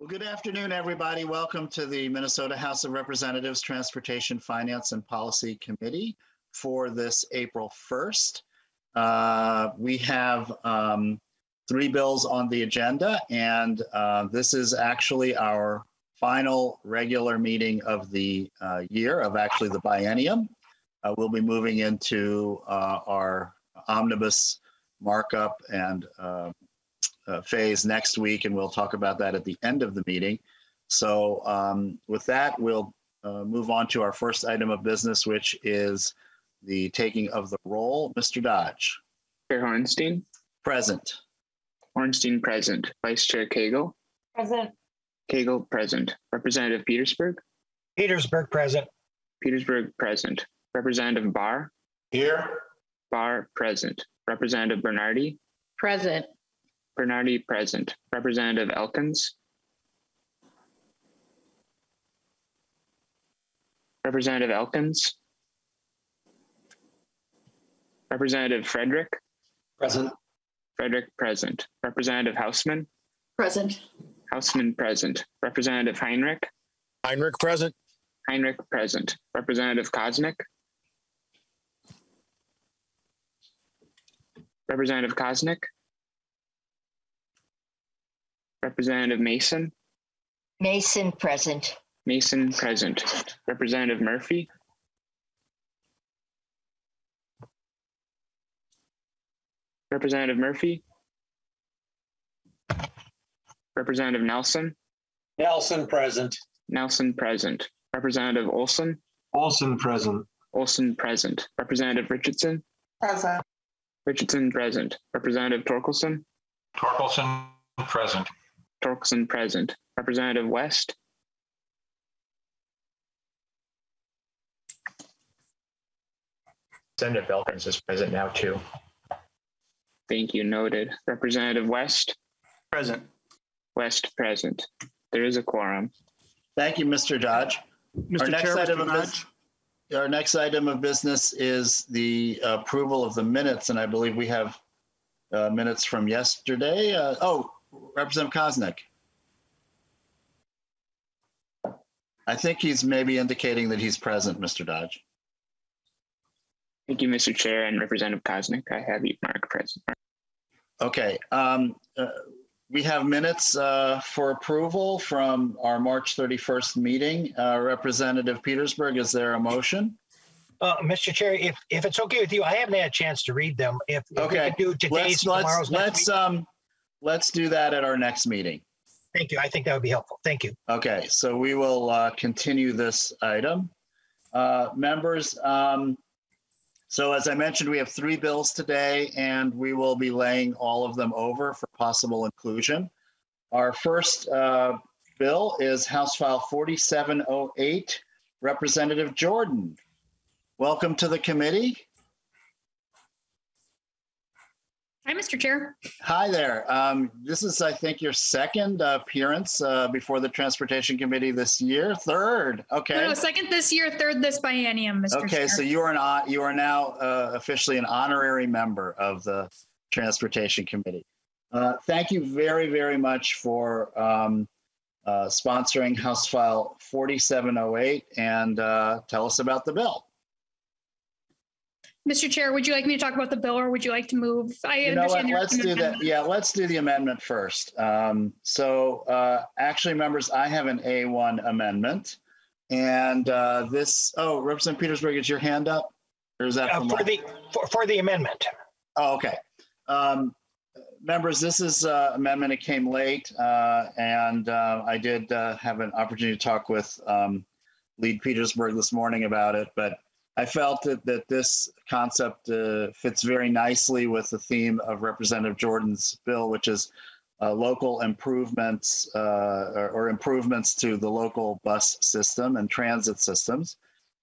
Well, good afternoon, everybody. Welcome to the Minnesota House of Representatives Transportation Finance and Policy Committee for this April 1st. Uh, we have um, three bills on the agenda, and uh, this is actually our final regular meeting of the uh, year, of actually the biennium. Uh, we'll be moving into uh, our omnibus markup and uh, phase next week, and we'll talk about that at the end of the meeting. So um, with that, we'll uh, move on to our first item of business, which is the taking of the roll. Mr. Dodge, Chair Hornstein, present. Hornstein present, Vice Chair Koegel, Present. Koegel present, Representative Petersburg, Petersburg present. Petersburg present, Representative Barr, Here. Barr present, Representative Bernardy, Present. Bernardy present, Representative Elkins, Representative Elkins, Representative Frederick, Present. Frederick present, Representative Hausman, Present. Hausman present, Representative Heinrich, Heinrich present. Heinrich present, Representative Koznick, Representative Koznick, Representative Masin, Masin present. Masin present, Representative Murphy, Representative Murphy, Representative Nelson, Nelson present. Nelson present, Representative Olson, Olson present. Olson present, Representative Richardson, Present. Richardson present, Representative Torkelson, Torkelson present. Torkelson present, Representative West, Representative Elkins is present now too. thank you, noted, Representative West, Present. West present. There is a quorum. Thank you, Mr. Dodge. Mr. Our next Chair, item Mr. of bus- Dodge, Our next item of business is the approval of the minutes, and I believe we have uh, minutes from yesterday. Uh, Oh, Representative Koznick. I think he's maybe indicating that he's present, Mr. Dodge. Thank you, Mr. Chair and Representative Koznick. I have you marked present. Okay, um, uh, we have minutes, uh, for approval from our March 31st meeting. Uh, Representative Petersburg, is there a motion? Uh, Mr. Chair, if, if it's okay with you, I haven't had a chance to read them. If if we Okay, could do today's, Let's, tomorrow's, let's, let's, um, let's do that at our next meeting. Thank you. I think that would be helpful. Thank you. Okay, so we will, uh, continue this item. Uh, members, um, so as I mentioned, we have three bills today and we will be laying all of them over for possible inclusion. Our first, uh, bill is House File 4708, Representative Jordan. Welcome to the committee. Hi, Mr. Chair. Hi there. Um, this is, I think, your second appearance uh, before the Transportation Committee this year. Third. No, Okay. no, second this year, third this biennium, Mr. Okay, Chair. so you are not, you are now uh, officially an honorary member of the Transportation Committee. Uh, Thank you very, very much for um, uh, sponsoring House File 4708 and uh, tell us about the bill. Mr. Chair, would you like me to talk about the bill or would you like to move? I You know what, understand. you're let's do that. Yeah, let's do the amendment first. Um, So uh, actually, members, I have an A1 amendment. And uh, this, oh, Representative Petersburg, is your hand up? Or is that Uh, from? for the, for, for the amendment. Oh, okay. Um, Members, this is uh, amendment, it came late, uh, and uh, I did uh, have an opportunity to talk with um, Lead Petersburg this morning about it, but I felt that, that this concept uh, fits very nicely with the theme of Representative Jordan's bill, which is uh, local improvements uh, or or improvements to the local bus system and transit systems.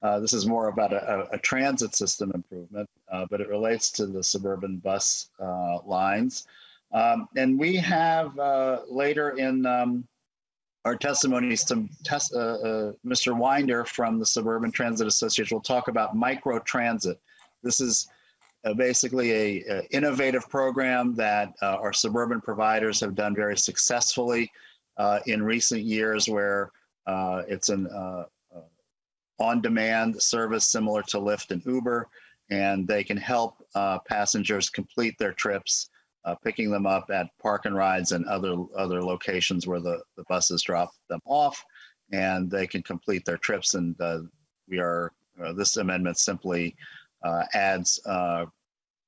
Uh, This is more about a, a- transit system improvement, uh, but it relates to the suburban bus uh, lines. Um, And we have later in um, our testimonies, some test, uh, uh, Mr. Winder from the Suburban Transit Association will talk about micro transit. This is uh, basically a, a innovative program that uh, our suburban providers have done very successfully uh, in recent years where uh, it's an on-demand service similar to Lyft and Uber, and they can help passengers complete their trips, uh, picking them up at park and rides and other other locations where the, the buses drop them off, and they can complete their trips. And uh, we are uh, this amendment simply uh, adds uh,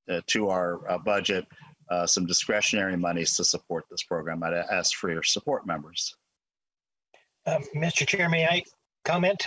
uh, to our uh, budget uh, some discretionary monies to support this program. I'd ask for your support, members. Um, Mr. Chair, may I comment?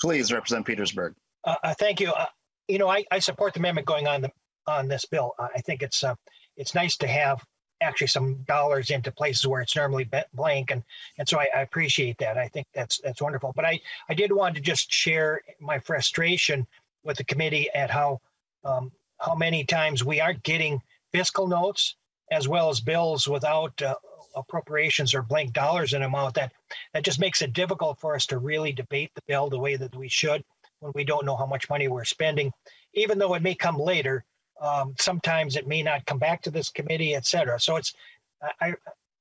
Please, Represent Petersburg. Uh, uh, thank you. Uh, you know, I, I support the amendment going on the, on this bill. I I think it's, uh, it's nice to have actually some dollars into places where it's normally blank. And, and so I, I appreciate that. I think that's, that's wonderful. But I, I did want to just share my frustration with the committee at how, um, how many times we aren't getting fiscal notes as well as bills without uh, appropriations or blank dollars in amount that, that just makes it difficult for us to really debate the bill the way that we should when we don't know how much money we're spending, even though it may come later. Um, sometimes it may not come back to this committee, et cetera. So it's, I,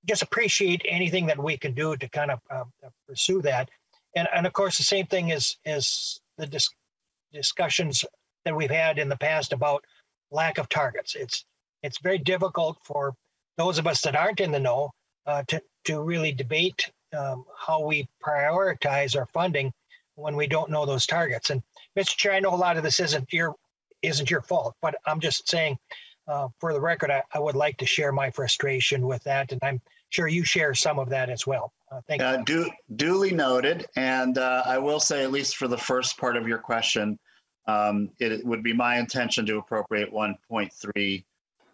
just appreciate anything that we can do to kind of uh, pursue that. And, and of course, the same thing is, is the dis- discussions that we've had in the past about lack of targets. It's, it's very difficult for those of us that aren't in the know uh, to, to really debate um, how we prioritize our funding when we don't know those targets. And Mr. Chair, I know a lot of this isn't your isn't your fault, but I'm just saying, uh, for the record, I, I would like to share my frustration with that, and I'm sure you share some of that as well. Uh, thank you. du- duly noted. And uh, I will say, at least for the first part of your question, um, it would be my intention to appropriate $1.3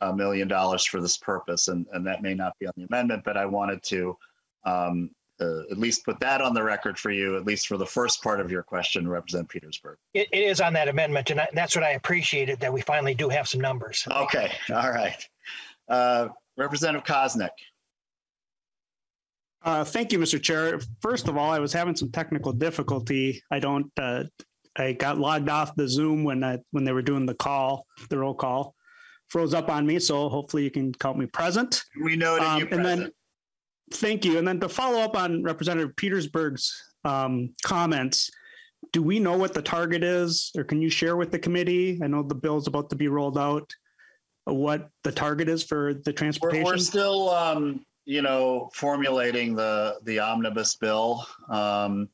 uh, million dollars for this purpose. And, and that may not be on the amendment, but I wanted to um, uh, at least put that on the record for you, at least for the first part of your question, Representative Petersburg. It, it is on that amendment, and I, that's what I appreciated that we finally do have some numbers. Okay, all right. Uh, Representative Koznick. Uh, thank you, Mr. Chair. First of all, I was having some technical difficulty. I don't, uh, I got logged off the Zoom when I, when they were doing the call, the roll call. Froze up on me, so hopefully you can count me present. We noted Um, you and then, present. Thank you. And then to follow up on Representative Petersburg's um, comments, do we know what the target is, or can you share with the committee? I know the bill is about to be rolled out. What the target is for the We're, transportation? we're still, um, you know, formulating the, the omnibus bill. Um,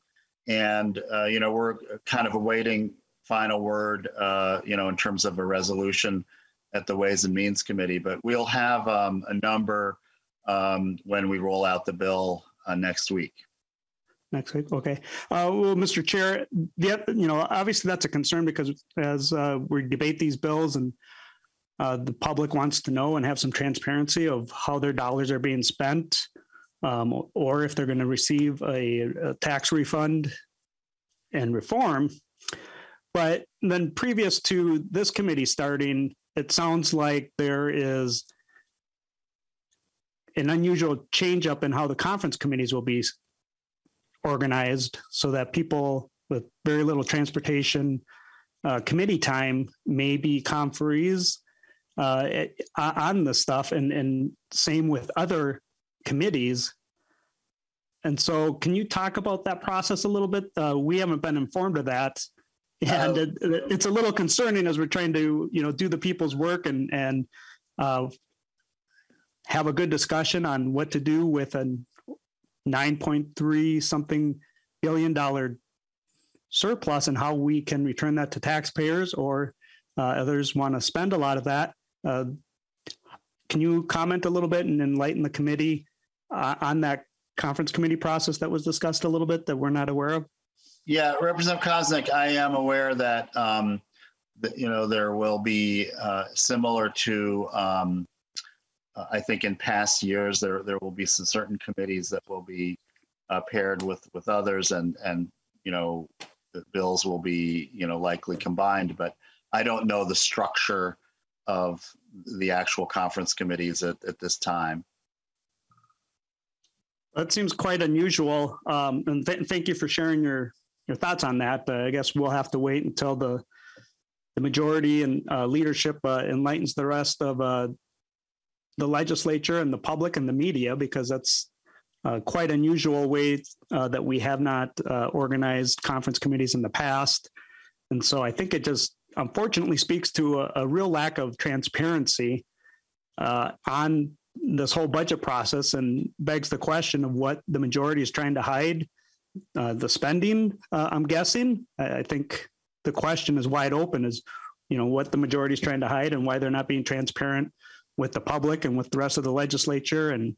and, uh, you know, we're kind of awaiting final word, uh, you know, in terms of a resolution at the Ways and Means Committee, but we'll have, um, a number, um, when we roll out the bill, uh, next week. Next week, okay. Uh, well, Mr. Chair, the, you know, obviously that's a concern because as uh, we debate these bills and uh, the public wants to know and have some transparency of how their dollars are being spent, um, or if they're going to receive a, a tax refund and reform. But then previous to this committee starting, it sounds like there is an unusual change up in how the conference committees will be organized so that people with very little transportation uh, committee time may be conferees uh, eh, on the stuff and, and same with other committees. And so can you talk about that process a little bit? Uh, we haven't been informed of that. And Oh. it, it's a little concerning as we're trying to, you know, do the people's work and, and uh, have a good discussion on what to do with a 9.3 something billion dollar surplus and how we can return that to taxpayers or uh, others want to spend a lot of that. Uh, can you comment a little bit and enlighten the committee uh, on that conference committee process that was discussed a little bit that we're not aware of? Yeah, Representative Koznick, I am aware that, um, that, you know, there will be, uh, similar to, um, uh, I think in past years, there, there will be some certain committees that will be, uh, paired with, with others and, and, you know, the bills will be, you know, likely combined, but I don't know the structure of the actual conference committees at, at this time. That seems quite unusual. Um, and th- thank you for sharing your, your thoughts on that. But I guess we'll have to wait until the, the majority and uh, leadership uh, enlightens the rest of uh, the legislature and the public and the media, because that's uh, quite unusual way uh, that we have not uh, organized conference committees in the past. And so I think it just unfortunately speaks to a, a real lack of transparency uh, on this whole budget process and begs the question of what the majority is trying to hide. Uh, the spending, uh, I'm guessing. I, I think the question is wide open is, you know, what the majority is trying to hide and why they're not being transparent with the public and with the rest of the legislature. And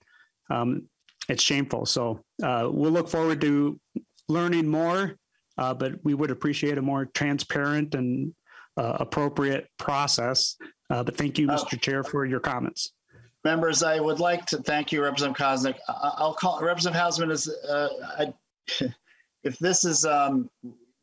um, it's shameful. So uh, we'll look forward to learning more, uh, but we would appreciate a more transparent and uh, appropriate process. Uh, but thank you. Mr. Chair, for your comments. Members, I would like to thank you, Representative Koznick. I- I'll call, Representative Hausman is, uh, I- if this is, um,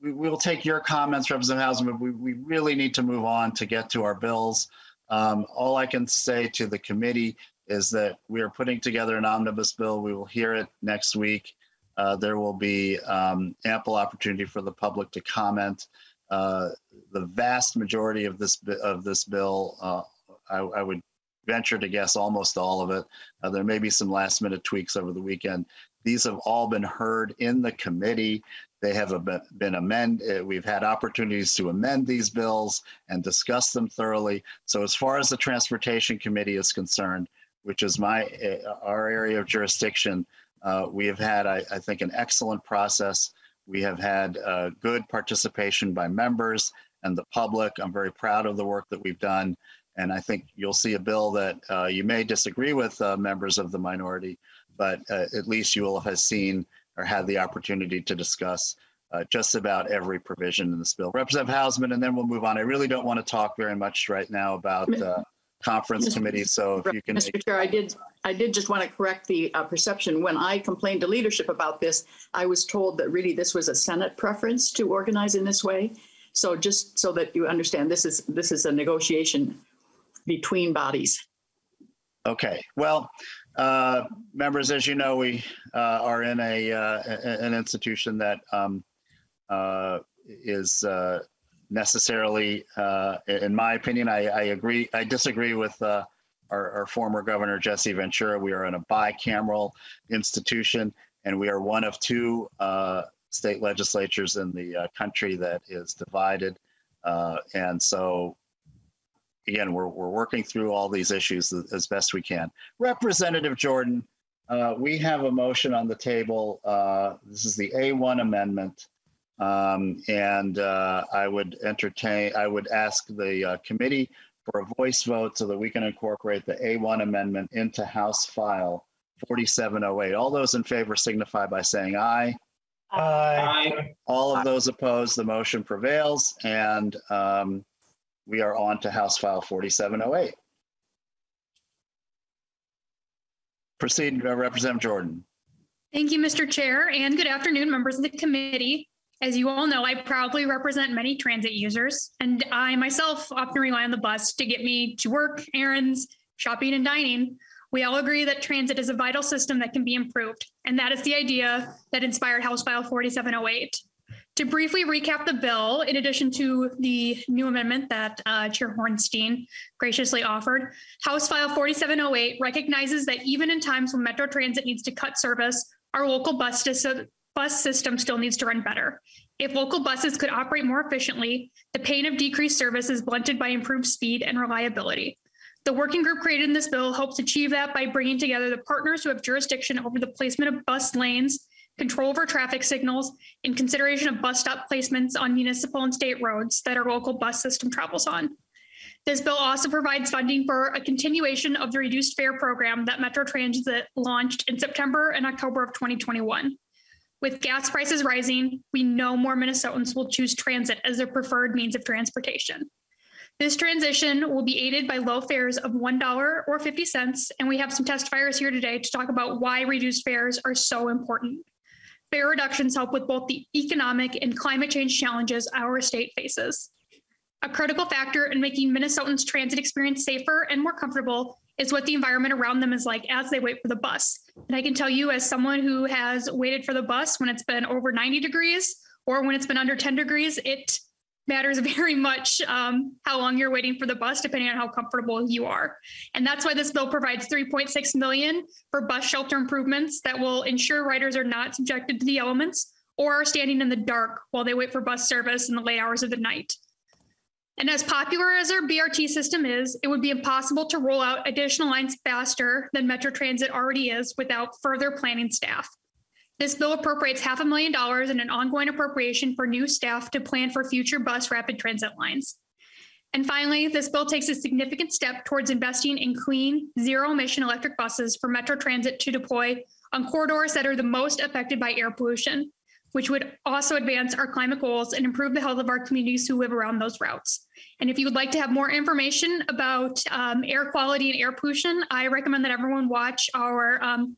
we will take your comments, Representative Hausman, but we, we really need to move on to get to our bills. Um, All I can say to the committee is that we are putting together an omnibus bill. We will hear it next week. Uh, There will be um, ample opportunity for the public to comment. Uh, The vast majority of this, of this bill, uh, I, I would venture to guess almost all of it. Uh, there may be some last minute tweaks over the weekend. These have all been heard in the committee. They have been amended. We've had opportunities to amend these bills and discuss them thoroughly. So as far as the Transportation Committee is concerned, which is my, uh, our area of jurisdiction, uh, we have had, I, I think, an excellent process. We have had uh, good participation by members and the public. I'm very proud of the work that we've done. And I think you'll see a bill that uh, you may disagree with uh, members of the minority, but uh, at least you will have seen or had the opportunity to discuss uh, just about every provision in this bill. Representative Hausman, and then we'll move on. I really don't want to talk very much right now about uh, conference Mr. committees, so if you can. Mr. Chair, I did, I did just want to correct the uh, perception. When I complained to leadership about this, I was told that really this was a Senate preference to organize in this way. So just so that you understand, this is, this is a negotiation between bodies. Okay, well, uh, members, as you know, we uh, are in a, uh, an institution that um, uh, is uh, necessarily, uh, in my opinion, I, I agree, I disagree with uh, our, our former governor, Jesse Ventura. We are in a bicameral institution, and we are one of two uh, state legislatures in the country that is divided. Uh, And so again, we're, we're working through all these issues as- as best we can. Representative Jordan, uh, we have a motion on the table. Uh, This is the A1 amendment. Um, And uh, I would entertain, I would ask the uh, committee for a voice vote so that we can incorporate the A1 amendment into House File 4708. All those in favor signify by saying aye. Aye. All of those opposed, the motion prevails, and um, we are on to House File 4708. Proceed, uh, Representative Jordan. Thank you, Mr. Chair, and good afternoon, members of the committee. As you all know, I proudly represent many transit users, and I myself often rely on the bus to get me to work, errands, shopping, and dining. We all agree that transit is a vital system that can be improved, and that is the idea that inspired House File 4708. To briefly recap the bill, in addition to the new amendment that uh, Chair Hornstein graciously offered, House File 4708 recognizes that even in times when Metro Transit needs to cut service, our local bus, sys- bus system still needs to run better. If local buses could operate more efficiently, the pain of decreased service is blunted by improved speed and reliability. The working group created in this bill hopes achieve that by bringing together the partners who have jurisdiction over the placement of bus lanes, control over traffic signals, and consideration of bus stop placements on municipal and state roads that our local bus system travels on. This bill also provides funding for a continuation of the reduced fare program that Metro Transit launched in September and October of 2021. With gas prices rising, we know more Minnesotans will choose transit as their preferred means of transportation. This transition will be aided by low fares of $1 or 50 cents, and we have some testifiers here today to talk about why reduced fares are so important. Fare reductions help with both the economic and climate change challenges our state faces. A critical factor in making Minnesotans' transit experience safer and more comfortable is what the environment around them is like as they wait for the bus. And I can tell you, as someone who has waited for the bus when it's been over 90 degrees or when it's been under 10 degrees, it matters very much um, how long you're waiting for the bus, depending on how comfortable you are. And that's why this bill provides 3.6 million for bus shelter improvements that will ensure riders are not subjected to the elements or are standing in the dark while they wait for bus service in the late hours of the night. And as popular as our BRT system is, it would be impossible to roll out additional lines faster than Metro Transit already is without further planning staff. This bill appropriates half a million dollars in an ongoing appropriation for new staff to plan for future bus rapid transit lines. And finally, this bill takes a significant step towards investing in clean, zero emission electric buses for Metro Transit to deploy on corridors that are the most affected by air pollution, which would also advance our climate goals and improve the health of our communities who live around those routes. And if you would like to have more information about um, air quality and air pollution, I recommend that everyone watch our um,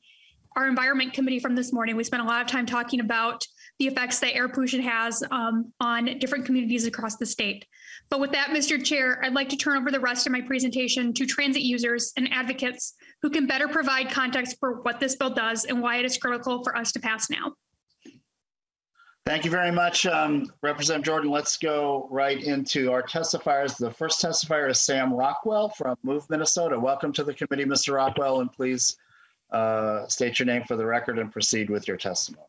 our environment committee from this morning. We spent a lot of time talking about the effects that air pollution has um, on different communities across the state. But with that, Mr. Chair, I'd like to turn over the rest of my presentation to transit users and advocates who can better provide context for what this bill does and why it is critical for us to pass now. Thank you very much, um, Representative Jordan. Let's go right into our testifiers. The first testifier is Sam Rockwell from Move Minnesota. Welcome to the committee, Mr. Rockwell, and please uh, state your name for the record and proceed with your testimony.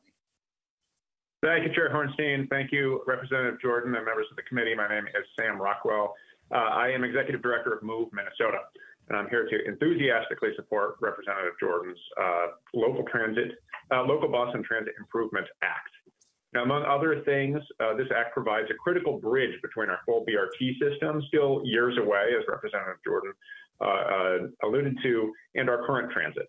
Thank you, Chair Hornstein. Thank you, Representative Jordan and members of the committee. My name is Sam Rockwell. Uh, I am Executive Director of Move Minnesota, and I'm here to enthusiastically support Representative Jordan's uh, local transit, uh, local bus and transit improvement act. Now, among other things, uh, this act provides a critical bridge between our full BRT system, still years away, as Representative Jordan uh, uh, alluded to, and our current transit.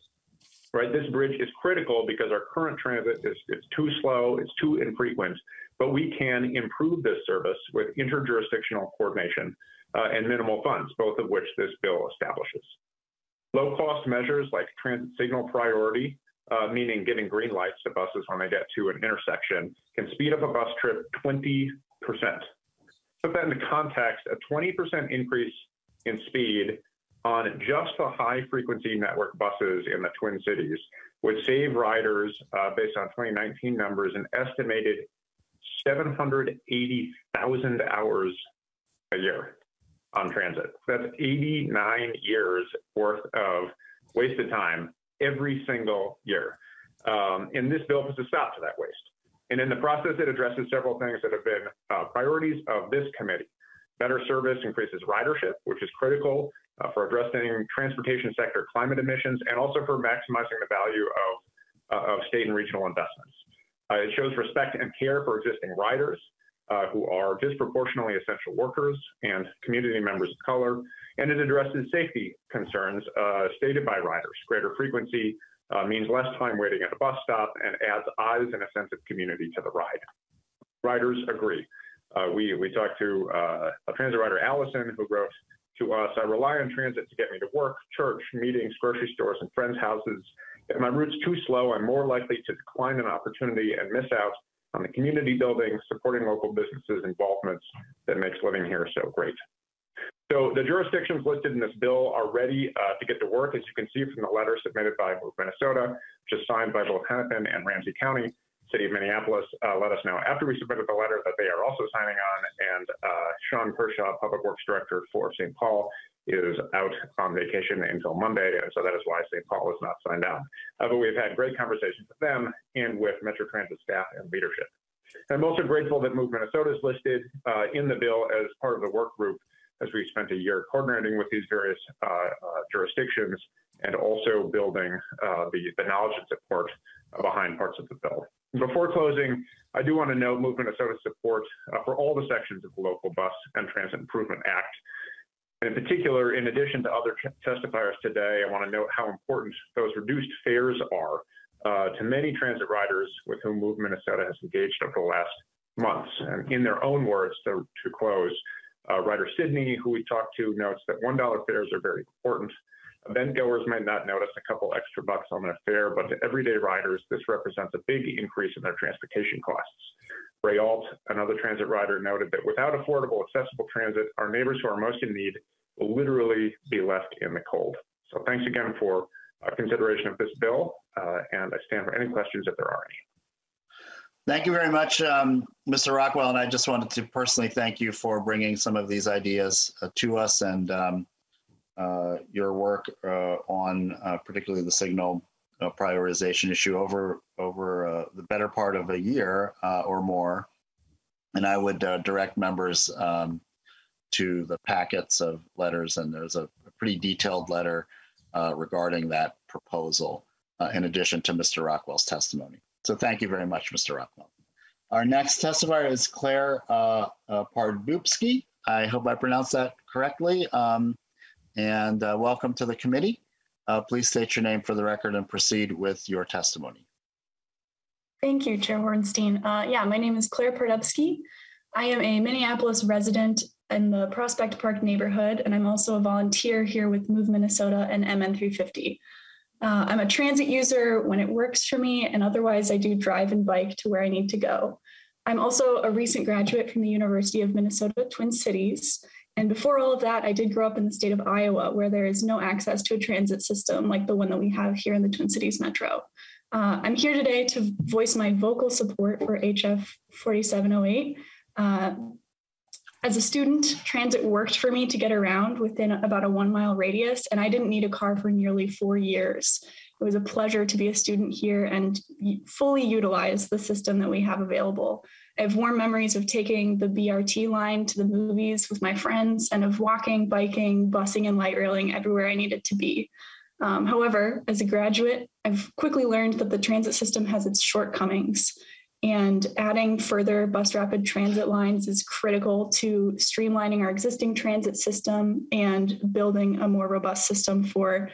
Right, this bridge is critical because our current transit is it's too slow, it's too infrequent, but we can improve this service with interjurisdictional coordination uh, and minimal funds, both of which this bill establishes. Low cost measures like transit signal priority uh, meaning giving green lights to buses when they get to an intersection, can speed up a bus trip 20%. Put that into context, a 20% increase in speed on just the high frequency network buses in the Twin Cities would save riders, uh, based on 2019 numbers, an estimated 780,000 hours a year on transit. That's 89 years worth of wasted time every single year. Um, and this bill puts a stop to that waste. And in the process, it addresses several things that have been uh, priorities of this committee. Better service increases ridership, which is critical uh, for addressing transportation sector climate emissions and also for maximizing the value of, uh, of state and regional investments. Uh, it shows respect and care for existing riders uh, who are disproportionately essential workers and community members of color, and it addresses safety concerns uh, stated by riders. Greater frequency uh, means less time waiting at a bus stop and adds eyes and a sense of community to the ride. Riders agree. Uh, we, we talked to uh, a transit rider, Allison, who wrote to us, I rely on transit to get me to work, church, meetings, grocery stores, and friends' houses. If my route's too slow, I'm more likely to decline an opportunity and miss out on the community building, supporting local businesses involvements that makes living here so great. So the jurisdictions listed in this bill are ready uh, to get to work, as you can see from the letter submitted by Minnesota, which is signed by both Hennepin and Ramsey County. City of Minneapolis uh, let us know after we submitted the letter that they are also signing on, and uh, Sean Kershaw, Public Works Director for St. Paul, is out on vacation until Monday, and so that is why St. Paul is not signed on. Uh, but we've had great conversations with them and with Metro Transit staff and leadership. I'm also grateful that Move Minnesota is listed uh, in the bill as part of the work group as we spent a year coordinating with these various uh, uh, jurisdictions and also building the, the knowledge and support behind parts of the bill. Before closing, I do want to note Move Minnesota's support for all the sections of the Local Bus and Transit Improvement Act. And in particular, in addition to other testifiers today, I want to note how important those reduced fares are uh, to many transit riders with whom Move Minnesota has engaged over the last months. And in their own words, to, to close, uh, Rider Sydney, who we talked to, notes that $1 fares are very important. Event goers might not notice a couple extra bucks on their fare, but to everyday riders, this represents a big increase in their transportation costs. Ray Alt, another transit rider, noted that without affordable, accessible transit, our neighbors who are most in need will literally be left in the cold. So thanks again for uh, consideration of this bill, uh, and I stand for any questions if there are any. Thank you very much, um, Mr. Rockwell. And I just wanted to personally thank you for bringing some of these ideas uh, to us and um, your work uh, on uh, particularly the signal uh, prioritization issue over over uh, the better part of a year uh, or more. And I would uh, direct members um, to the packets of letters, and there's a, a pretty detailed letter uh, regarding that proposal, uh, in addition to Mr. Rockwell's testimony. So thank you very much, Mr. Rockwell. Our next testifier is Claire uh, uh, Pardubsky. I hope I pronounced that correctly. Um, and uh, welcome to the committee. Uh, please state your name for the record and proceed with your testimony. Thank you, Chair Hornstein. Uh, yeah, my name is Claire Pardubsky. I am a Minneapolis resident in the Prospect Park neighborhood, and I'm also a volunteer here with Move Minnesota and MN350. Uh, I'm a transit user when it works for me, and otherwise, I do drive and bike to where I need to go. I'm also a recent graduate from the University of Minnesota Twin Cities. And before all of that, I did grow up in the state of Iowa, where there is no access to a transit system like the one that we have here in the Twin Cities Metro. Uh, I'm here today to voice my vocal support for HF 4708. Uh, as a student, transit worked for me to get around within about a one mile radius, and I didn't need a car for nearly four years. It was a pleasure to be a student here and fully utilize the system that we have available. I have warm memories of taking the BRT line to the movies with my friends and of walking, biking, busing, and light railing everywhere I needed to be. Um, however, as a graduate, I've quickly learned that the transit system has its shortcomings, and adding further bus rapid transit lines is critical to streamlining our existing transit system and building a more robust system for,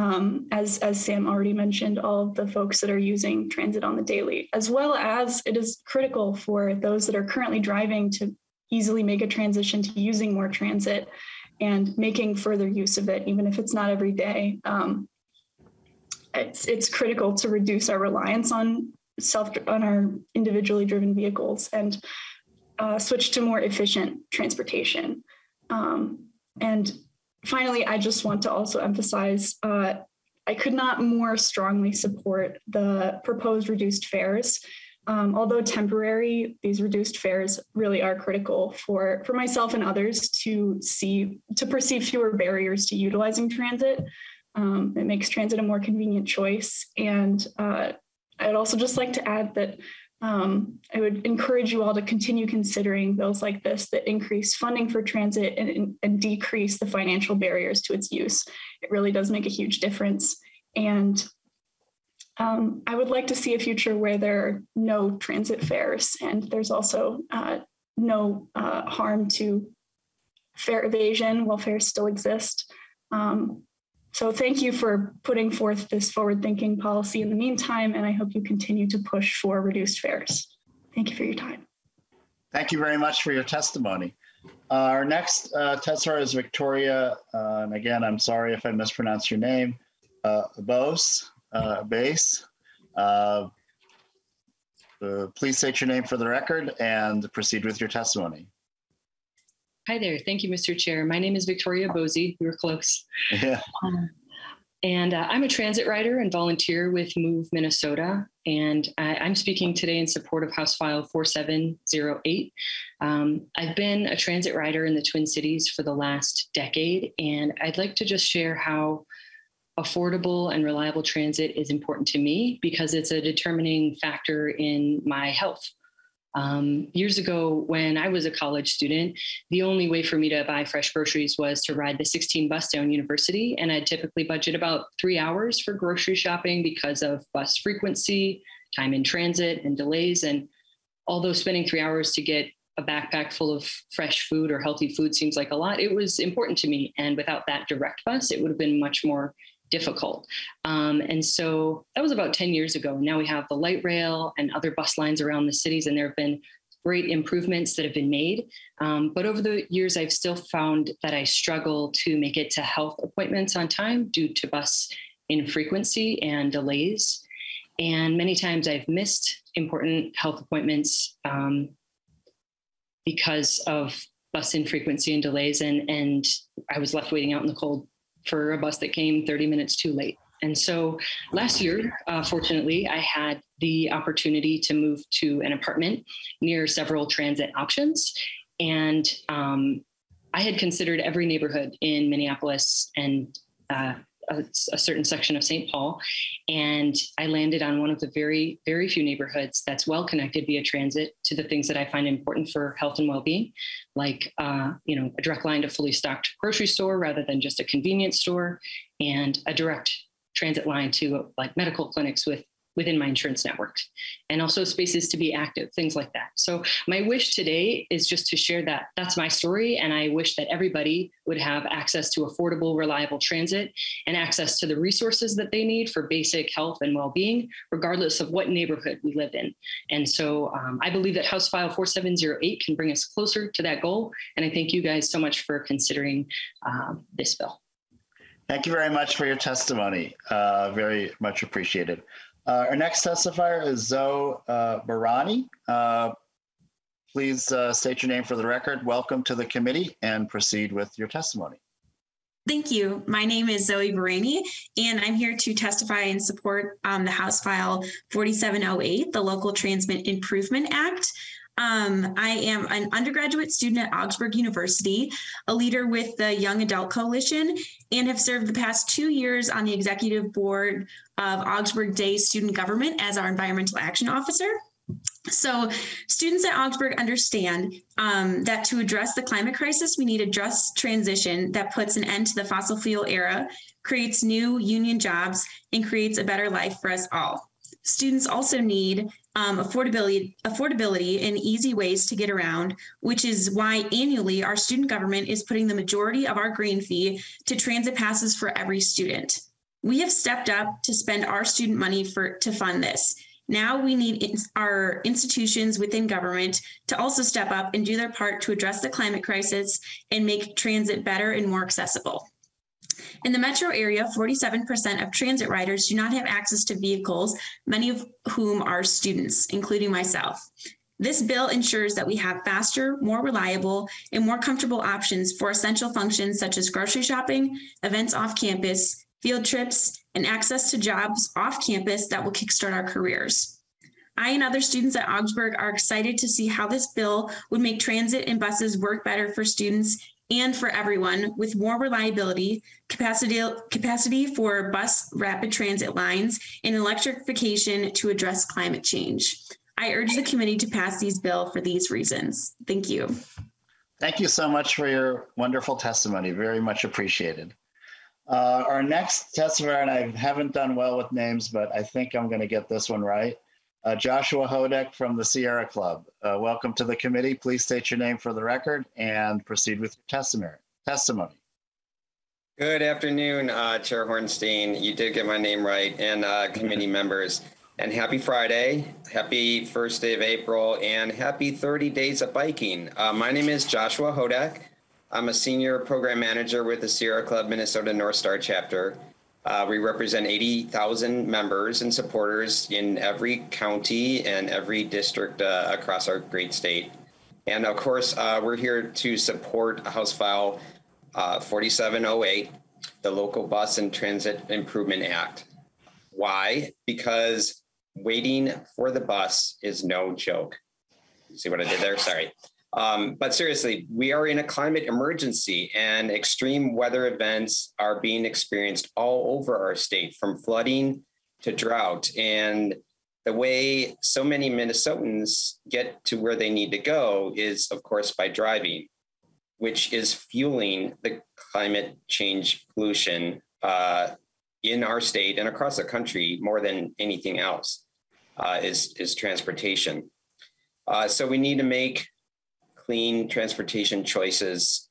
um, as, as Sam already mentioned, all of the folks that are using transit on the daily, as well as it is critical for those that are currently driving to easily make a transition to using more transit and making further use of it, even if it's not every day. Um, it's, it's critical to reduce our reliance on self on our individually driven vehicles and uh, switch to more efficient transportation. Um, and finally, I just want to also emphasize uh, I could not more strongly support the proposed reduced fares. Um, although temporary, these reduced fares really are critical for, for myself and others to see, to perceive fewer barriers to utilizing transit. Um, it makes transit a more convenient choice. And uh, I'd also just like to add that um, I would encourage you all to continue considering bills like this that increase funding for transit and, and decrease the financial barriers to its use. It really does make a huge difference. And um, I would like to see a future where there are no transit fares and there's also uh, no uh, harm to fare evasion while fares still exist. Um, so thank you for putting forth this forward thinking policy in the meantime, and I hope you continue to push for reduced fares. Thank you for your time. Thank you very much for your testimony. Uh, our next uh, is Victoria, uh, and again, I'm sorry if I mispronounced your name, uh, Bose, uh, Base. Uh, uh, please state your name for the record and proceed with your testimony. Hi there. Thank you, Mr. Chair. My name is Victoria Bosey. We were close. Yeah. Um, and uh, I'm a transit rider and volunteer with Move Minnesota. And I, am speaking today in support of House File 4708. Um, I've been a transit rider in the Twin Cities for the last decade, and I'd like to just share how affordable and reliable transit is important to me because it's a determining factor in my health. Um, years ago, when I was a college student, the only way for me to buy fresh groceries was to ride the 16 bus down university. And I'd typically budget about three hours for grocery shopping because of bus frequency, time in transit, and delays. And although spending three hours to get a backpack full of fresh food or healthy food seems like a lot, it was important to me. And without that direct bus, it would have been much more difficult. Um, and so that was about 10 years ago. Now we have the light rail and other bus lines around the cities, and there have been great improvements that have been made. Um, but over the years, I've still found that I struggle to make it to health appointments on time due to bus infrequency and delays. And many times I've missed important health appointments um, because of bus infrequency and delays, and, and I was left waiting out in the cold for a bus that came 30 minutes too late. And so last year, uh, fortunately, I had the opportunity to move to an apartment near several transit options. And um, I had considered every neighborhood in Minneapolis and uh, a, a, certain section of St. Paul. And I landed on one of the very, very few neighborhoods that's well connected via transit to the things that I find important for health and well being, like, uh, you know, a direct line to fully stocked grocery store rather than just a convenience store, and a direct transit line to like medical clinics with within my insurance network and also spaces to be active things like that so my wish today is just to share that that's my story and i wish that everybody would have access to affordable reliable transit and access to the resources that they need for basic health and well-being regardless of what neighborhood we live in and so um, i believe that house file 4708 can bring us closer to that goal and i thank you guys so much for considering um, this bill Thank you very much for your testimony. Uh, very much appreciated. Uh, our next testifier is Zoe uh, Barani. Uh, please uh, state your name for the record. Welcome to the committee and proceed with your testimony. Thank you. My name is Zoe Barani, and I'm here to testify and support um, the House File 4708, the Local Transit Improvement Act. Um, I am an undergraduate student at Augsburg University, a leader with the Young Adult Coalition, and have served the past two years on the executive board of Augsburg Day Student Government as our environmental action officer. So, students at Augsburg understand um, that to address the climate crisis, we need a just transition that puts an end to the fossil fuel era, creates new union jobs, and creates a better life for us all. Students also need um, affordability, affordability and easy ways to get around, which is why annually our student government is putting the majority of our green fee to transit passes for every student. We have stepped up to spend our student money for to fund this. Now we need our institutions within government to also step up and do their part to address the climate crisis and make transit better and more accessible. In the metro area, 47% of transit riders do not have access to vehicles, many of whom are students, including myself. This bill ensures that we have faster, more reliable, and more comfortable options for essential functions such as grocery shopping, events off campus, field trips, and access to jobs off campus that will kickstart our careers. I and other students at Augsburg are excited to see how this bill would make transit and buses work better for students and for everyone with more reliability, capacity, capacity for bus rapid transit lines, and electrification to address climate change. I urge the committee to pass these bill for these reasons. Thank you. Thank you so much for your wonderful testimony. Very much appreciated. Uh, our next testifier, and I haven't done well with names, but I think I'm going to get this one right. Uh, Joshua Houdek from the Sierra Club. Uh, welcome to the committee. Please state your name for the record and proceed with your testimony. testimony. Good afternoon, uh, Chair Hornstein. You did get my name right, and uh, committee members. And happy Friday, happy first day of April, and happy 30 days of biking. Uh, my name is Joshua Houdek. I'm a senior program manager with the Sierra Club Minnesota North Star chapter. Uh, we represent 80,000 members and supporters in every county and every district uh, across our great state. And of course, uh, we're here to support House File uh, 4708, the Local Bus and Transit Improvement Act. Why? Because waiting for the bus is no joke. See what I did there? Sorry. Um, but seriously, we are in a climate emergency and extreme weather events are being experienced all over our state from flooding to drought. And the way so many Minnesotans get to where they need to go is, of course, by driving, which is fueling the climate change pollution uh, in our state and across the country more than anything else uh, is, is transportation. Uh, so we need to make clean transportation choices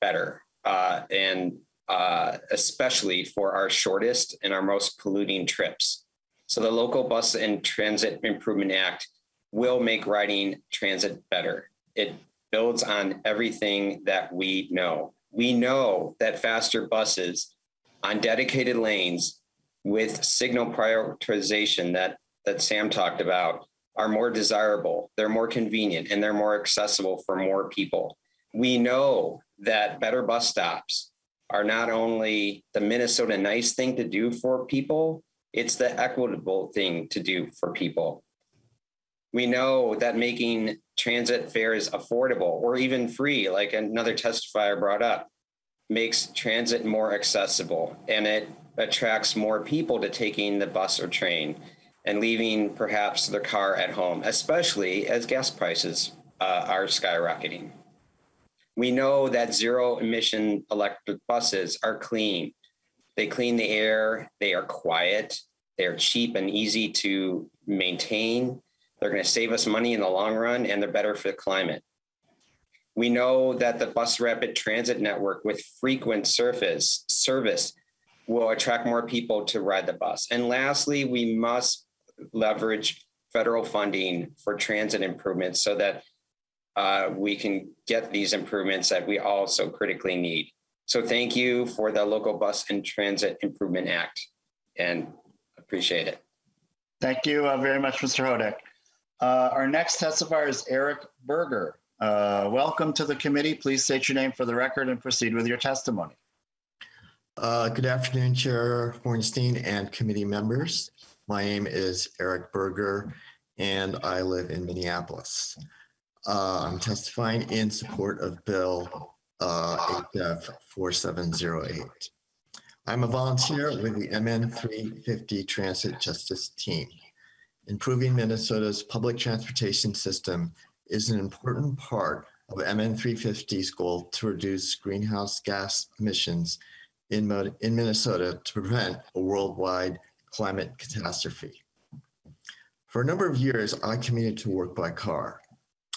better, uh, and uh, especially for our shortest and our most polluting trips. So the Local Bus and Transit Improvement Act will make riding transit better. It builds on everything that we know. We know that faster buses on dedicated lanes with signal prioritization that, that Sam talked about are more desirable, they're more convenient, and they're more accessible for more people. We know that better bus stops are not only the Minnesota nice thing to do for people, it's the equitable thing to do for people. We know that making transit fares affordable or even free, like another testifier brought up, makes transit more accessible and it attracts more people to taking the bus or train and leaving perhaps their car at home, especially as gas prices uh, are skyrocketing. We know that zero emission electric buses are clean. They clean the air, they are quiet, they are cheap and easy to maintain. They're going to save us money in the long run and they're better for the climate. We know that the bus rapid transit network with frequent surface service will attract more people to ride the bus. And lastly, we must leverage federal funding for transit improvements so that uh, we can get these improvements that we all so critically need. So thank you for the Local Bus and Transit Improvement Act and appreciate it. Thank you uh, very much, Mr. Houdek. Uh, our next testifier is Eric Berger. Uh, welcome to the committee. Please state your name for the record and proceed with your testimony. Uh, good afternoon, Chair Hornstein and committee members. My name is Eric Berger, and I live in Minneapolis. Uh, I'm testifying in support of Bill uh, HF 4708. I'm a volunteer with the MN 350 Transit Justice Team. Improving Minnesota's public transportation system is an important part of MN 350's goal to reduce greenhouse gas emissions in, in Minnesota to prevent a worldwide climate catastrophe. For a number of years, I commuted to work by car.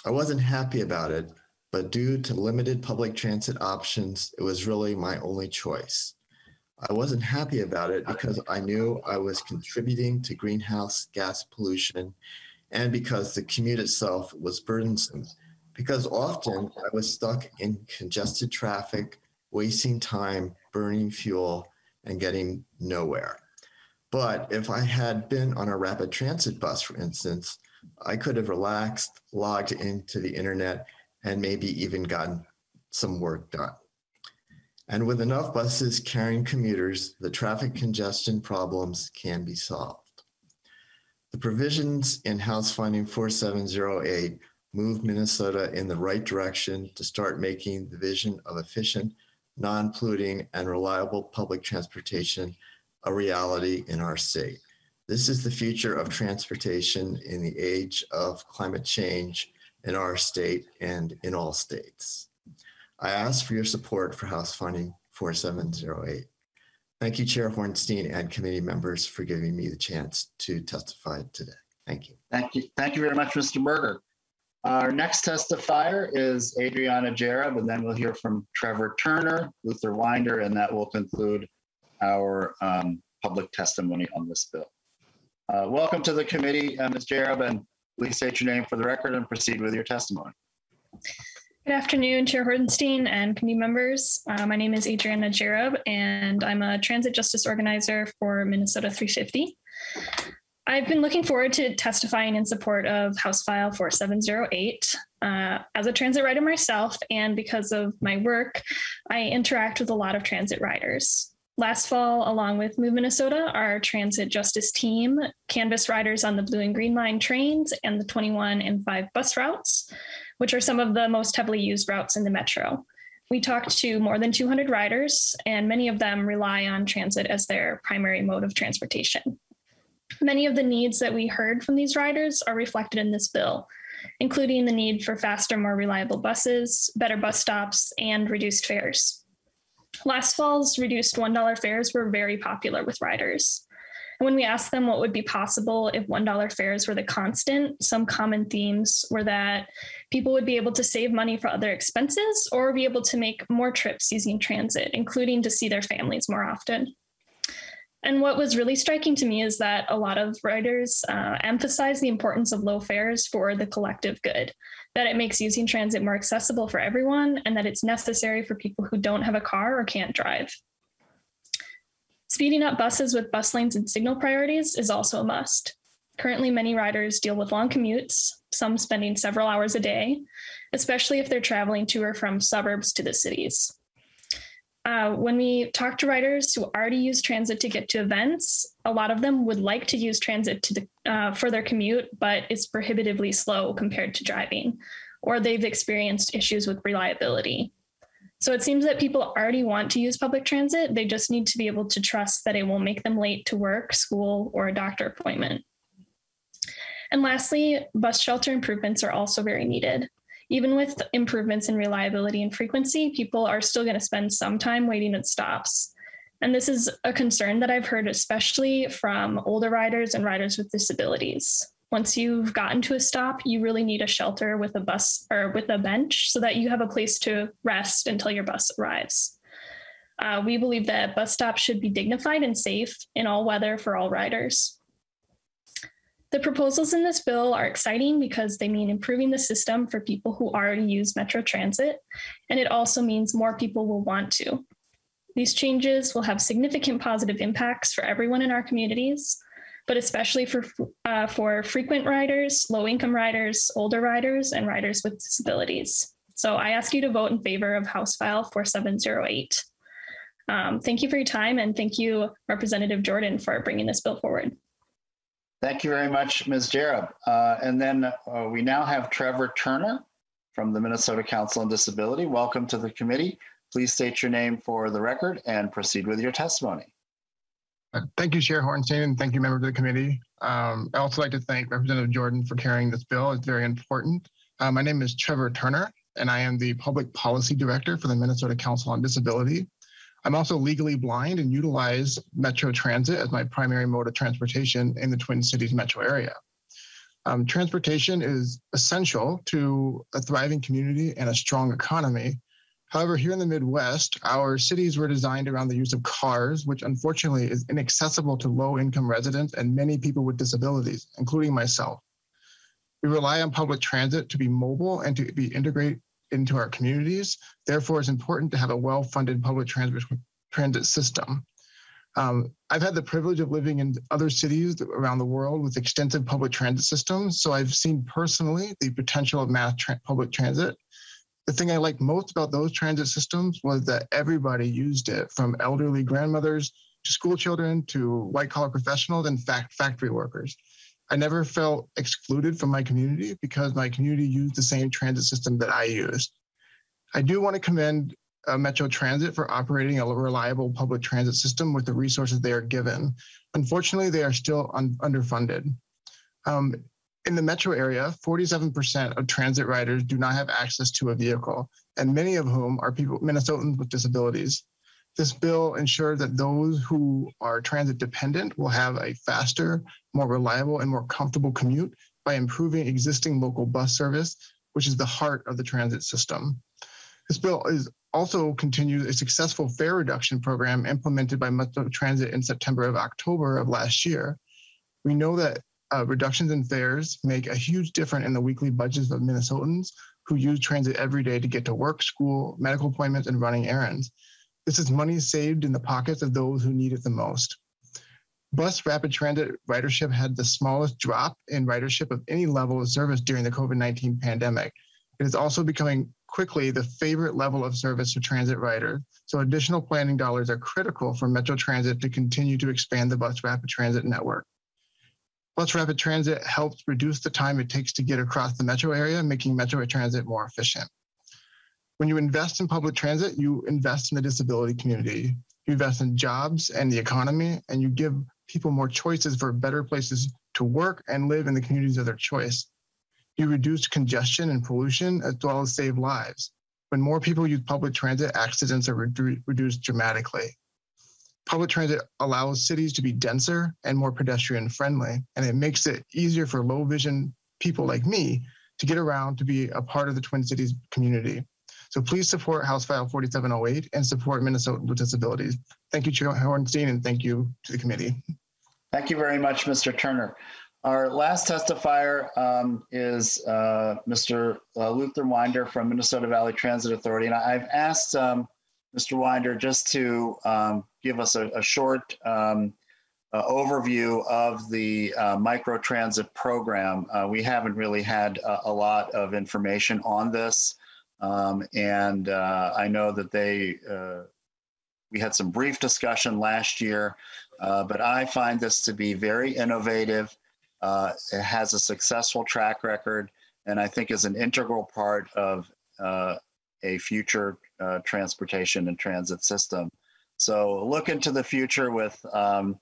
I wasn't happy about it, but due to limited public transit options, it was really my only choice. I wasn't happy about it because I knew I was contributing to greenhouse gas pollution and because the commute itself was burdensome. Because often I was stuck in congested traffic, wasting time, burning fuel, and getting nowhere. But if I had been on a rapid transit bus, for instance, I could have relaxed, logged into the internet, and maybe even gotten some work done. And with enough buses carrying commuters, the traffic congestion problems can be solved. The provisions in House Finding 4708 move Minnesota in the right direction to start making the vision of efficient, non polluting, and reliable public transportation a reality in our state. This is the future of transportation in the age of climate change in our state and in all states. I ask for your support for House Funding 4708. Thank you, Chair Hornstein and committee members for giving me the chance to testify today. Thank you. Thank you. Thank you very much, Mr. Berger. Our next testifier is Adriana Jarab, and then we'll hear from Trevor Turner, Luther Wynder, and that will conclude our um, public testimony on this bill. Uh, welcome to the committee, uh, Ms. Jarab, and please state your name for the record and proceed with your testimony. Good afternoon, Chair Hordenstein and committee members. Uh, my name is Adriana Jarab, and I'm a transit justice organizer for Minnesota 350. I've been looking forward to testifying in support of House File 4708. Uh, as a transit rider myself, and because of my work, I interact with a lot of transit riders. Last fall, along with Move Minnesota, our transit justice team canvassed riders on the Blue and Green Line trains and the 21 and 5 bus routes which are some of the most heavily used routes in the metro. We talked to more than 200 riders, and many of them rely on transit as their primary mode of transportation. Many of the needs that we heard from these riders are reflected in this bill, including the need for faster, more reliable buses, better bus stops, and reduced fares. Last fall's reduced $1 fares were very popular with riders. And when we asked them what would be possible if $1 fares were the constant, some common themes were that people would be able to save money for other expenses or be able to make more trips using transit, including to see their families more often. And what was really striking to me is that a lot of writers uh, emphasize the importance of low fares for the collective good, that it makes using transit more accessible for everyone, and that it's necessary for people who don't have a car or can't drive. Speeding up buses with bus lanes and signal priorities is also a must. Currently, many riders deal with long commutes, some spending several hours a day, especially if they're traveling to or from suburbs to the cities. Uh, when we talk to riders who already use transit to get to events, a lot of them would like to use transit to the, uh, for their commute, but it's prohibitively slow compared to driving, or they've experienced issues with reliability. So it seems that people already want to use public transit. They just need to be able to trust that it won't make them late to work, school, or a doctor appointment. And lastly, bus shelter improvements are also very needed. Even with improvements in reliability and frequency, people are still going to spend some time waiting at stops. And this is a concern that I've heard, especially from older riders and riders with disabilities. Once you've gotten to a stop, you really need a shelter with a bus or with a bench so that you have a place to rest until your bus arrives. Uh, we believe that bus stops should be dignified and safe in all weather for all riders. The proposals in this bill are exciting because they mean improving the system for people who already use Metro Transit, and it also means more people will want to. These changes will have significant positive impacts for everyone in our communities, but especially for, uh, for frequent riders, low income riders, older riders, and riders with disabilities. So I ask you to vote in favor of House File 4708. Um, thank you for your time, and thank you, Representative Jordan, for bringing this bill forward. Thank you very much, Ms. Jareb. Uh, and then uh, we now have Trevor Turner from the Minnesota Council on Disability. Welcome to the committee. Please state your name for the record and proceed with your testimony. Uh, Thank you, Chair Hornstein, and thank you, members of the committee. Um, I also like to thank Representative Jordan for carrying this bill. It's very important. Uh, my name is Trevor Turner, and I am the Public Policy Director for the Minnesota Council on Disability. I'm also legally blind and utilize Metro Transit as my primary mode of transportation in the Twin Cities metro area. Um, transportation is essential to a thriving community and a strong economy. However, here in the Midwest, our cities were designed around the use of cars, which unfortunately is inaccessible to low income residents and many people with disabilities, including myself. We rely on public transit to be mobile and to be integrated into our communities. Therefore, it's important to have a well-funded public transit, transit system. Um, I've had the privilege of living in other cities around the world with extensive public transit systems, so I've seen personally the potential of mass tra public transit. The thing I liked most about those transit systems was that everybody used it, from elderly grandmothers to school children to white collar professionals and fact factory workers. I never felt excluded from my community because my community used the same transit system that I used. I do want to commend uh, Metro Transit for operating a reliable public transit system with the resources they are given. Unfortunately, they are still un underfunded. Um, in the metro area, 47% of transit riders do not have access to a vehicle, and many of whom are people Minnesotans with disabilities. This bill ensures that those who are transit dependent will have a faster, more reliable, and more comfortable commute by improving existing local bus service, which is the heart of the transit system. This bill is also continues a successful fare reduction program implemented by Metro Transit in September of October of last year. We know that uh, reductions in fares make a huge difference in the weekly budgets of Minnesotans who use transit every day to get to work, school, medical appointments, and running errands. This is money saved in the pockets of those who need it the most. Bus rapid transit ridership had the smallest drop in ridership of any level of service during the COVID 19 pandemic. It is also becoming quickly the favorite level of service for transit riders. So additional planning dollars are critical for Metro Transit to continue to expand the bus rapid transit network. Bus rapid transit helps reduce the time it takes to get across the metro area, making Metro Transit more efficient. When you invest in public transit, you invest in the disability community. You invest in jobs and the economy, and you give people more choices for better places to work and live in the communities of their choice. You reduce congestion and pollution as well as save lives. When more people use public transit, accidents are redu reduced dramatically. Public transit allows cities to be denser and more pedestrian friendly, and it makes it easier for low vision people like me to get around to be a part of the Twin Cities community. So please support House File 4708 and support Minnesota with Disabilities. Thank you, Chair Hornstein, and thank you to the committee. Thank you very much, Mr. Turner. Our last testifier um, is uh, Mr. Uh, Luther Wynder from Minnesota Valley Transit Authority. And I've asked um, Mr. Wynder just to um, give us a, a short um, uh, overview of the uh, microtransit program. Uh, we haven't really had a, lot of information on this. Um, and uh, I know that they we had some brief discussion last year, uh, but I find this to be very innovative. Uh, it has a successful track record, and I think is an integral part of uh, a future uh, transportation and transit system. So look into the future with um,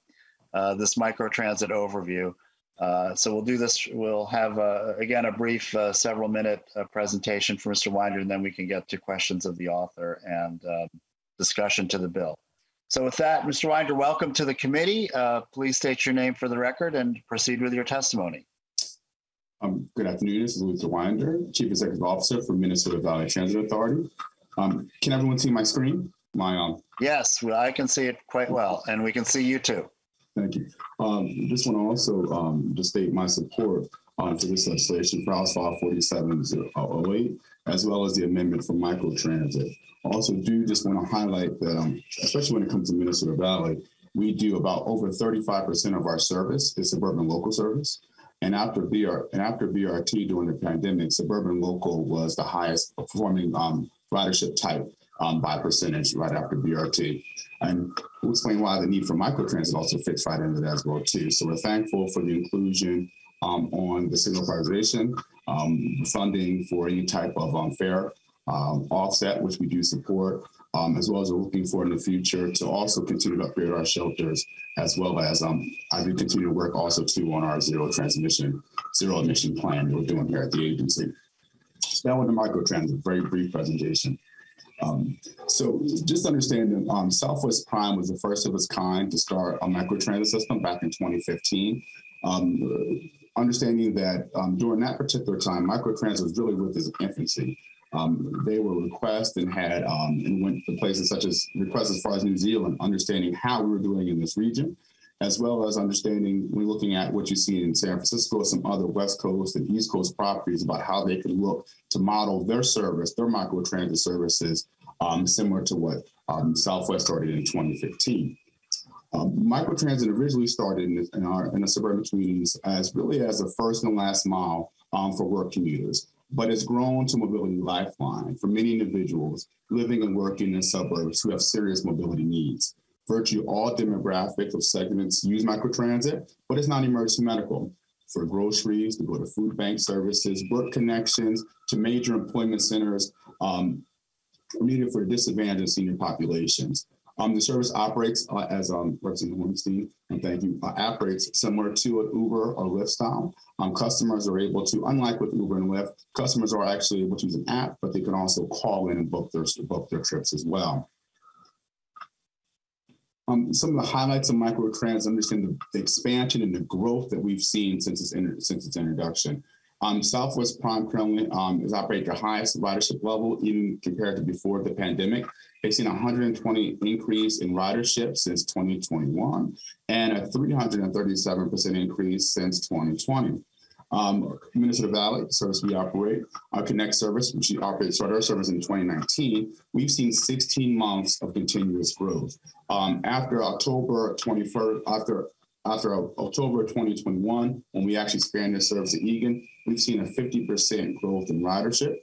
uh, this microtransit overview. Uh, so we'll do this. We'll have uh, again a brief uh, several minute uh, presentation for Mr. Wynder, and then we can get to questions of the author and um, discussion to the bill. So with that, Mr. Wynder, welcome to the committee. Uh, please state your name for the record and proceed with your testimony. Um, good afternoon. This is Luther Wynder, Chief Executive Officer for Minnesota Valley Transit Authority. Um, can everyone see my screen? My um. Yes, well, I can see it quite well, and we can see you too. Thank you. Um, just want to also um, just state my support uh, for this legislation for House File 4708, as well as the amendment for microtransit. Also do just want to highlight that, um, especially when it comes to Minnesota Valley, we do about over 35% of our service is suburban local service. And after BR and after BRT during the pandemic, suburban local was the highest performing um, ridership type um, by percentage right after BRT. And we'll explain why the need for microtransit also fits right into that as well too. So we're thankful for the inclusion um, on the signal prioritization, um, funding for any type of um, fare um, offset, which we do support, um, as well as we're looking for in the future to also continue to upgrade our shelters, as well as um, I do continue to work also too on our zero transmission, zero emission plan that we're doing here at the agency. So that was the microtransit, very brief presentation. Um, so just understand that um, Southwest Prime was the first of its kind to start a microtransit system back in 2015. Um, understanding that um, during that particular time, microtransit was really with its infancy. Um, they were requests and had um, and went to places such as requests as far as New Zealand, understanding how we were doing in this region, as well as understanding when looking at what you see in San Francisco, some other West Coast and East Coast properties about how they could look to model their service, their microtransit services, um, similar to what um, Southwest started in 2015. Um, microtransit originally started in, in, our in the suburban communities as really as the first and last mile um, for work commuters but it's grown to mobility lifeline for many individuals living and working in suburbs who have serious mobility needs. Virtually all demographics of segments use microtransit, but it's not emergency medical. For groceries, to go to food bank services, work connections, to major employment centers, um, needed for disadvantaged senior populations. Um, the service operates uh, as um, Representative Winston, and thank you, uh, operates similar to an Uber or Lyft style. Um, customers are able to, unlike with Uber and Lyft, customers are actually able to use an app, but they can also call in and book their, book their trips as well. Um, some of the highlights of microtrans understand the, the, expansion and the growth that we've seen since its, since its introduction. Um, Southwest Prime currently um, is operating at the highest ridership level, even compared to before the pandemic. They've seen a 120 increase in ridership since 2021 and a 337% increase since 2020. Um, Minnesota Valley service we operate, our Connect service, which we operated, started our service in 2019, we've seen 16 months of continuous growth. Um, after October 21st, after after October 2021, when we actually expanded service to Eagan, we've seen a 50% growth in ridership.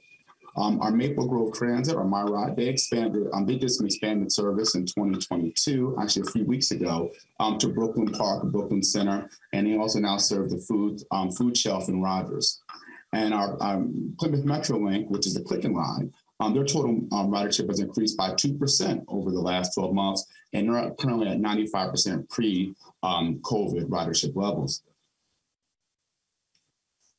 Um, our Maple Grove Transit, or MyRide, they expanded, um, they did some expanded service in 2022, actually a few weeks ago, um, to Brooklyn Park, Brooklyn Center, and they also now serve the food um, food shelf in Rogers. And our um, Plymouth Metrolink, which is a Quicken line, um, their total ridership has increased by 2% over the last 12 months, and they're currently at 95% pre COVID ridership levels.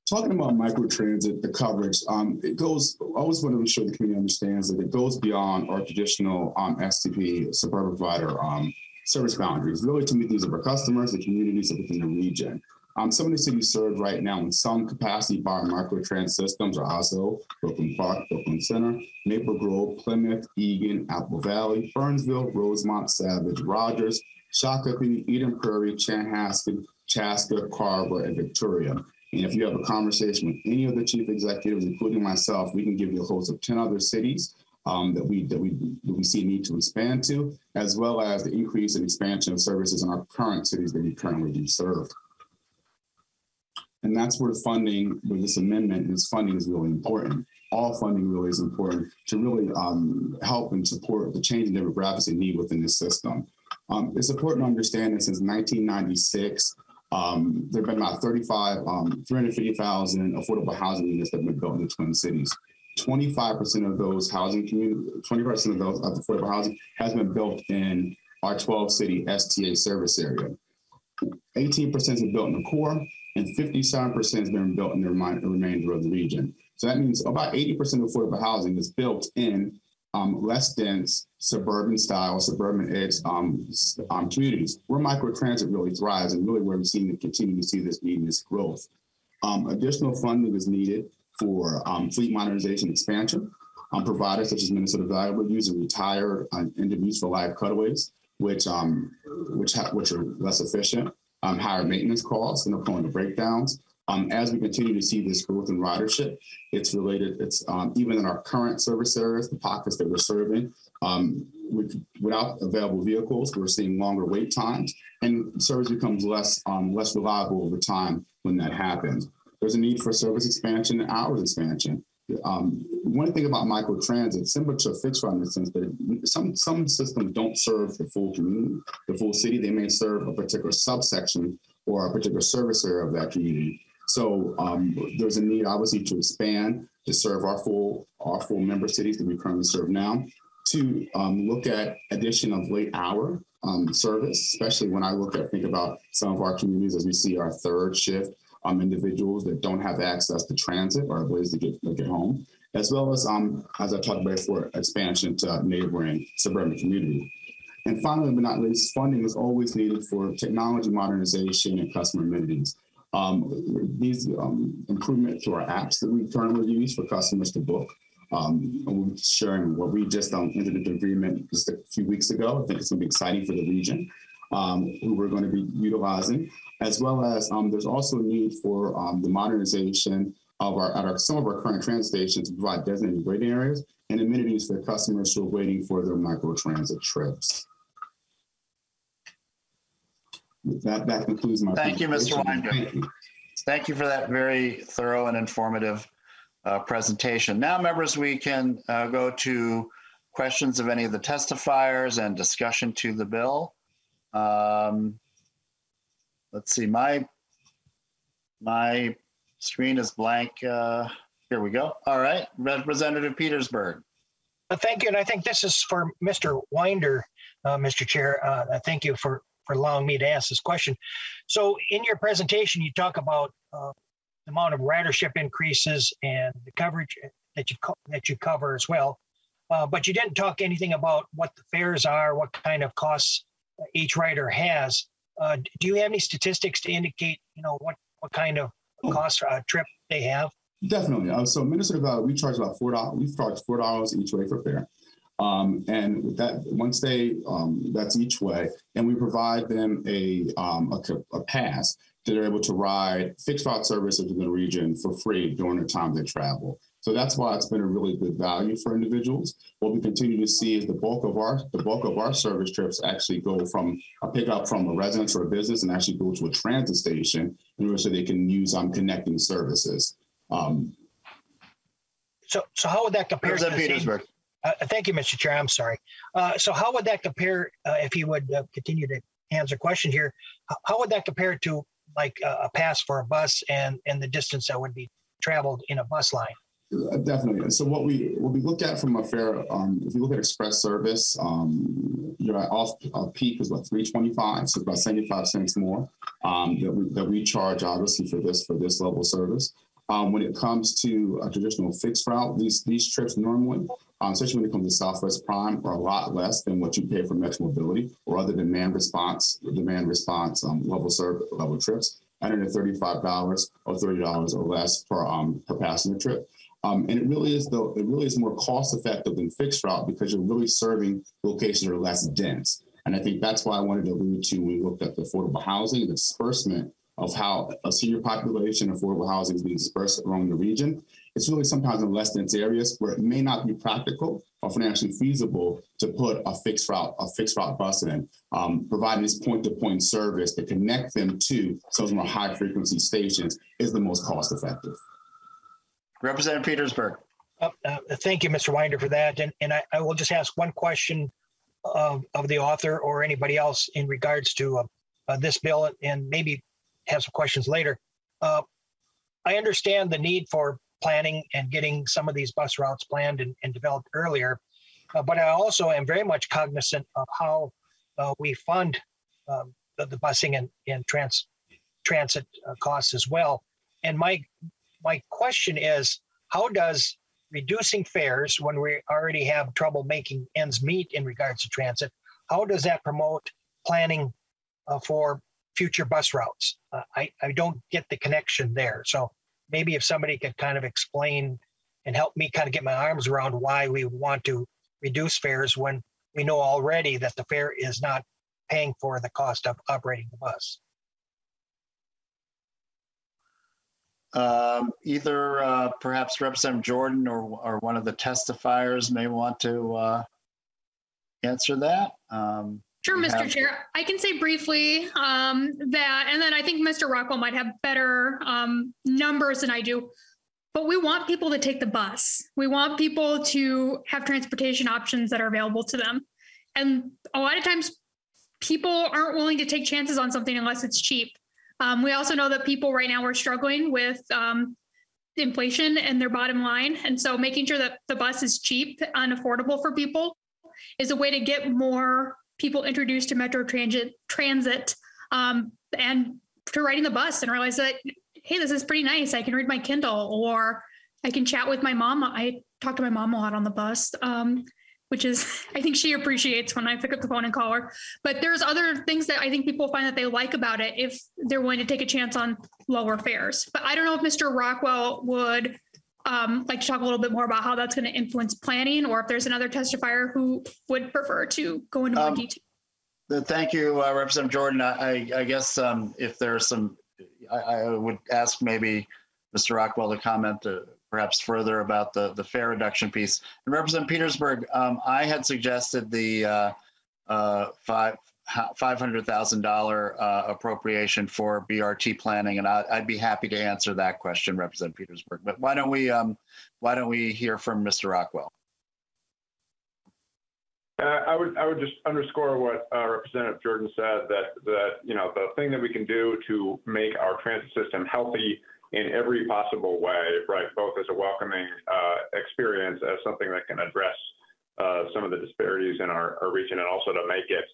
Talking about microtransit, the coverage, um, it goes, I always want to ensure the community understands that it goes beyond our traditional um, STP suburban provider um, service boundaries, really to meet the needs of our customers, the communities within the region. Um, some of the cities served right now in some capacity by microtransit systems are also Brooklyn Park, Brooklyn Center, Maple Grove, Plymouth, Eagan, Apple Valley, Burnsville, Rosemount, Savage, Rogers, Shakopee, Eden Prairie, Chanhassen, Chaska, Carver, and Victoria. And if you have a conversation with any of the chief executives, including myself, we can give you a host of 10 other cities um, that we that we that we see need to expand to, as well as the increase and expansion of services in our current cities that we currently do serve. And that's where the funding, with this amendment, this funding is really important. all funding really is important to really um, help and support the change in demographics and need within the system. Um, it's important to understand that since 1996, um, there have been about 35, um, 350,000 affordable housing units that have been built in the Twin Cities. 25% of those housing community, 20% of those of affordable housing has been built in our 12 city STA service area. 18% has been built in the core and 57% has been built in the remainder of the region. So that means about 80% of affordable housing is built in um, less dense suburban style, suburban edge um, um, communities where microtransit really thrives and really where we seem to continue to see this need and this growth. Um, additional funding is needed for um, fleet modernization expansion. Um, providers such as Minnesota Valuable use and retire uh, end of useful life cutaways, which which which are less efficient, higher maintenance costs, and are prone to breakdowns. Um, as we continue to see this growth in ridership, it's related. It's um, even in our current service areas, the pockets that we're serving, um, we, without available vehicles, we're seeing longer wait times, and service becomes less um, less reliable over time when that happens. There's a need for service expansion and hours expansion. Um, one thing about microtransit, similar to fixed route in the sense that some some systems don't serve the full community, the full city. They may serve a particular subsection or a particular service area of that community. So um, there's a need, obviously, to expand to serve our full our full member cities that we currently serve now. To um, look at addition of late hour um, service, especially when I look at think about some of our communities as we see our third shift um, individuals that don't have access to transit or ways to get, to get home, as well as, um, as I talked about before, expansion to neighboring suburban communities. And finally, but not least, funding is always needed for technology modernization and customer amenities. Um, these um, improvement to our apps that we currently use for customers to book. Um, we're sharing what we just um, entered into agreement just a few weeks ago. I think it's going to be exciting for the region, um, who we're going to be utilizing as well as um, there's also a need for um, the modernization of our, our, some of our current transit stations to provide designated waiting areas and amenities for customers who are waiting for their microtransit trips. That, that concludes my. Thank you, Mr. presentation. Thank you. Wynder. Thank you for that very thorough and informative uh, presentation. Now, members, we can uh, go to questions of any of the testifiers and discussion to the bill. Um, let's see, my, my screen is blank. Uh, here we go. All right, Representative Petersburg. Uh, Thank you, and I think this is for Mr. Wynder, uh, Mr. Chair. Uh, Thank you for, for allowing me to ask this question. So in your presentation, you talk about uh, the amount of ridership increases and the coverage that you, co- that you cover as well. Uh, But you didn't talk anything about what the fares are, what kind of costs each rider has. Uh, Do you have any statistics to indicate, you know, what, what kind of cost uh, trip they have? Definitely. Uh, so Minnesota Valley, we charge about four dollars. We charge four dollars each way for fare. Um, and with that, once they, um, that's each way, and we provide them a, um, a, a pass that they're able to ride fixed route service into the region for free during the time they travel. So that's why it's been a really good value for individuals. What we continue to see is the bulk of our the bulk of our service trips actually go from a pickup from a residence or a business and actually go to a transit station in order so they can use um, connecting services. Um, So, so how would that compare? to the same- Petersburg. Uh, thank you, Mr. Chair. I'm sorry. Uh, so how would that compare, uh, if you would uh, continue to answer question here, how would that compare to like uh, a pass for a bus and, and the distance that would be traveled in a bus line? Uh, Definitely. So what we what we look at from a fare, um, if you look at express service, um, at off uh, peak is what 325, so about 75 cents more um, that we that we charge obviously for this for this level of service. Um, when it comes to a traditional fixed route, these these trips normally, um, especially when it comes to Southwest Prime, are a lot less than what you pay for Metro Mobility or other demand response demand response um, level serve level trips. Under thirty-five dollars or thirty dollars or less per um, per passenger trip. Um, and it really is though it really is more cost effective than fixed route because you're really serving locations that are less dense. And I think that's why I wanted to allude to when we looked at the affordable housing, the disbursement of how a senior population affordable housing is being dispersed around the region. It's really sometimes in less dense areas where it may not be practical or financially feasible to put a fixed route, a fixed route bus in, um, providing this point-to-point service to connect them to some of the more high frequency stations is the most cost effective. Representative Petersburg. Uh, uh, Thank you, Mr. Wynder, for that. And, and I, I will just ask one question of, of the author or anybody else in regards to uh, uh, this bill and maybe have some questions later. Uh, I understand the need for planning and getting some of these bus routes planned and, and developed earlier. Uh, But I also am very much cognizant of how uh, we fund um, the, the busing and, and trans, transit uh, costs as well. And my, my question is, how does reducing fares when we already have trouble making ends meet in regards to transit, how does that promote planning uh, for future bus routes? Uh, I, I don't get the connection there. So maybe if somebody could kind of explain and help me kind of get my arms around why we want to reduce fares when we know already that the fare is not paying for the cost of operating the bus. Um, Either uh, perhaps Representative Jordan or, or one of the testifiers may want to uh, answer that. Um, Sure, Mr. have- Chair. I can say briefly um, that, and then I think Mr. Rockwell might have better um, numbers than I do. But we want people to take the bus. We want people to have transportation options that are available to them. And a lot of times, people aren't willing to take chances on something unless it's cheap. Um, we also know that people right now are struggling with um, inflation and their bottom line. And so making sure that the bus is cheap and affordable for people is a way to get more people introduced to Metro Transit, transit um, and to riding the bus and realize that, hey, this is pretty nice. I can read my Kindle or I can chat with my mom. I talk to my mom a lot on the bus, um, which is, I think she appreciates when I pick up the phone and call her. But there's other things that I think people find that they like about it if they're willing to take a chance on lower fares. But I don't know if Mr. Rockwell would um, like to talk a little bit more about how that's going to influence planning, or if there's another testifier who would prefer to go into more Um, detail. Thank you, uh, Representative Jordan. I, I- I guess um, if there's some, I, I would ask maybe Mr. Rockwell to comment uh, perhaps further about the, the fare reduction piece. And Representative Petersburg, um, I had suggested the uh, uh, five, $500,000 uh, appropriation for BRT planning, and I, I'd be happy to answer that question, Representative Petersburg. But why don't we, um, why don't we hear from Mr. Rockwell? Uh, I would I would just underscore what uh, Representative Jordan said that that you know the thing that we can do to make our transit system healthy in every possible way, right, both as a welcoming uh, experience as something that can address uh, some of the disparities in our, our region, and also to make it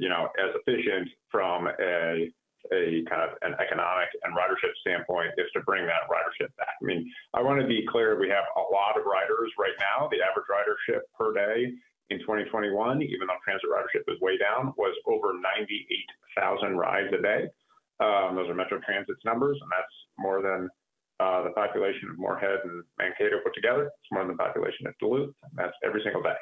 you know as efficient from a a kind of an economic and ridership standpoint is to bring that ridership back. I mean, I want to be clear, we have a lot of riders right now. The average ridership per day in 2021, even though transit ridership is way down, was over 98,000 rides a day. Um, those are Metro Transit's numbers, and that's more than uh, the population of Moorhead and Mankato put together. It's more than the population of Duluth. And that's every single day.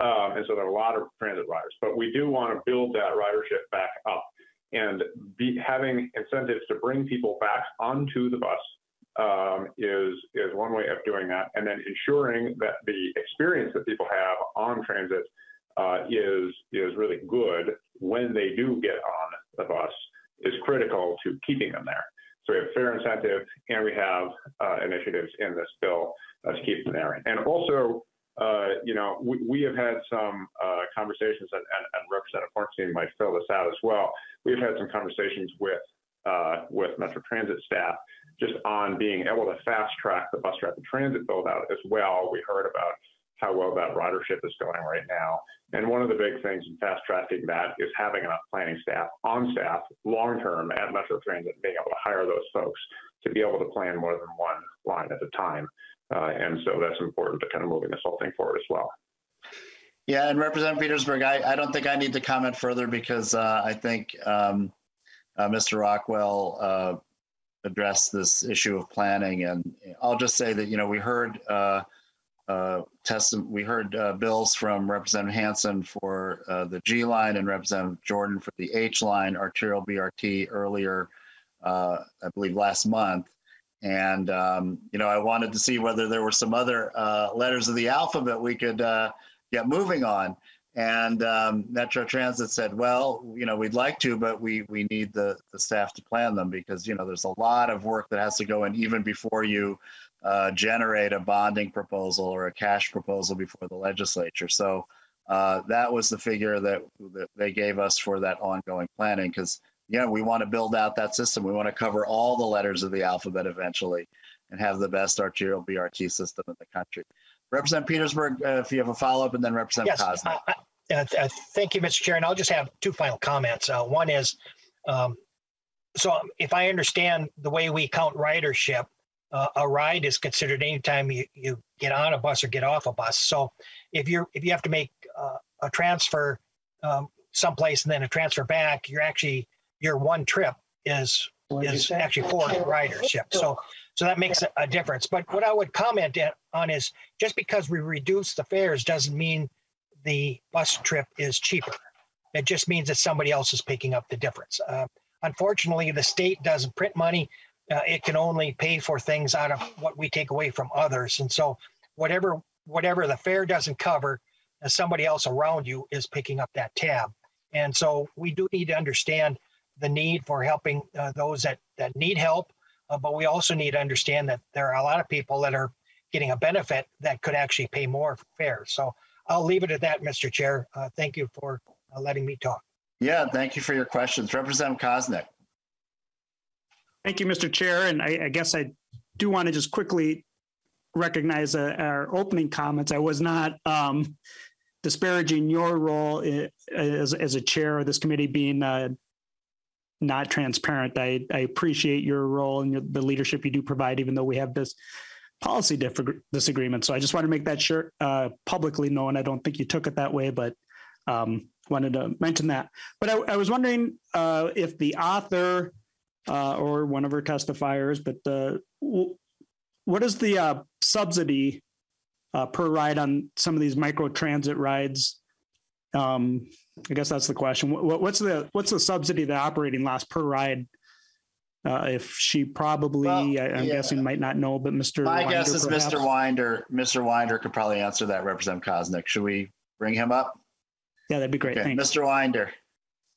Um, and so there are a lot of transit riders, but we do want to build that ridership back up and be having incentives to bring people back onto the bus um, is is one way of doing that, and then ensuring that the experience that people have on transit uh, is is really good when they do get on the bus is critical to keeping them there. So we have fair incentive, and we have uh, initiatives in this bill uh, to keep them there, and also. Uh, you know, we, we have had some uh, conversations, and, and, and Representative Hornstein might fill this out as well. We've had some conversations with uh, with Metro Transit staff just on being able to fast track the bus rapid transit build out as well. We heard about how well that ridership is going right now. And one of the big things in fast tracking that is having enough planning staff on staff long term at Metro Transit, being able to hire those folks to be able to plan more than one line at a time. Uh, and so that's important to kind of moving this whole thing forward as well. Yeah, and Representative Petersburg, I, I don't think I need to comment further because uh, I think um, uh, Mr. Rockwell uh, addressed this issue of planning, and I'll just say that you know we heard uh, uh, test we heard uh, bills from Representative Hanson for the G line and Representative Jordan for the H line arterial BRT earlier, I believe last month. And um, you know, I wanted to see whether there were some other uh, letters of the alphabet we could uh, get moving on. And um, Metro Transit said, well, you know, we'd like to, but we, we need the, the staff to plan them because, you know, there's a lot of work that has to go in even before you uh, generate a bonding proposal or a cash proposal before the legislature. So uh, that was the figure that, that they gave us for that ongoing planning because, yeah, we want to build out that system. We want to cover all the letters of the alphabet eventually and have the best arterial BRT system in the country. Represent Petersburg, uh, if you have a follow-up, and then Represent Yes, Cosner. uh, uh, uh, Thank you, Mr. Chair, and I'll just have two final comments. Uh, One is, um, so if I understand the way we count ridership, uh, a ride is considered anytime you, you get on a bus or get off a bus. So if you're, if you have to make uh, a transfer um, someplace and then a transfer back, you're actually, your one trip is, is actually four ridership. So, so that makes a- a difference. But what I would comment on is just because we reduce the fares doesn't mean the bus trip is cheaper. It just means that somebody else is picking up the difference. Uh, unfortunately, the state doesn't print money. Uh, it can only pay for things out of what we take away from others. And so whatever whatever the fare doesn't cover, uh, somebody else around you is picking up that tab. And so we do need to understand the need for helping uh, those that, that need help. Uh, but we also need to understand that there are a lot of people that are getting a benefit that could actually pay more for fares. So I'll leave it at that, Mr. Chair. Uh, thank you for uh, letting me talk. Yeah, thank you for your questions. Representative Koznick. Thank you, Mr. Chair. And I, I guess I do want to just quickly recognize uh, our opening comments. I was not um, disparaging your role as, as a chair of this committee being uh, not transparent. I, I appreciate your role and your, the leadership you do provide, even though we have this policy differ- disagreement. So I just want to make that sure uh, publicly known. I don't think you took it that way, but um, wanted to mention that. But I, I was wondering uh, if the author uh, or one of her testifiers, but the what is the uh, subsidy uh, per ride on some of these micro transit rides? Um, I guess that's the question. What, what's the what's the subsidy, the operating loss per ride? Uh, if she probably, I, I'm yeah. guessing, might not know, but Mr. My Wynder, guess is perhaps? Mr. Wynder, Mr. Wynder could probably answer that, Representative Koznick. Should we bring him up? Yeah, that'd be great. Okay, Thanks. Mr. Wynder.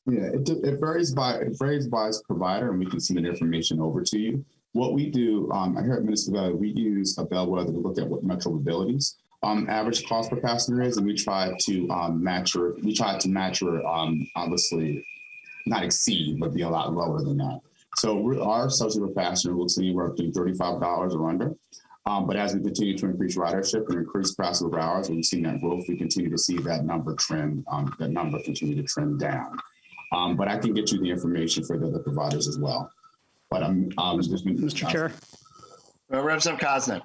Yeah, it, it varies by it varies by its provider, and we can submit information over to you. What we do, um, I heard at Minnesota Valley, we use a bellwether to look at what Metro Mobility's um, average cost per passenger is, and we try to um, match her. We try to match her, um, obviously, not exceed, but be a lot lower than that. So we're, our subsidy per passenger looks anywhere up between thirty-five dollars or under. Um, but as we continue to increase ridership and increase passenger hours, we've seen that growth. We continue to see that number trend, um, that number continue to trend down. Um, but I can get you the information for the other providers as well. But I'm, um, Mr. Chair. Uh, Representative Koznick.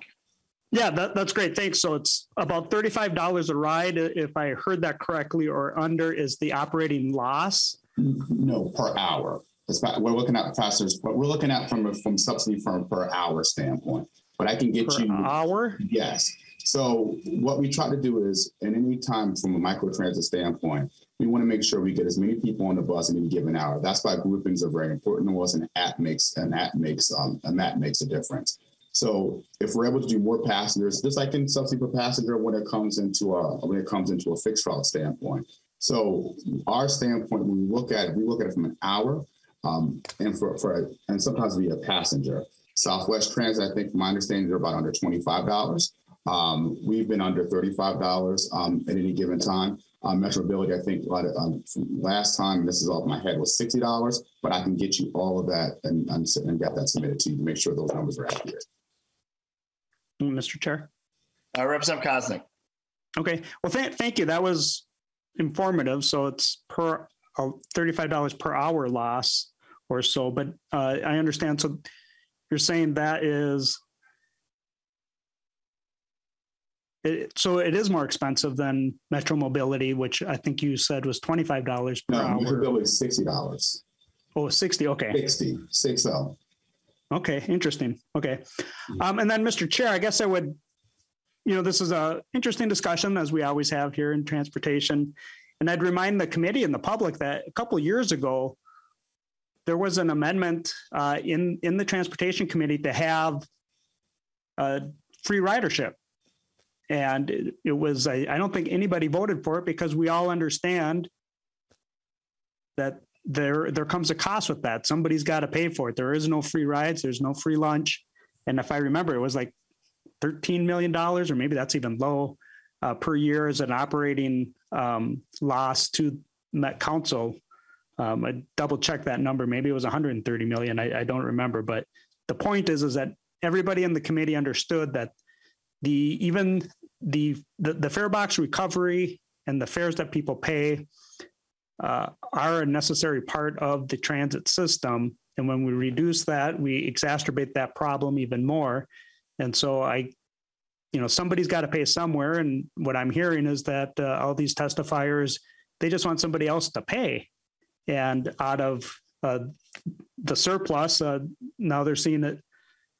Yeah, that, that's great. Thanks. So it's about thirty-five dollars a ride, if I heard that correctly, or under is the operating loss. No, per hour. About, we're looking at passengers, but we're looking at from a, from subsidy from per hour standpoint. But I can get you Per you. hour? Yes. So what we try to do is, at any time from a microtransit standpoint, we want to make sure we get as many people on the bus in any given hour. That's why groupings are very important to us, and app makes an app makes um, and that makes a difference. So if we're able to do more passengers, just like in subsidy per passenger, when it comes into a when it comes into a fixed route standpoint. So our standpoint, when we look at it, we look at it from an hour, um, and for for and sometimes via passenger. Southwest Transit, I think, from my understanding, they're about under twenty five dollars. Um, we've been under thirty-five dollars um, at any given time. Um, Metro Mobility, I think, uh, um, last time, this is off my head, was sixty dollars. But I can get you all of that and, and, and get that submitted to you to make sure those numbers are accurate. Mr. Chair. Uh, Representative Koznick. Okay. Well, thank, thank you. That was informative. So it's per uh, thirty-five dollars per hour loss or so. But uh, I understand. So you're saying that is it, so it is more expensive than Metro Mobility, which I think you said was twenty-five dollars per No, hour. Metro Mobility is sixty dollars. Oh, 60. Okay. 60, six oh. Okay, interesting. Okay. Um, and then, Mr. Chair, I guess I would, you know, this is a interesting discussion as we always have here in transportation. And I'd remind the committee and the public that a couple of years ago, there was an amendment uh, in, in the transportation committee to have uh, free ridership. And it, it was, I, I don't think anybody voted for it because we all understand that there, there comes a cost with that. Somebody's got to pay for it. There is no free rides. There's no free lunch. And if I remember, it was like $13 million, or maybe that's even low, uh, per year as an operating um, loss to Met Council. Um, I double checked that number. Maybe it was 130 million. I, I don't remember. But the point is, is that everybody in the committee understood that the even the the, the fare box recovery and the fares that people pay uh, are a necessary part of the transit system. And when we reduce that, we exacerbate that problem even more. And so I, you know, somebody's got to pay somewhere. And what I'm hearing is that uh, all these testifiers, they just want somebody else to pay. And out of uh, the surplus, uh, now they're seeing it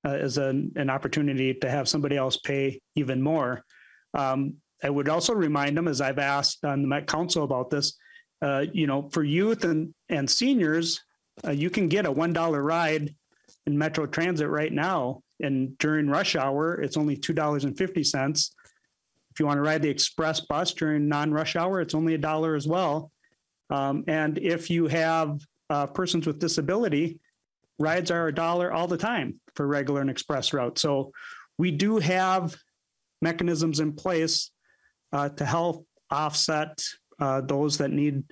uh, as an, an opportunity to have somebody else pay even more. Um, I would also remind them, as I've asked on the Met Council about this, uh, you know, for youth and, and seniors, uh, you can get a $1 ride in Metro Transit right now. And during rush hour, it's only $2.50. If you want to ride the express bus during non-rush hour, it's only a dollar as well. Um, and if you have uh, persons with disability, rides are a dollar all the time for regular and express routes. So we do have mechanisms in place uh, to help offset uh, those that need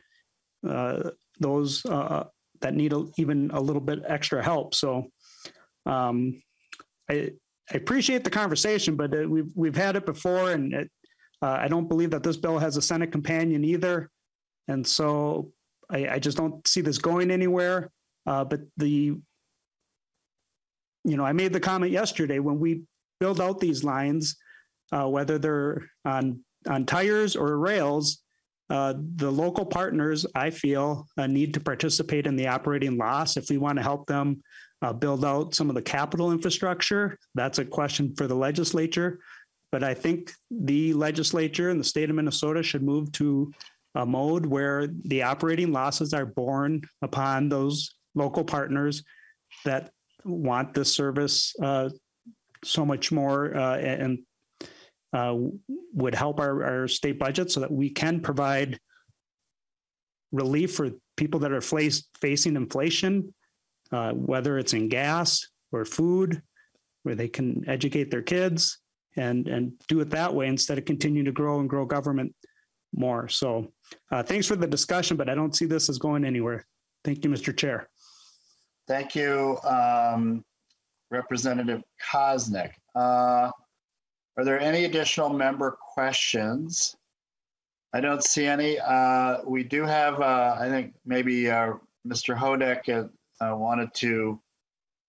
uh, those uh, that need a, even a little bit extra help. So um, I, I appreciate the conversation, but uh, we've we've had it before, and it, uh, I don't believe that this bill has a Senate companion either, and so I, I just don't see this going anywhere. Uh, but the, you know, I made the comment yesterday when we build out these lines, uh, whether they're on on tires or rails, uh, the local partners, I feel, uh, need to participate in the operating loss if we want to help them uh, build out some of the capital infrastructure. That's a question for the legislature. But I think the legislature and the state of Minnesota should move to a mode where the operating losses are borne upon those local partners that want this service uh, so much more uh, and uh, would help our, our state budget so that we can provide relief for people that are face, facing inflation, uh, whether it's in gas or food, where they can educate their kids and and do it that way instead of continuing to grow and grow government more. So uh, thanks for the discussion, but I don't see this as going anywhere. Thank you, Mr. Chair. Thank you, um, Representative Koznick. Uh, are there any additional member questions? I don't see any. Uh, we do have, uh, I think maybe uh, Mr. Houdek uh, uh, wanted to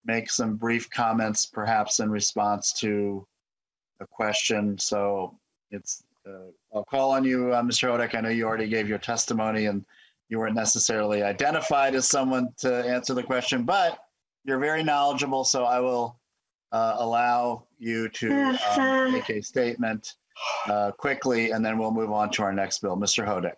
make some brief comments, perhaps in response to a question. So it's, uh, I'll call on you, Mr. Houdek. I know you already gave your testimony and you weren't necessarily identified as someone to answer the question, but you're very knowledgeable. So I will uh, allow you to um, make a statement uh, quickly, and then we'll move on to our next bill. Mr. Houdek.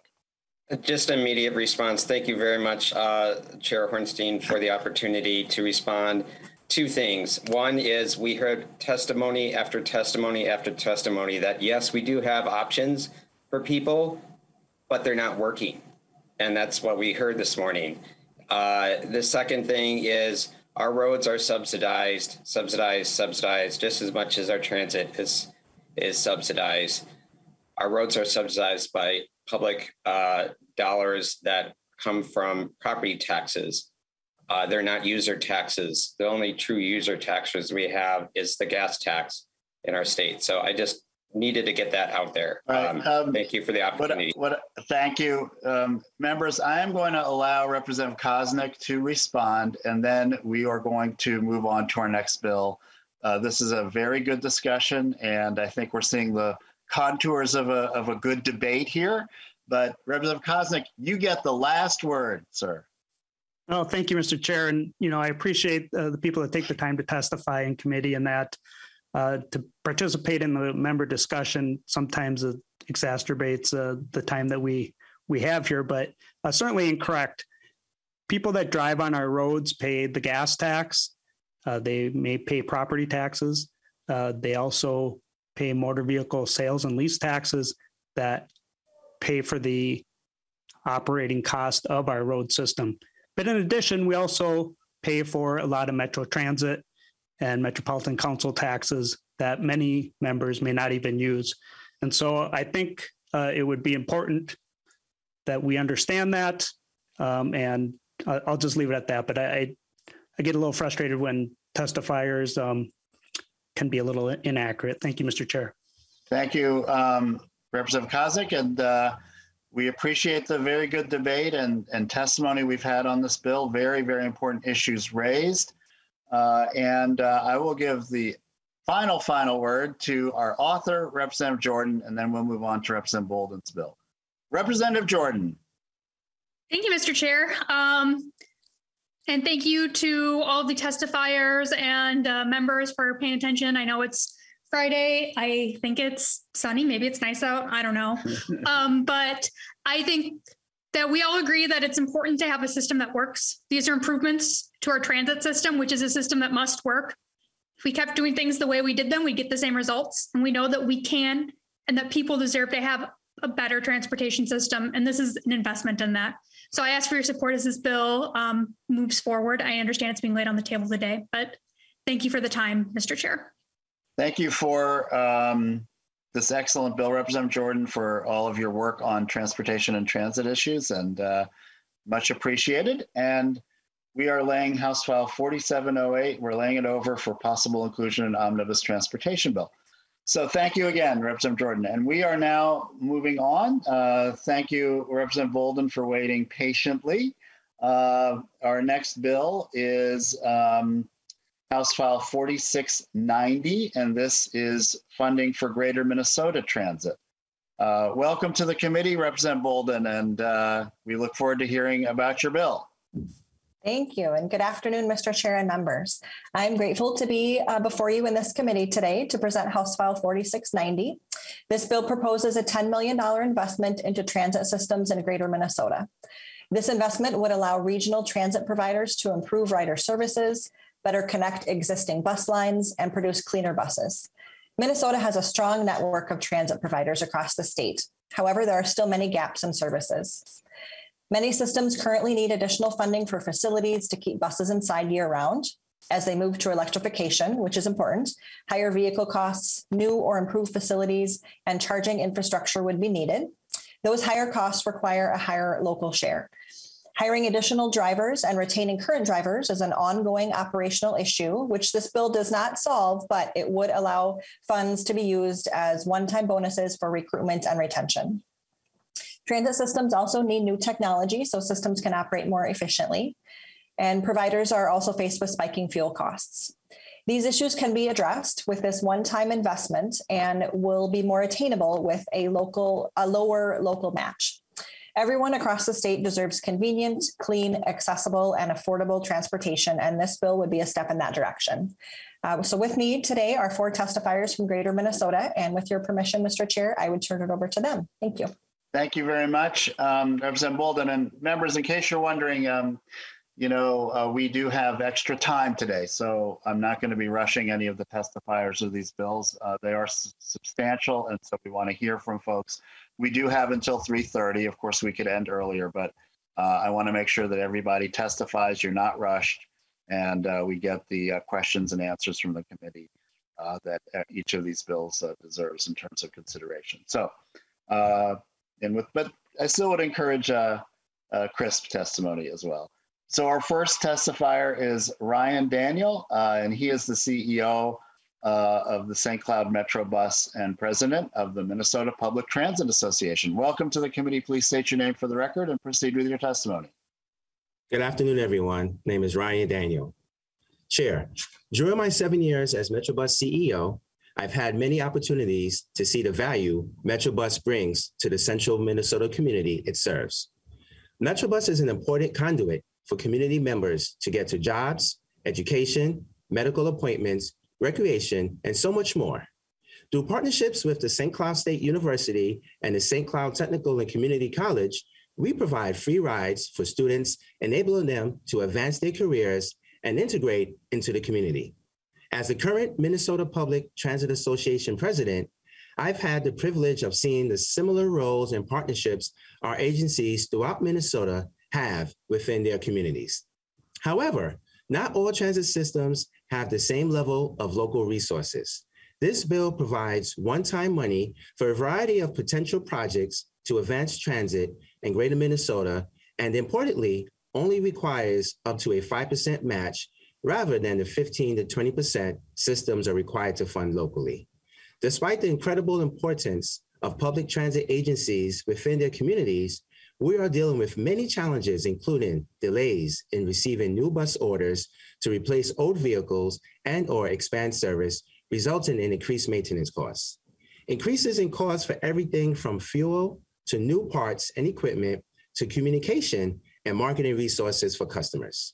Just an immediate response. Thank you very much, uh, Chair Hornstein, for the opportunity to respond. Two things. One is we heard testimony after testimony after testimony that yes, we do have options for people, but they're not working. And that's what we heard this morning. Uh, the second thing is our roads are subsidized, subsidized, subsidized just as much as our transit is is subsidized. Our roads are subsidized by public uh, dollars that come from property taxes. Uh, they're not user taxes. The only true user taxes we have is the gas tax in our state. So I just needed to get that out there. Um, um, thank you for the opportunity. What, what, thank you. Um, members, I am going to allow Representative Koznick to respond, and then we are going to move on to our next bill. Uh, this is a very good discussion, and I think we're seeing the contours of a, of a good debate here. But Representative Koznick, you get the last word, sir. Oh, thank you, Mr. Chair. And, you know, I appreciate uh, the people that take the time to testify in committee and that uh, to participate in the member discussion sometimes it exacerbates uh, the time that we we have here, but uh, certainly incorrect. People that drive on our roads pay the gas tax. They may pay property taxes. They also pay motor vehicle sales and lease taxes that pay for the operating cost of our road system. But in addition, we also pay for a lot of Metro Transit and Metropolitan Council taxes that many members may not even use. And so I think uh, it would be important that we understand that. Um, and I- I'll just leave it at that. But I, I, I get a little frustrated when testifiers um, can be a little inaccurate. Thank you, Mr. Chair. Thank you, um, Representative Koznick, and uh, we appreciate the very good debate and, and testimony we've had on this bill. Very, very important issues raised. Uh, and uh, I will give the final, final word to our author, Representative Jordan, and then we'll move on to Representative Boldon's bill. Representative Jordan. Thank you, Mr. Chair. Um, and thank you to all the testifiers and uh, members for paying attention. I know it's Friday. I think it's sunny. Maybe it's nice out. I don't know. um, but I think that we all agree that it's important to have a system that works. These are improvements to our transit system, which is a system that must work. If we kept doing things the way we did them, we'd get the same results. And we know that we can and that people deserve to have a better transportation system. And this is an investment in that. So I ask for your support as this bill um, moves forward. I understand it's being laid on the table today, but thank you for the time, Mr. Chair. Thank you for um, this excellent bill, Representative Jordan, for all of your work on transportation and transit issues, and uh, much appreciated. And we are laying House File 4708. We're laying it over for possible inclusion in omnibus transportation bill. So thank you again, Representative Jordan. And we are now moving on. Uh, thank you, Representative Boldon, for waiting patiently. Uh, our next bill is um, House File 4690, and this is funding for Greater Minnesota Transit. Uh, welcome to the committee, Representative Boldon, and uh, we look forward to hearing about your bill. Thank you, and good afternoon, Mr. Chair and members. I'm grateful to be uh, before you in this committee today to present House File 4690. This bill proposes a $10 million investment into transit systems in Greater Minnesota. This investment would allow regional transit providers to improve rider services, better connect existing bus lines, and produce cleaner buses. Minnesota has a strong network of transit providers across the state. However, there are still many gaps in services. Many systems currently need additional funding for facilities to keep buses inside year round. As they move to electrification, which is important, higher vehicle costs, new or improved facilities, and charging infrastructure would be needed. Those higher costs require a higher local share. Hiring additional drivers and retaining current drivers is an ongoing operational issue, which this bill does not solve, but it would allow funds to be used as one time bonuses for recruitment and retention. Transit systems also need new technology so systems can operate more efficiently. And providers are also faced with spiking fuel costs. These issues can be addressed with this one-time investment and will be more attainable with a local, a lower local match. Everyone across the state deserves convenient, clean, accessible, and affordable transportation, and this bill would be a step in that direction. Uh, so with me today are four testifiers from Greater Minnesota, and with your permission, Mr. Chair, I would turn it over to them. Thank you. Thank you very much, um, Representative Boldon. And members, in case you're wondering, um, you know, uh, we do have extra time today, so I'm not going to be rushing any of the testifiers of these bills. Uh, they are substantial, and so we want to hear from folks. We do have until 3:30. Of course, we could end earlier, but uh, I want to make sure that everybody testifies. You're not rushed, and uh, we get the uh, questions and answers from the committee uh, that uh, each of these bills uh, deserves in terms of consideration. So. And with but I still would encourage crisp testimony as well. So our first testifier is Ryan Daniel, and he is the CEO uh, of the St. Cloud Metro Bus and president of the Minnesota Public Transit Association. Welcome to the committee. Please state your name for the record and proceed with your testimony. Good afternoon, everyone. Name is Ryan Daniel. Chair, during my seven years as Metrobus CEO, I've had many opportunities to see the value Metrobus brings to the central Minnesota community it serves. Metrobus is an important conduit for community members to get to jobs, education, medical appointments, recreation, and so much more. Through partnerships with the St. Cloud State University and the St. Cloud Technical and Community College, we provide free rides for students, enabling them to advance their careers and integrate into the community. As the current Minnesota Public Transit Association president, I've had the privilege of seeing the similar roles and partnerships our agencies throughout Minnesota have within their communities. However, not all transit systems have the same level of local resources. This bill provides one-time money for a variety of potential projects to advance transit in greater Minnesota, and importantly, only requires up to a 5% match rather than the 15 to 20% systems are required to fund locally. Despite the incredible importance of public transit agencies within their communities, we are dealing with many challenges, including delays in receiving new bus orders to replace old vehicles and or expand service, resulting in increased maintenance costs. Increases in costs for everything from fuel to new parts and equipment to communication and marketing resources for customers.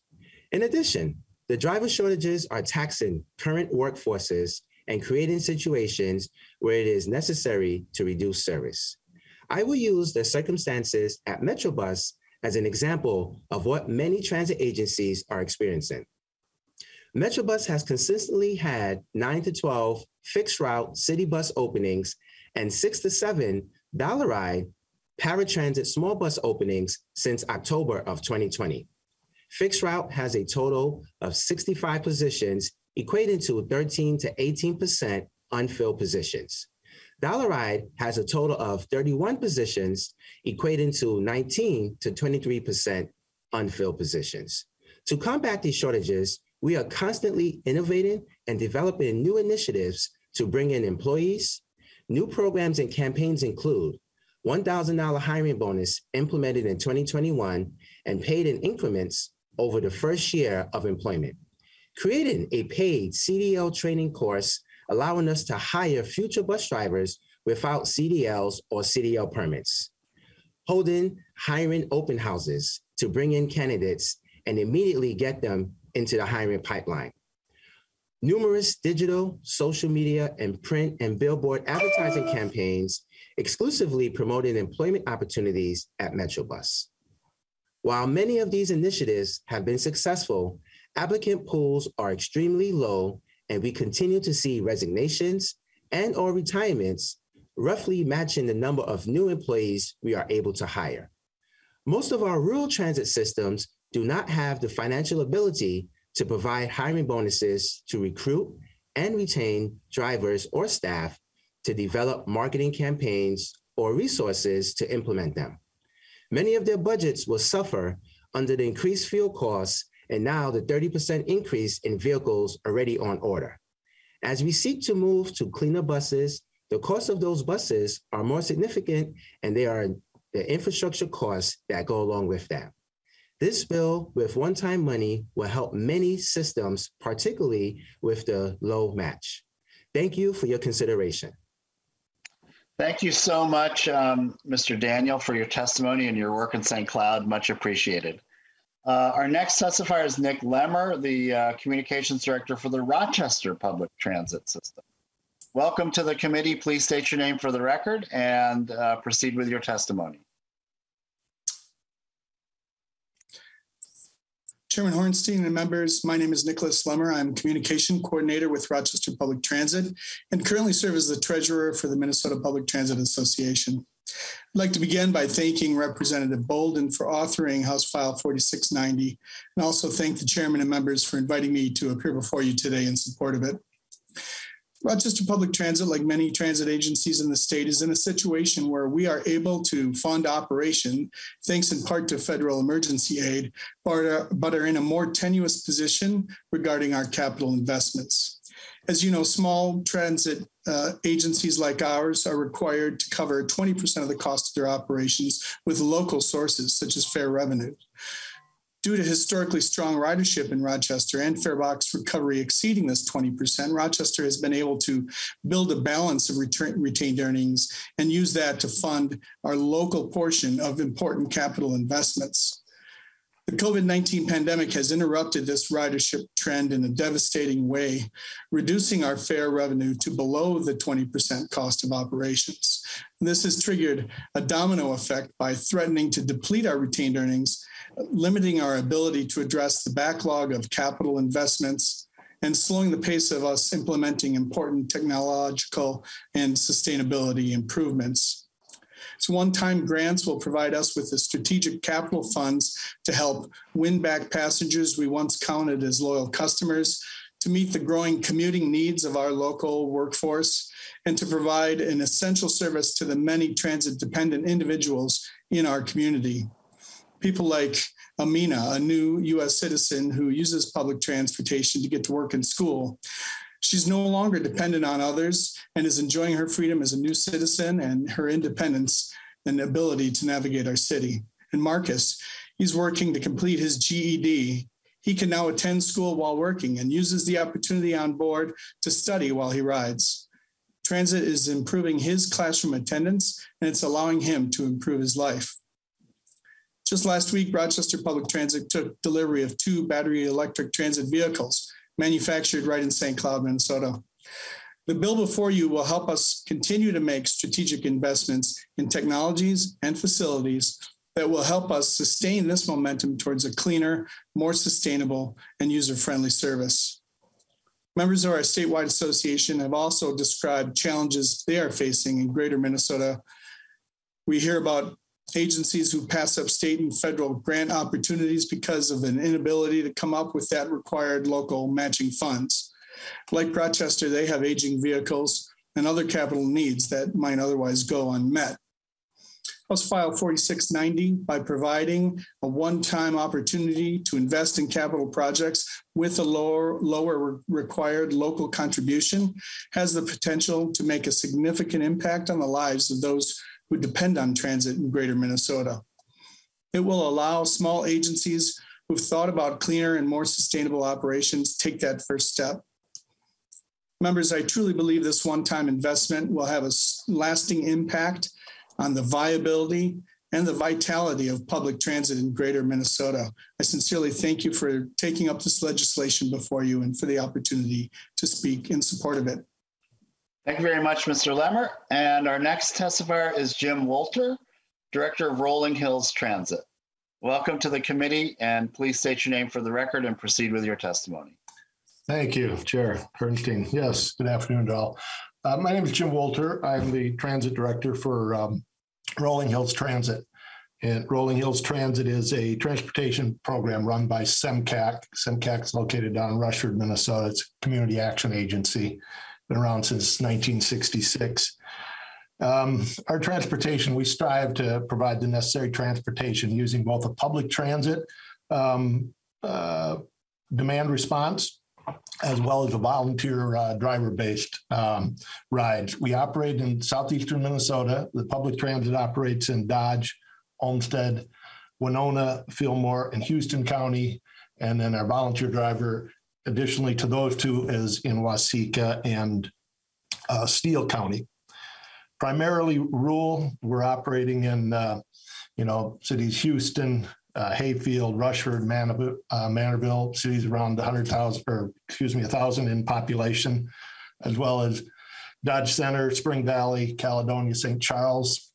In addition, the driver shortages are taxing current workforces and creating situations where it is necessary to reduce service. I will use the circumstances at Metrobus as an example of what many transit agencies are experiencing. Metrobus has consistently had nine to 12 fixed route city bus openings and six to seven Dial-a-Ride paratransit small bus openings since October of 2020. Fixed route has a total of 65 positions, equating to 13 to 18% unfilled positions. Dial-a-Ride has a total of 31 positions, equating to 19 to 23% unfilled positions. To combat these shortages, we are constantly innovating and developing new initiatives to bring in employees. New programs and campaigns include $1,000 hiring bonus implemented in 2021 and paid in increments over the first year of employment. Creating a paid CDL training course, allowing us to hire future bus drivers without CDLs or CDL permits. Holding hiring open houses to bring in candidates and immediately get them into the hiring pipeline. Numerous digital, social media, and print and billboard advertising campaigns exclusively promoting employment opportunities at Metrobus. While many of these initiatives have been successful, applicant pools are extremely low and we continue to see resignations and or retirements roughly matching the number of new employees we are able to hire. Most of our rural transit systems do not have the financial ability to provide hiring bonuses to recruit and retain drivers or staff to develop marketing campaigns or resources to implement them. Many of their budgets will suffer under the increased fuel costs and now the 30% increase in vehicles already on order. As we seek to move to cleaner buses, the cost of those buses are more significant and they are the infrastructure costs that go along with that. This bill with one-time money will help many systems, particularly with the low match. Thank you for your consideration. Thank you so much, um, Mr. Daniel, for your testimony and your work in St. Cloud. Much appreciated. Uh, our next testifier is Nick Lemmer, the uh, Communications Director for the Rochester Public Transit System. Welcome to the committee. Please state your name for the record and uh, proceed with your testimony. Chairman Hornstein and members, my name is Nicholas Lemmer. I'm Communication Coordinator with Rochester Public Transit and currently serve as the Treasurer for the Minnesota Public Transit Association. I'd like to begin by thanking Representative Boldon for authoring House File 4690 and also thank the Chairman and members for inviting me to appear before you today in support of it. Rochester Public Transit, like many transit agencies in the state, is in a situation where we are able to fund operation, thanks in part to federal emergency aid, but are, but are in a more tenuous position regarding our capital investments. As you know, small transit uh, agencies like ours are required to cover 20% of the cost of their operations with local sources, such as fare revenue. Due to historically strong ridership in Rochester and farebox recovery exceeding this 20%, Rochester has been able to build a balance of return, retained earnings and use that to fund our local portion of important capital investments. The COVID 19 pandemic has interrupted this ridership trend in a devastating way, reducing our fare revenue to below the 20% cost of operations. This has triggered a domino effect by threatening to deplete our retained earnings limiting our ability to address the backlog of capital investments and slowing the pace of us implementing important technological and sustainability improvements. So one-time grants will provide us with the strategic capital funds to help win back passengers we once counted as loyal customers, to meet the growing commuting needs of our local workforce, and to provide an essential service to the many transit-dependent individuals in our community. People like Amina, a new US citizen who uses public transportation to get to work and school. She's no longer dependent on others and is enjoying her freedom as a new citizen and her independence and ability to navigate our city. And Marcus, he's working to complete his GED. He can now attend school while working and uses the opportunity on board to study while he rides. Transit is improving his classroom attendance and it's allowing him to improve his life. Just last week, Rochester Public Transit took delivery of two battery electric transit vehicles manufactured right in St. Cloud, Minnesota. The bill before you will help us continue to make strategic investments in technologies and facilities that will help us sustain this momentum towards a cleaner, more sustainable, and user-friendly service. Members of our statewide association have also described challenges they are facing in greater Minnesota. We hear about agencies who pass up state and federal grant opportunities because of an inability to come up with that required local matching funds. Like Rochester, they have aging vehicles and other capital needs that might otherwise go unmet. House File 4690, by providing a one-time opportunity to invest in capital projects with a lower, lower required local contribution, has the potential to make a significant impact on the lives of those who depend on transit in greater Minnesota. It will allow small agencies who've thought about cleaner and more sustainable operations take that first step. Members, I truly believe this one-time investment will have a lasting impact on the viability and the vitality of public transit in greater Minnesota. I sincerely thank you for taking up this legislation before you and for the opportunity to speak in support of it. Thank you very much, Mr. Lemmer. And our next testifier is Jim Walter, Director of Rolling Hills Transit. Welcome to the committee and please state your name for the record and proceed with your testimony. Thank you, Chair Hornstein. Yes, good afternoon to all. Uh, my name is Jim Walter. I'm the transit director for um, Rolling Hills Transit. And Rolling Hills Transit is a transportation program run by SEMCAC. SEMCAC is located down in Rushford, Minnesota. It's a community action agency been around since 1966. Um, our transportation, we strive to provide the necessary transportation using both a public transit um, uh, demand response as well as a volunteer uh, driver-based um, rides. We operate in southeastern Minnesota. The public transit operates in Dodge, Olmsted, Winona, Fillmore, and Houston County. And then our volunteer driver additionally to those two is in Waseca and uh, Steele County. Primarily rural, we're operating in, uh, you know, cities Houston, uh, Hayfield, Rushford, Mantorville, uh, Mantorville, cities around 100,000 or excuse me, 1,000 in population, as well as Dodge Center, Spring Valley, Caledonia, St. Charles.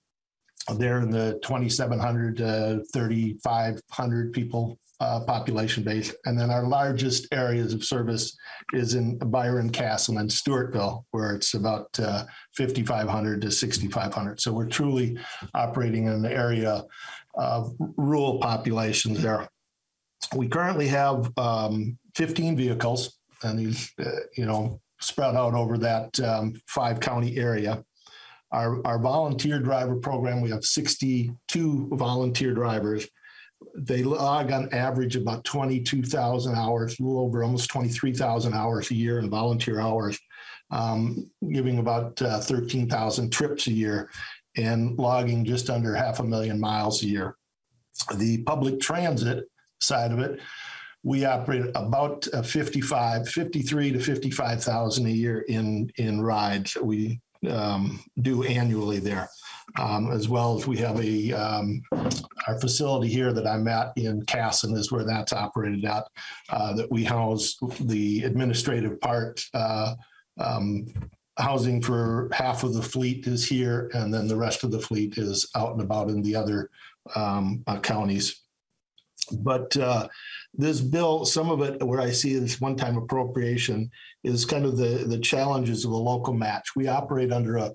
They're in the 2,700 to 3,500 people uh, population base. And then our largest areas of service is in Byron, Kasson, and Stewartville, where it's about uh, 5,500 to 6,500. So we're truly operating in an area of rural populations there. We currently have um, 15 vehicles, and these, uh, you know, spread out over that um, five county area. Our, our volunteer driver program, we have 62 volunteer drivers they log on average about 22,000 hours, a little over almost 23,000 hours a year in volunteer hours, um, giving about uh, 13,000 trips a year and logging just under half a million miles a year. The public transit side of it, we operate about uh, 55, 53 to 55,000 a year in, in rides we um, do annually there um, as well as we have a um, our facility here that I'm at in Kasson is where that's operated at. Uh, that we house the administrative part. Uh, um, housing for half of the fleet is here, and then the rest of the fleet is out and about in the other um, uh, counties. But uh, this bill, some of it where I see this one-time appropriation is kind of the, the challenges of a local match. We operate under a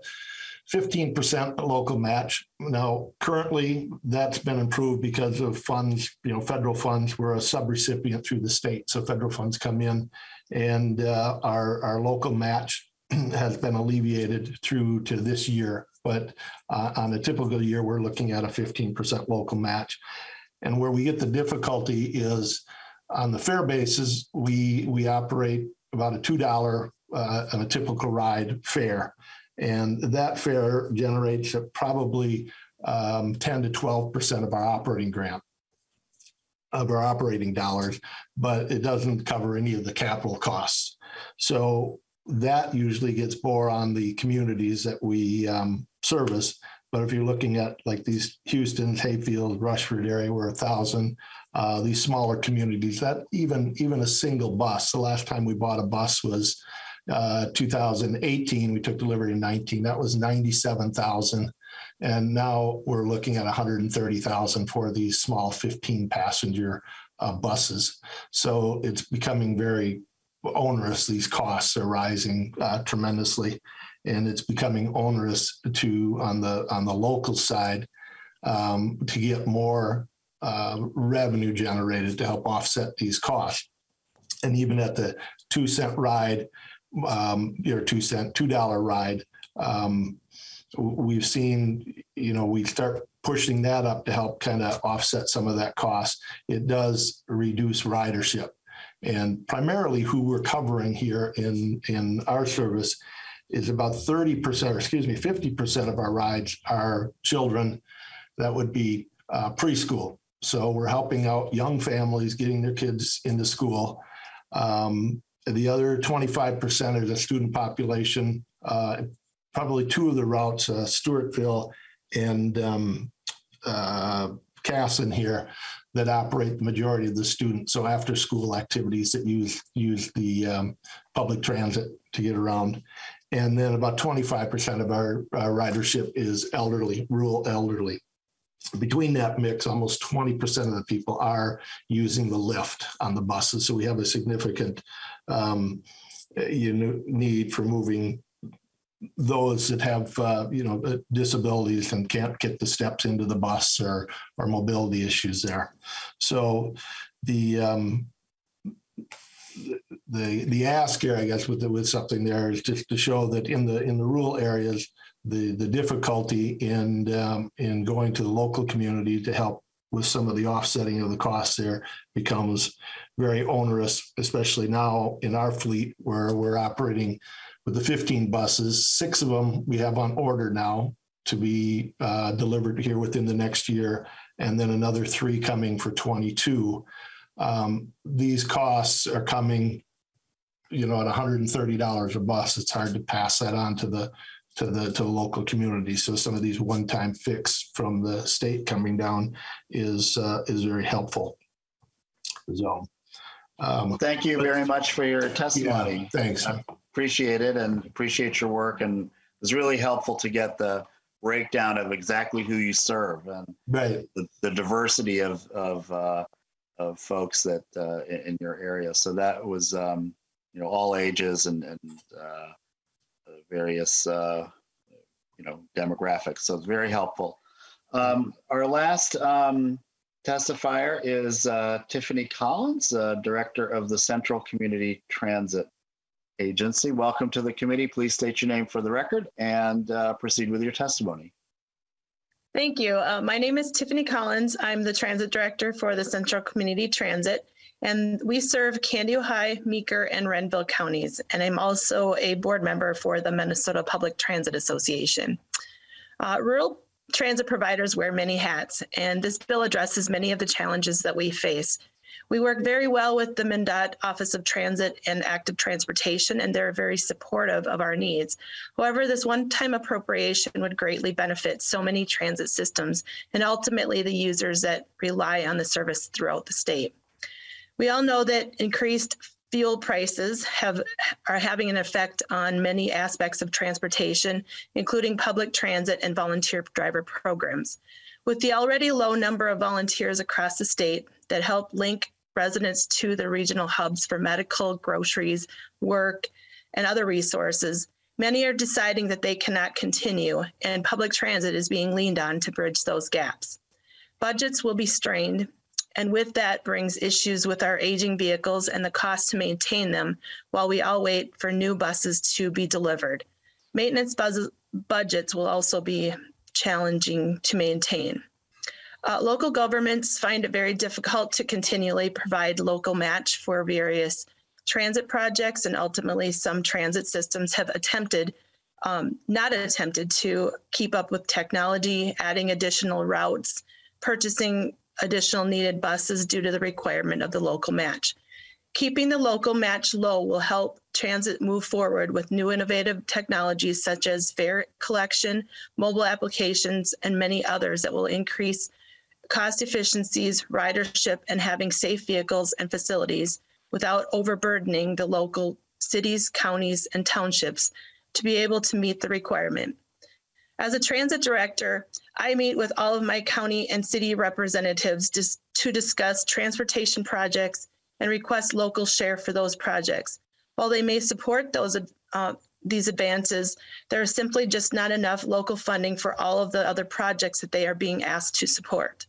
15% local match. Now, currently, that's been improved because of funds, you know, federal funds. We're a subrecipient through the state. So federal funds come in and uh, our, our local match has been alleviated through to this year. But uh, on a typical year, we're looking at a 15% local match. And where we get the difficulty is on the fare basis, we, we operate about a $2 uh, on a typical ride fare. And that fare generates probably um, 10 to 12% of our operating grant of our operating dollars, but it doesn't cover any of the capital costs. So that usually gets bore on the communities that we um, service. But if you're looking at like these Houston, Hayfield, Rushford area, we're a thousand. Uh, these smaller communities, that even even a single bus. The last time we bought a bus was uh, 2018. We took delivery in 19. That was 97,000. And now we're looking at 130,000 for these small 15 passenger uh, buses. So it's becoming very onerous. These costs are rising uh, tremendously, and it's becoming onerous to on the on the local side um, to get more uh, revenue generated to help offset these costs. And even at the two cent ride, um, your two cent, two dollar ride, um, we've seen, you know, we start pushing that up to help kind of offset some of that cost. It does reduce ridership. And primarily who we're covering here in, in our service is about 30%, or excuse me, 50% of our rides are children that would be uh, preschool. So we're helping out young families getting their kids into school. Um, the other 25% of the student population, uh, probably two of the routes, uh, Stewartville and um, uh, Kasson here, that operate the majority of the students. So after school activities that use use the um, public transit to get around. And then about 25% of our, our ridership is elderly, rural elderly. Between that mix, almost 20% of the people are using the lift on the buses. So we have a significant um, you need for moving those that have uh, you know disabilities and can't get the steps into the bus or or mobility issues there. So the um, the the ask here, I guess, with with something there is just to show that in the in the rural areas, the the difficulty in um, in going to the local community to help with some of the offsetting of the costs there becomes very onerous, especially now in our fleet where we're operating with the 15 buses. Six of them we have on order now to be uh, delivered here within the next year, and then another three coming for 22. Um, these costs are coming, you know, at $130 a bus. It's hard to pass that on to the to the to the local community. So some of these one-time fix from the state coming down is uh, is very helpful. So, um, thank you very much for your testimony. Yeah, thanks. I appreciate it and appreciate your work. And it's really helpful to get the breakdown of exactly who you serve and right. the, the diversity of of uh, of folks that uh, in, in, your area. So that was um, you know all ages and and uh, various uh, you know demographics. So it's very helpful. Um, our last um, testifier is uh, Tiffany Collins, uh, Director of the Central Community Transit Agency. Welcome to the committee. Please state your name for the record and uh, proceed with your testimony. Thank you. Uh, my name is Tiffany Collins. I'm the Transit Director for the Central Community Transit and we serve Kandiyohi, Meeker, and Renville counties. And I'm also a board member for the Minnesota Public Transit Association. Uh, rural transit providers wear many hats, and this bill addresses many of the challenges that we face. We work very well with the MnDOT Office of Transit and Active Transportation, and they're very supportive of our needs. However, this one time appropriation would greatly benefit so many transit systems and ultimately the users that rely on the service throughout the state. We all know that increased fuel prices have are having an effect on many aspects of transportation, including public transit and volunteer driver programs. With the already low number of volunteers across the state, that help link residents to the regional hubs for medical, groceries, work, and other resources, many are deciding that they cannot continue, and public transit is being leaned on to bridge those gaps. Budgets will be strained, and with that brings issues with our aging vehicles and the cost to maintain them while we all wait for new buses to be delivered. Maintenance budgets will also be challenging to maintain. Uh, local governments find it very difficult to continually provide local match for various transit projects, and ultimately, some transit systems have attempted, um, not attempted, to keep up with technology, adding additional routes, purchasing additional needed buses due to the requirement of the local match. Keeping the local match low will help transit move forward with new innovative technologies such as fare collection, mobile applications, and many others that will increase cost efficiencies, ridership, and having safe vehicles and facilities without overburdening the local cities, counties, and townships to be able to meet the requirement. As a transit director, I meet with all of my county and city representatives dis- to discuss transportation projects and request local share for those projects. While they may support those uh, these advances, there is simply just not enough local funding for all of the other projects that they are being asked to support.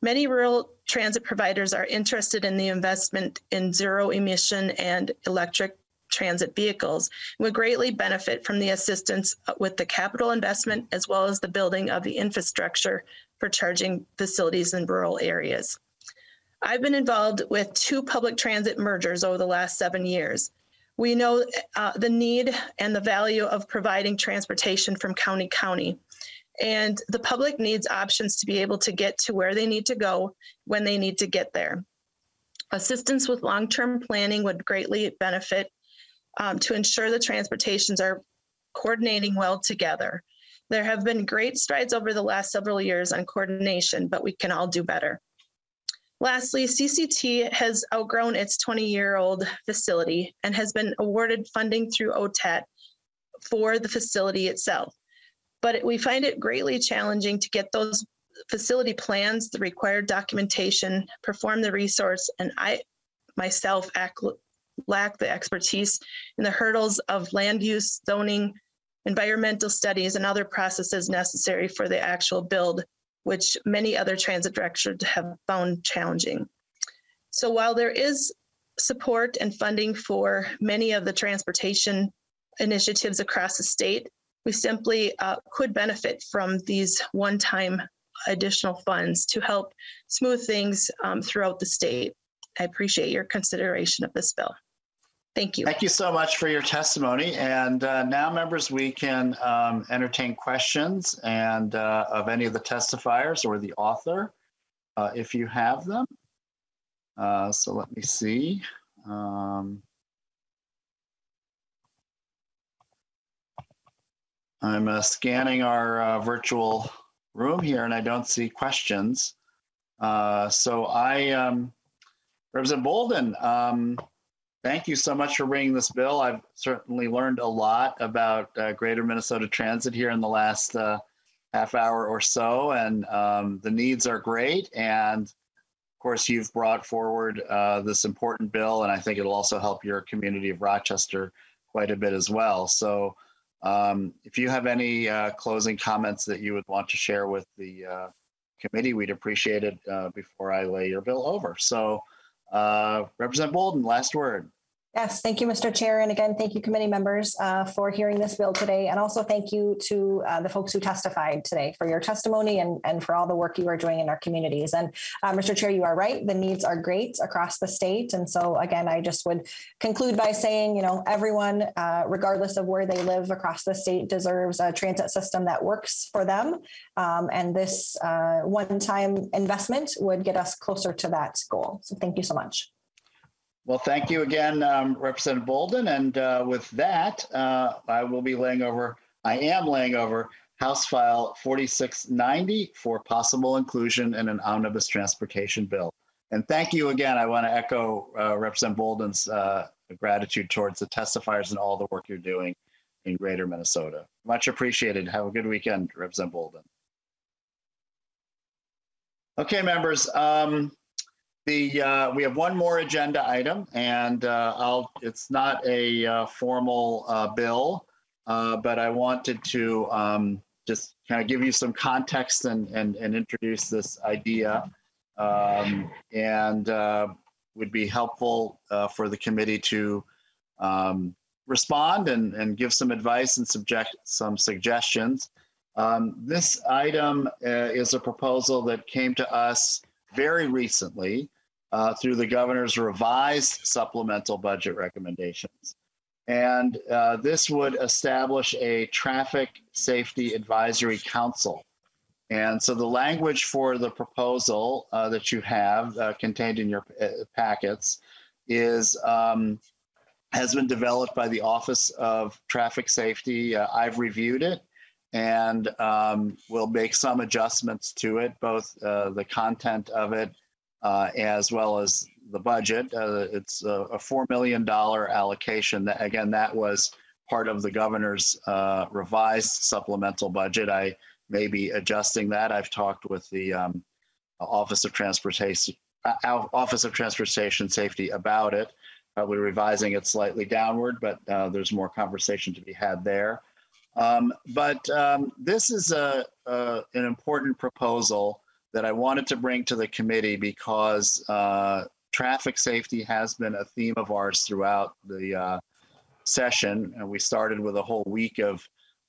Many rural transit providers are interested in the investment in zero emission and electric transit vehicles would greatly benefit from the assistance with the capital investment as well as the building of the infrastructure for charging facilities in rural areas. I've been involved with two public transit mergers over the last seven years. We know uh, the need and the value of providing transportation from county to county. And the public needs options to be able to get to where they need to go when they need to get there. Assistance with long term planning would greatly benefit um, to ensure the transportations are coordinating well together. There have been great strides over the last several years on coordination, but we can all do better. Lastly, CCT has outgrown its 20 year old facility and has been awarded funding through OTAT for the facility itself. But we find it greatly challenging to get those facility plans, the required documentation, perform the resource, and I myself act, lack the expertise in the hurdles of land use, zoning, environmental studies, and other processes necessary for the actual build which many other transit directors have found challenging. So while there is support and funding for many of the transportation initiatives across the state, we simply uh, could benefit from these one-time additional funds to help smooth things um, throughout the state. I appreciate your consideration of this bill. Thank you. Thank you so much for your testimony. And uh, now, members, we can um, entertain questions and uh, of any of the testifiers or the author, uh, if you have them. Uh, so let me see. Um, I'm uh, scanning our uh, virtual room here, and I don't see questions. so I, um, Representative Boldon. Um, Thank you so much for bringing this bill. I've certainly learned a lot about uh, Greater Minnesota Transit here in the last uh, half hour or so, and um, the needs are great. And of course, you've brought forward uh, this important bill, and I think it'll also help your community of Rochester quite a bit as well. So, um, if you have any uh, closing comments that you would want to share with the uh, committee, we'd appreciate it uh, before I lay your bill over. So. Uh, Representative Boldon, last word. Yes, thank you, Mr. Chair. And again, thank you, committee members, uh, for hearing this bill today. And also thank you to uh, the folks who testified today for your testimony and, and for all the work you are doing in our communities. And uh, Mr. Chair, you are right. The needs are great across the state. And so again, I just would conclude by saying, you know, everyone, uh, regardless of where they live across the state, deserves a transit system that works for them. Um, and this uh, one-time investment would get us closer to that goal. So thank you so much. Well, thank you again, um, Representative Boldon. And uh, with that, uh, I will be laying over, I am laying over House File 4690 for possible inclusion in an omnibus transportation bill. And thank you again. I want to echo uh, Representative Boldon's uh, gratitude towards the testifiers and all the work you're doing in greater Minnesota. Much appreciated. Have a good weekend, Representative Bolden. Okay, members. Um, the, uh, we have one more agenda item and, uh, it's not a, uh, formal, uh, bill. Uh, but I wanted to, um, just kind of give you some context and, and, and introduce this idea. Um, and, uh, would be helpful, for the committee to, um, respond and, and give some advice and subject, some suggestions. Um, this item, is a proposal that came to us very recently uh, through the governor's revised supplemental budget recommendations. And uh, this would establish a traffic safety advisory council. And so the language for the proposal uh, that you have uh, contained in your uh, packets is um, has been developed by the Office of Traffic Safety. Uh, I've reviewed it and um, we'll make some adjustments to it, both the content of it uh, as well as the budget. Uh, it's a, a $4 million allocation. That, again, that was part of the governor's uh, revised supplemental budget. I may be adjusting that. I've talked with the um, Office of Transportation, uh, Office of Transportation Safety about it, probably revising it slightly downward, but uh, there's more conversation to be had there. Um, but um, this is a, a, an important proposal that I wanted to bring to the committee because uh, traffic safety has been a theme of ours throughout the uh, session. And we started with a whole week of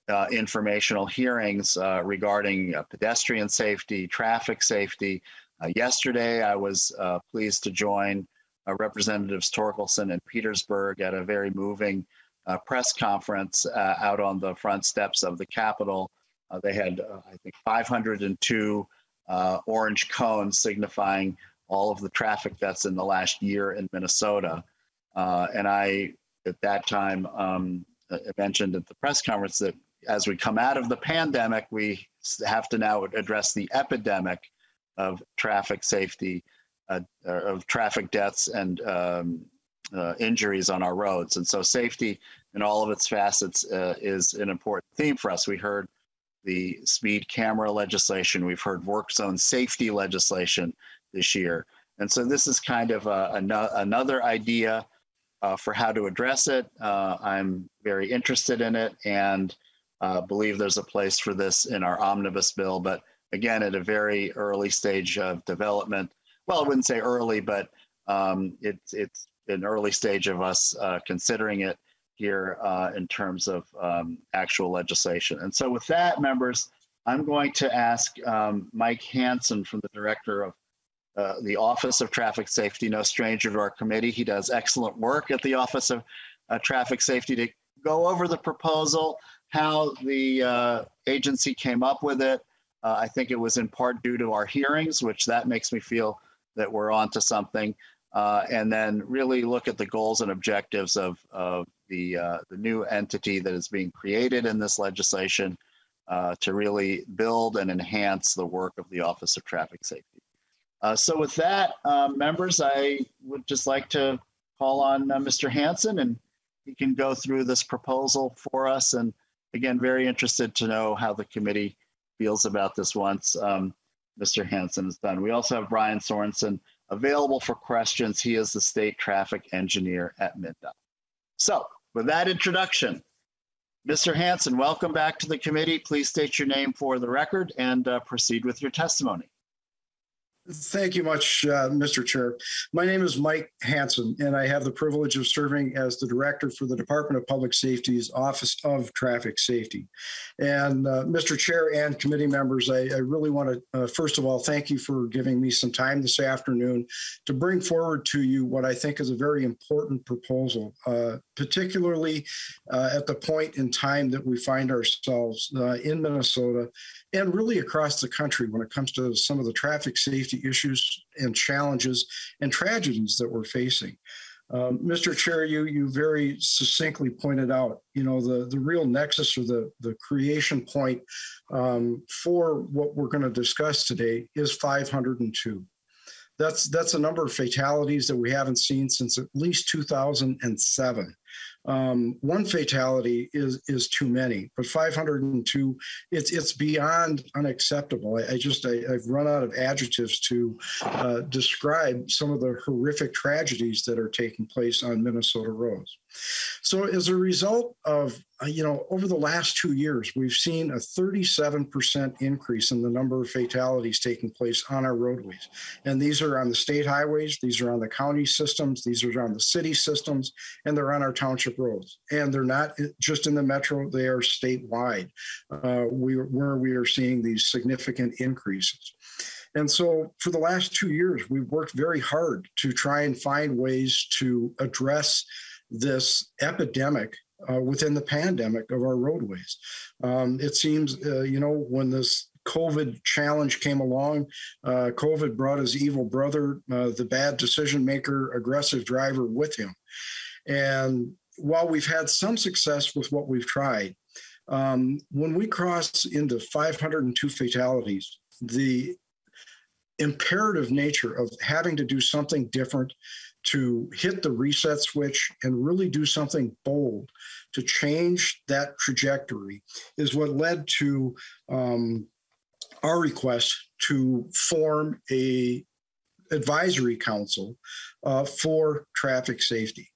uh, informational hearings uh, regarding uh, pedestrian safety, traffic safety. Uh, yesterday, I was pleased to join Representatives Torkelson and Petersburg at a very moving press conference out on the front steps of the Capitol. they had, I think, 502 uh, orange cones signifying all of the traffic that's in the last year in Minnesota. Uh, and I, at that time, um, mentioned at the press conference that as we come out of the pandemic, we have to now address the epidemic of traffic safety, uh, of traffic deaths and um, uh, injuries on our roads. And so safety in all of its facets uh, is an important theme for us. We heard the speed camera legislation. We've heard work zone safety legislation this year. And so this is kind of a, another idea uh, for how to address it. Uh, I'm very interested in it and uh, believe there's a place for this in our omnibus bill. But again, at a very early stage of development. Well, I wouldn't say early, but um, it's it's an early stage of us uh, considering it here uh, in terms of um, actual legislation. And so with that, members, I'm going to ask um, Mike Hanson from the Director of uh, the Office of Traffic Safety, no stranger to our committee. He does excellent work at the Office of uh, Traffic Safety to go over the proposal, how the uh, agency came up with it. Uh, I think it was in part due to our hearings, which that makes me feel that we're onto something. Uh, and then really look at the goals and objectives of, of the, uh, the new entity that is being created in this legislation uh, to really build and enhance the work of the Office of Traffic Safety. Uh, so with that, um, members, I would just like to call on uh, Mr. Hanson and he can go through this proposal for us. And again, very interested to know how the committee feels about this once um, Mr. Hanson is done. We also have Brian Sorensen available for questions. He is the state traffic engineer at MnDOT. So with that introduction, Mr. Hanson, welcome back to the committee. Please state your name for the record and uh, proceed with your testimony. Thank you much, uh, Mr. Chair. My name is Mike Hanson, and I have the privilege of serving as the Director for the Department of Public Safety's Office of Traffic Safety. And uh, Mr. Chair and committee members, I, I really want to, uh, first of all, thank you for giving me some time this afternoon to bring forward to you what I think is a very important proposal, uh, particularly uh, at the point in time that we find ourselves uh, in Minnesota and really across the country when it comes to some of the traffic safety issues and challenges and tragedies that we're facing. Um, Mr. Chair, you you very succinctly pointed out, you know, the the real nexus or the the creation point um, for what we're going to discuss today is 502. That's that's a number of fatalities that we haven't seen since at least 2007. Um, one fatality is is too many, but 502, it's it's beyond unacceptable. I, I just I, have run out of adjectives to uh, describe some of the horrific tragedies that are taking place on Minnesota roads. So as a result of, uh, you know, over the last two years, we've seen a 37% increase in the number of fatalities taking place on our roadways. And these are on the state highways, these are on the county systems, these are on the city systems, and they're on our township roads. And they're not just in the metro, they are statewide uh, we, where we are seeing these significant increases. And so for the last two years, we've worked very hard to try and find ways to address this epidemic uh, within the pandemic of our roadways. Um, it seems, uh, you know, when this COVID challenge came along, uh, COVID brought his evil brother, uh, the bad decision maker, aggressive driver with him. And while we've had some success with what we've tried, um, when we cross into 502 fatalities, the imperative nature of having to do something different to hit the reset switch and really do something bold to change that trajectory is what led to um, our request to form a advisory council uh, for traffic safety.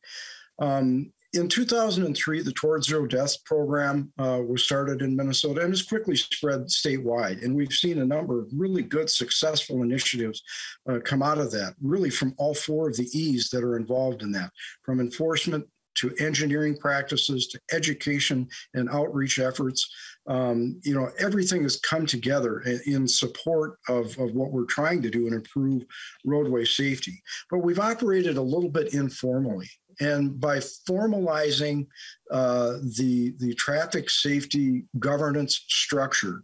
Um, in 2003, the Towards Zero Deaths program uh, was started in Minnesota and has quickly spread statewide. And we've seen a number of really good, successful initiatives uh, come out of that, really from all four of the E's that are involved in that, from enforcement to engineering practices to education and outreach efforts. Um, you know, everything has come together in support of, of what we're trying to do and improve roadway safety. But we've operated a little bit informally. And by formalizing uh, the, the traffic safety governance structure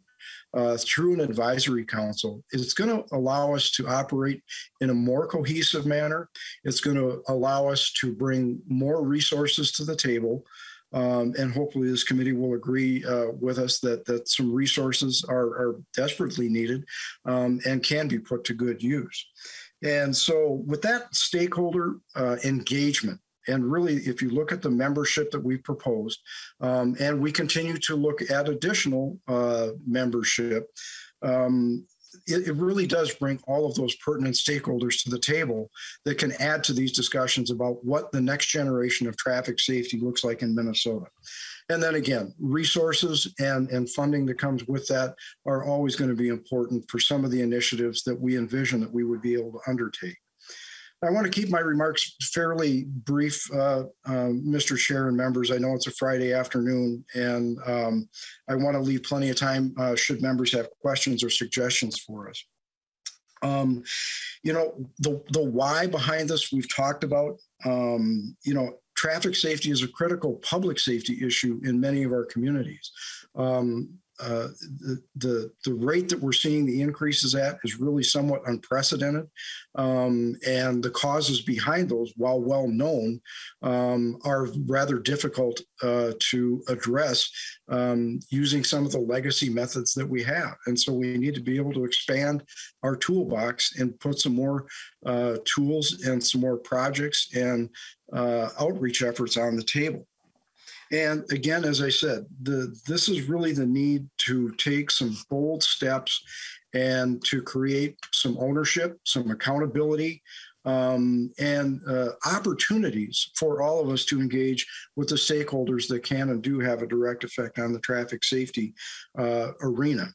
uh, through an advisory council, it's going to allow us to operate in a more cohesive manner. It's going to allow us to bring more resources to the table. Um, and hopefully this committee will agree uh, with us that that some resources are, are desperately needed um, and can be put to good use. And so with that stakeholder uh, engagement, and really, if you look at the membership that we've proposed, um, and we continue to look at additional uh, membership, um, it, it, really does bring all of those pertinent stakeholders to the table that can add to these discussions about what the next generation of traffic safety looks like in Minnesota. And then again, resources and, and funding that comes with that are always going to be important for some of the initiatives that we envision that we would be able to undertake. I want to keep my remarks fairly brief, uh, uh, Mr. Chair and members. I know it's a Friday afternoon, and um, I want to leave plenty of time uh, should members have questions or suggestions for us. Um, you know, the the why behind this we've talked about. Um, you know, traffic safety is a critical public safety issue in many of our communities. Um, uh, the, the, the rate that we're seeing the increases at is really somewhat unprecedented. Um, and the causes behind those, while well known, um, are rather difficult uh, to address um, using some of the legacy methods that we have. And so we need to be able to expand our toolbox and put some more uh, tools and some more projects and uh, outreach efforts on the table. And again, as I said, the, this is really the need to take some bold steps and to create some ownership, some accountability, um, and uh, opportunities for all of us to engage with the stakeholders that can and do have a direct effect on the traffic safety uh, arena.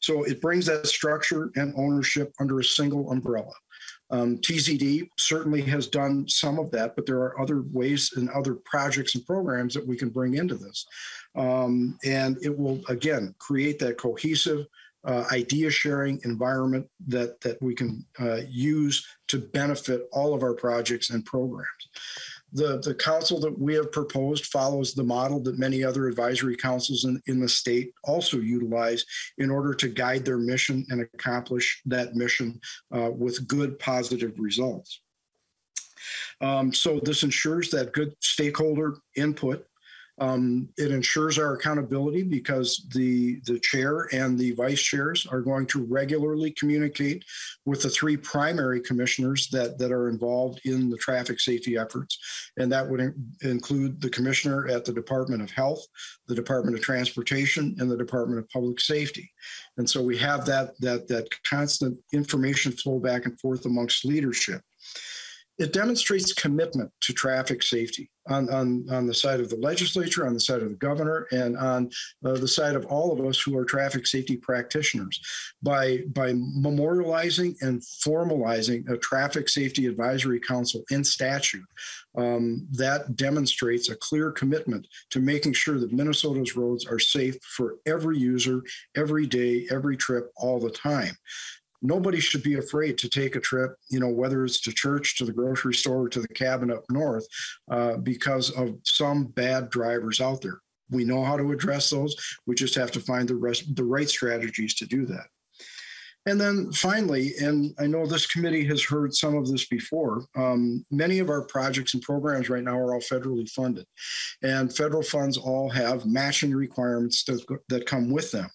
So it brings that structure and ownership under a single umbrella. Um, TZD certainly has done some of that, but there are other ways and other projects and programs that we can bring into this. Um, and it will, again, create that cohesive uh, idea sharing environment that, that we can uh, use to benefit all of our projects and programs. The, the council that we have proposed follows the model that many other advisory councils in, in the state also utilize in order to guide their mission and accomplish that mission uh, with good positive results. Um, so this ensures that good stakeholder input Um, it ensures our accountability because the, the chair and the vice chairs are going to regularly communicate with the three primary commissioners that, that are involved in the traffic safety efforts. And that would in- include the commissioner at the Department of Health, the Department of Transportation, and the Department of Public Safety. And so we have that, that, that constant information flow back and forth amongst leadership. It demonstrates commitment to traffic safety on, on, on the side of the legislature, on the side of the governor, and on uh, the side of all of us who are traffic safety practitioners by, by memorializing and formalizing a traffic safety advisory council in statute. Um, that demonstrates a clear commitment to making sure that Minnesota's roads are safe for every user, every day, every trip, all the time nobody should be afraid to take a trip, you know, whether it's to church, to the grocery store, or to the cabin up north, uh, because of some bad drivers out there. We know how to address those. We just have to find the rest, the right strategies to do that. And then finally, and I know this committee has heard some of this before, um, many of our projects and programs right now are all federally funded. And federal funds all have matching requirements that, that come with them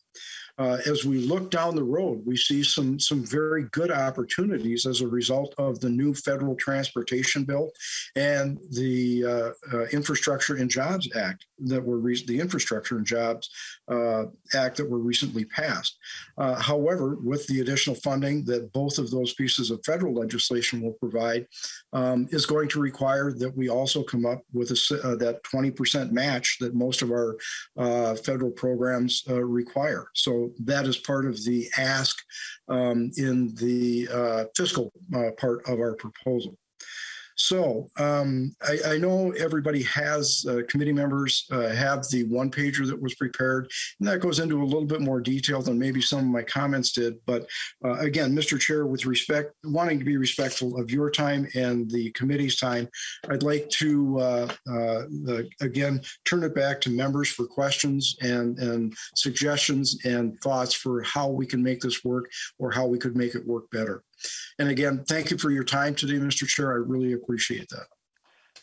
uh, as we look down the road, we see some some very good opportunities as a result of the new federal transportation bill and the uh, uh, Infrastructure and Jobs Act that were re- the Infrastructure and Jobs uh, Act that were recently passed. Uh, however, with the additional funding that both of those pieces of federal legislation will provide, um, is going to require that we also come up with a, uh, that 20% match that most of our federal programs require. So that is part of the ask um, in the uh, fiscal uh, part of our proposal. So um, I, I, know everybody has uh, committee members uh, have the one pager that was prepared, and that goes into a little bit more detail than maybe some of my comments did. But uh, again, Mr. Chair, with respect, wanting to be respectful of your time and the committee's time, I'd like to uh, uh, again turn it back to members for questions and and suggestions and thoughts for how we can make this work or how we could make it work better. And again, thank you for your time today, Mr. Chair. I really appreciate that.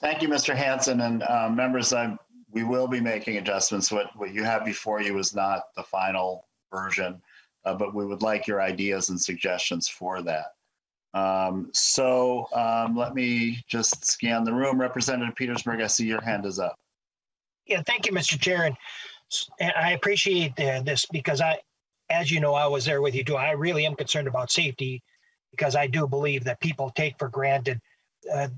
Thank you, Mr. Hanson. And uh, members, I'm, we will be making adjustments. What, what you have before you is not the final version, uh, but we would like your ideas and suggestions for that. Um, so um, let me just scan the room. Representative Petersburg, I see your hand is up. Yeah, thank you, Mr. Chair. And, and I appreciate uh, this because I, as you know, I was there with you too. I really am concerned about safety because I do believe that people take for granted. Uh,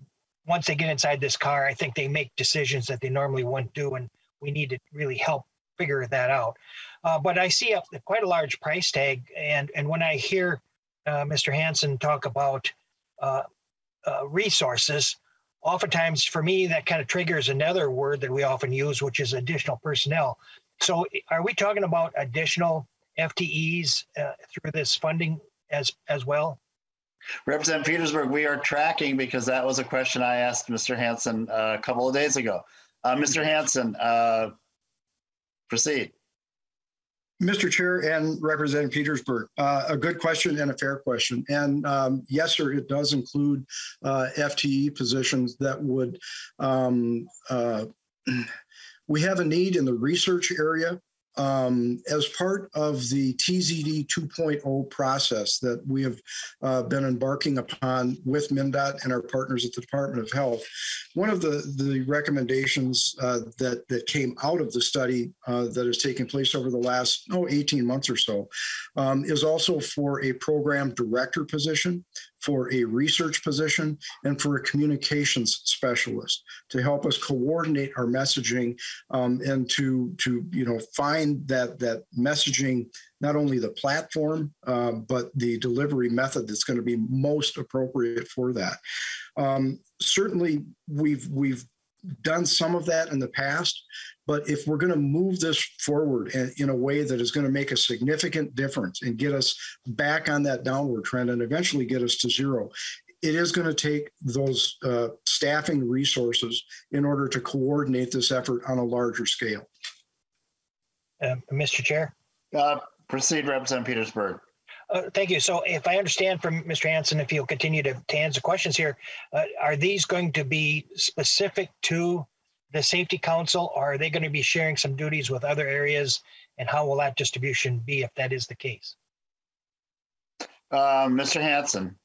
once they get inside this car, I think they make decisions that they normally wouldn't do, and we need to really help figure that out. Uh, but I see a, quite a large price tag, and and when I hear uh, Mr. Hanson talk about uh, uh, resources, oftentimes for me that kind of triggers another word that we often use, which is additional personnel. So, are we talking about additional FTEs uh, through this funding as as well? Representative Petersburg, we are tracking because that was a question I asked Mr. Hanson uh, a couple of days ago. Uh, Mr. Hanson, uh, proceed. Mr. Chair and Representative Petersburg, uh, a good question and a fair question. And um, yes, sir, it does include uh, FTE positions that would. Um, uh, we have a need in the research area um, as part of the TZD 2.0 process that we have uh, been embarking upon with MnDOT and our partners at the Department of Health, one of the, the recommendations uh, that, that came out of the study uh, that has taken place over the last oh, 18 months or so um, is also for a program director position for a research position and for a communications specialist to help us coordinate our messaging um, and to to you know find that that messaging not only the platform uh, but the delivery method that's going to be most appropriate for that. Um, certainly we've we've done some of that in the past but if we're going to move this forward in a way that is going to make a significant difference and get us back on that downward trend and eventually get us to zero, it is going to take those uh, staffing resources in order to coordinate this effort on a larger scale. Uh, Mr. Chair? Uh, proceed, Representative Petersburg. Uh, thank you. So, if I understand from Mr. Hanson, if you'll continue to, to answer questions here, uh, are these going to be specific to the safety council? Or are they going to be sharing some duties with other areas? And how will that distribution be if that is the case? Uh, Mr. Hanson.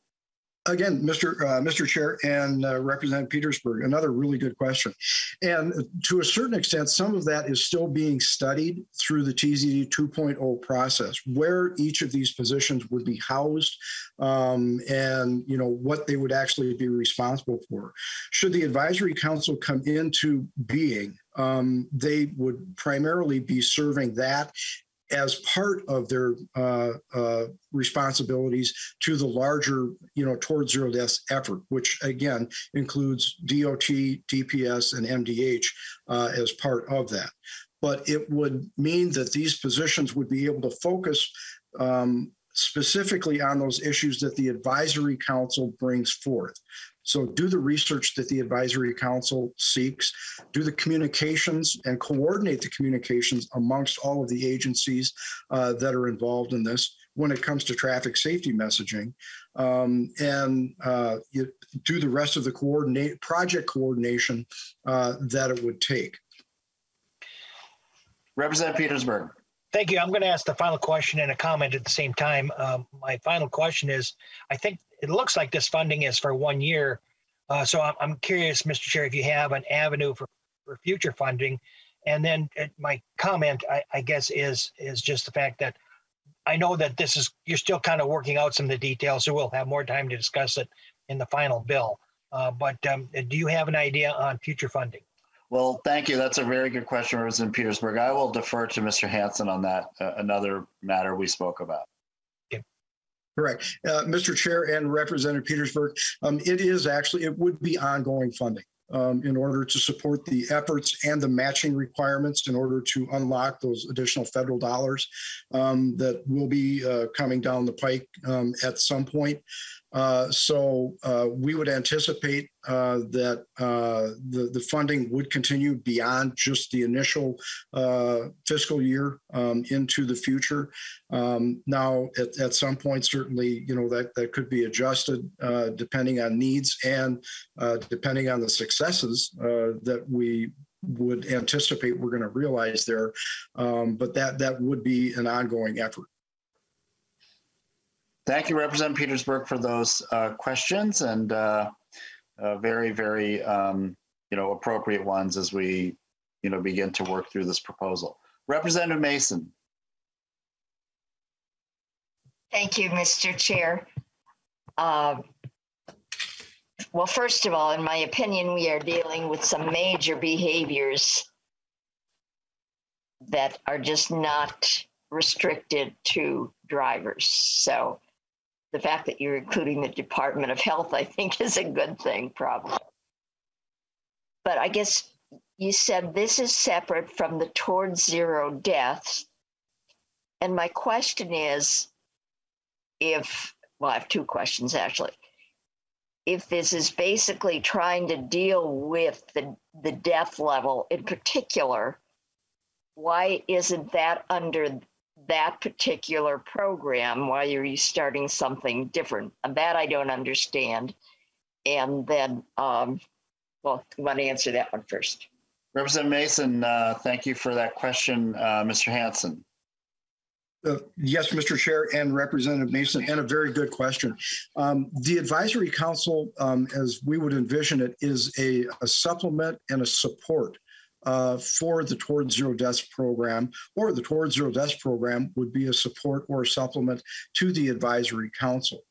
Again, Mr. Uh, Mr. Chair and uh, Representative Petersburg, another really good question. And to a certain extent, some of that is still being studied through the TZD 2.0 process, where each of these positions would be housed um, and you know what they would actually be responsible for. Should the advisory council come into being, um, they would primarily be serving that as part of their uh, uh, responsibilities to the larger, you know, towards zero deaths effort, which again includes DOT, DPS, and MDH uh, as part of that. But it would mean that these positions would be able to focus um, specifically on those issues that the advisory council brings forth. So do the research that the advisory council seeks, do the communications and coordinate the communications amongst all of the agencies uh, that are involved in this when it comes to traffic safety messaging, um, and uh, you do the rest of the coordinate project coordination uh, that it would take. Representative Petersburg. Thank you. I'm going to ask the final question and a comment at the same time. Um, my final question is, I think it looks like this funding is for one year. Uh, so I'm, I'm curious, Mr. Chair, if you have an avenue for, for future funding. And then uh, my comment, I, I guess, is is just the fact that I know that this is you're still kind of working out some of the details, so we'll have more time to discuss it in the final bill. Uh, but um, do you have an idea on future funding? Well, thank you. That's a very good question, Representative Petersburg. I will defer to Mr. Hanson on that, uh, another matter we spoke about. Correct. Uh, Mr. Chair and Representative Petersburg, um, it is actually, it would be ongoing funding um, in order to support the efforts and the matching requirements in order to unlock those additional federal dollars um, that will be uh, coming down the pike um, at some point. Uh, so uh, we would anticipate uh, that uh, the, the funding would continue beyond just the initial uh, fiscal year um, into the future. Um, now, at, at some point, certainly, you know, that, that could be adjusted depending on needs and depending on the successes that we would anticipate we're going to realize there. Um, but that, that would be an ongoing effort. Thank you, Representative Petersburg, for those uh, questions and uh, uh, very, very, um, you know, appropriate ones as we, you know, begin to work through this proposal. Representative Masin. Thank you, Mr. Chair. Uh, well, first of all, in my opinion, we are dealing with some major behaviors that are just not restricted to drivers. So the fact that you're including the Department of Health, I think, is a good thing, probably. But I guess you said this is separate from the towards zero deaths. And my question is if, well, I have two questions actually. If this is basically trying to deal with the, the death level in particular, why isn't that under that particular program why are you starting something different that i don't understand and then um, well you want to answer that one first representative masin uh, thank you for that question uh, mr hanson uh, yes, Mr. Chair and Representative Masin, and a very good question. Um, the Advisory Council, um, as we would envision it, is a, a supplement and a support uh, for the Towards Zero Deaths program, or the Towards Zero Deaths program would be a support or a supplement to the advisory council.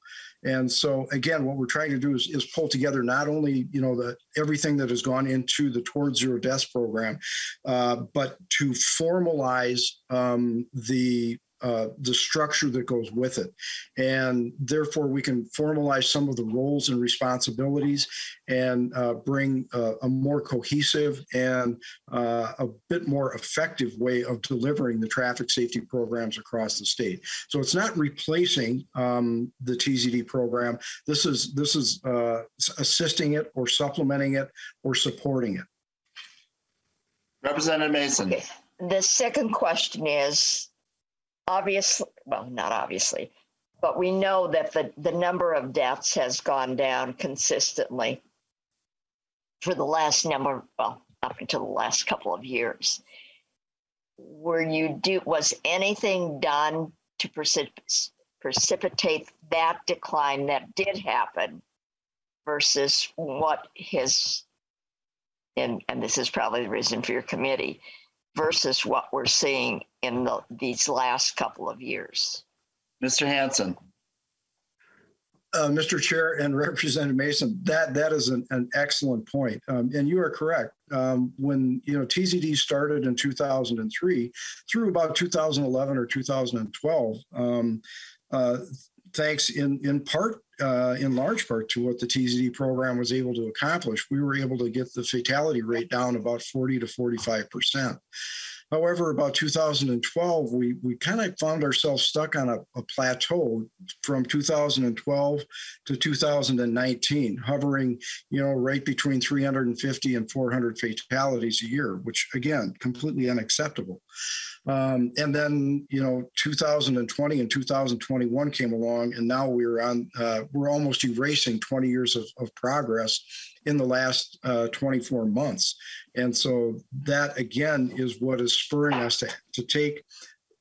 And so again, what we're trying to do is, is pull together not only you know the everything that has gone into the Towards Zero Deaths program, uh, but to formalize um, the uh, the structure that goes with it. And therefore, we can formalize some of the roles and responsibilities and uh, bring uh, a more cohesive and uh, a bit more effective way of delivering the traffic safety programs across the state. So it's not replacing um, the TZD program. This is this is uh, assisting it or supplementing it or supporting it. Representative Masin. Okay. The second question is obviously, well, not obviously, but we know that the, the number of deaths has gone down consistently for the last number, well, up until the last couple of years. Were you do was anything done to precip- precipitate that decline that did happen versus what his and and this is probably the reason for your committee versus what we're seeing in the, these last couple of years. Mr. Hanson. Uh, Mr. Chair and Representative Masin, that that is an, an excellent point. Um, and you are correct. Um, when you know TZD started in 2003 through about 2011 or 2012, um, uh, thanks in in part uh, in large part to what the TZD program was able to accomplish, we were able to get the fatality rate down about 40 to 45 percent. However, about 2012, we, we kind of found ourselves stuck on a, a, plateau from 2012 to 2019, hovering, you know, right between 350 and 400 fatalities a year, which again, completely unacceptable. Um, and then, you know, 2020 and 2021 came along, and now we're on, uh, we're almost erasing 20 years of, of progress in the last uh, 24 months. And so that again is what is spurring us to, to take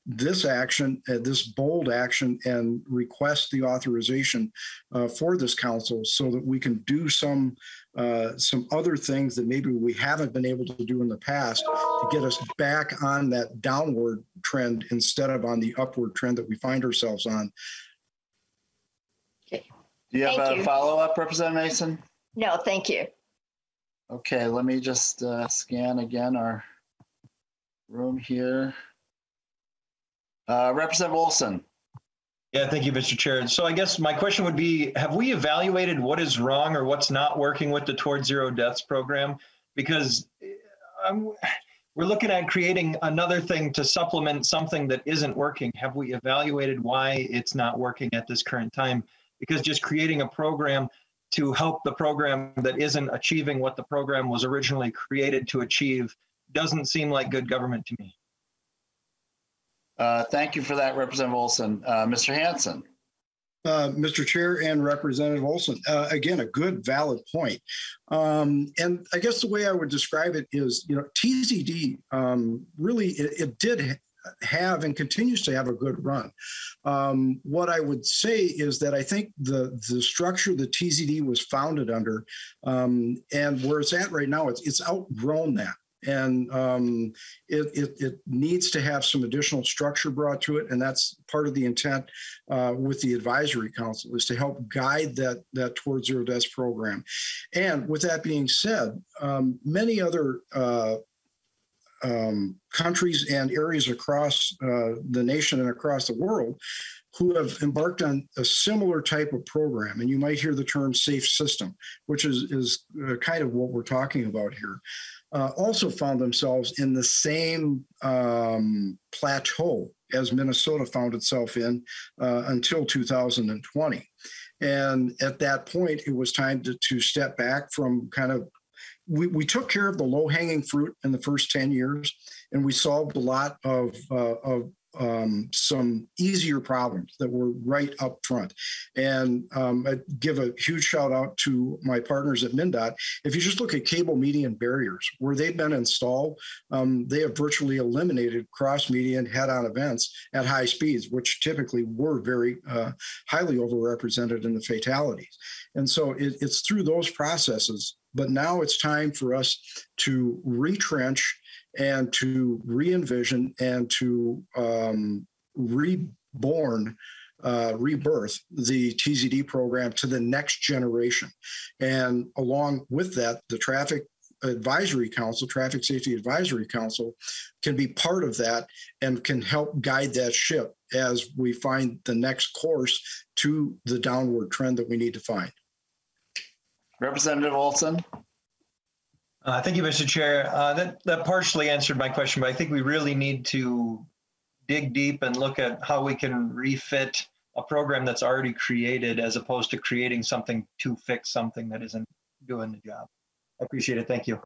this action, uh, this bold action, and request the authorization uh, for this council so that we can do some uh, some other things that maybe we haven't been able to do in the past to get us back on that downward trend instead of on the upward trend that we find ourselves on. Okay. Do you have Thank a you. follow up, Representative Masin? No, thank you. Okay, let me just uh, scan again our room here. Uh, Representative Olson. Yeah, thank you, Mr. Chair. So I guess my question would be, have we evaluated what is wrong or what's not working with the Towards Zero Deaths program? Because um, we're looking at creating another thing to supplement something that isn't working. Have we evaluated why it's not working at this current time? Because just creating a program to help the program that isn't achieving what the program was originally created to achieve doesn't seem like good government to me. Uh, thank you for that, Representative Olson. Uh, Mr. Hanson. Uh, Mr. Chair and Representative Olson, uh, again, a good, valid point. Um, and I guess the way I would describe it is, you know, TZD um, really it, it did have and continues to have a good run. Um, what I would say is that I think the the structure the TZD was founded under um, and where it's at right now, it's it's outgrown that. And um, it, it, it, needs to have some additional structure brought to it. And that's part of the intent uh, with the advisory council is to help guide that, that towards zero deaths program. And with that being said, um, many other uh, um, countries and areas across uh, the nation and across the world who have embarked on a similar type of program. And you might hear the term safe system, which is, is uh, kind of what we're talking about here. Uh, also found themselves in the same um, plateau as Minnesota found itself in uh, until 2020. And at that point, it was time to, to step back from kind of we, we took care of the low hanging fruit in the first 10 years and we solved a lot of, uh, of um, some easier problems that were right up front. And um, I give a huge shout out to my partners at MnDOT. If you just look at cable median barriers, where they've been installed, um, they have virtually eliminated cross median head on events at high speeds, which typically were very uh, highly overrepresented in the fatalities. And so it, it's through those processes. But now it's time for us to retrench and to re-envision and to um, reborn uh, rebirth the TZD program to the next generation. And along with that, the Traffic Advisory Council, Traffic Safety Advisory Council, can be part of that and can help guide that ship as we find the next course to the downward trend that we need to find. Representative Olson. Uh, thank you, Mr. Chair. Uh, that, that partially answered my question, but I think we really need to dig deep and look at how we can refit a program that's already created as opposed to creating something to fix something that isn't doing the job. I appreciate it. Thank you.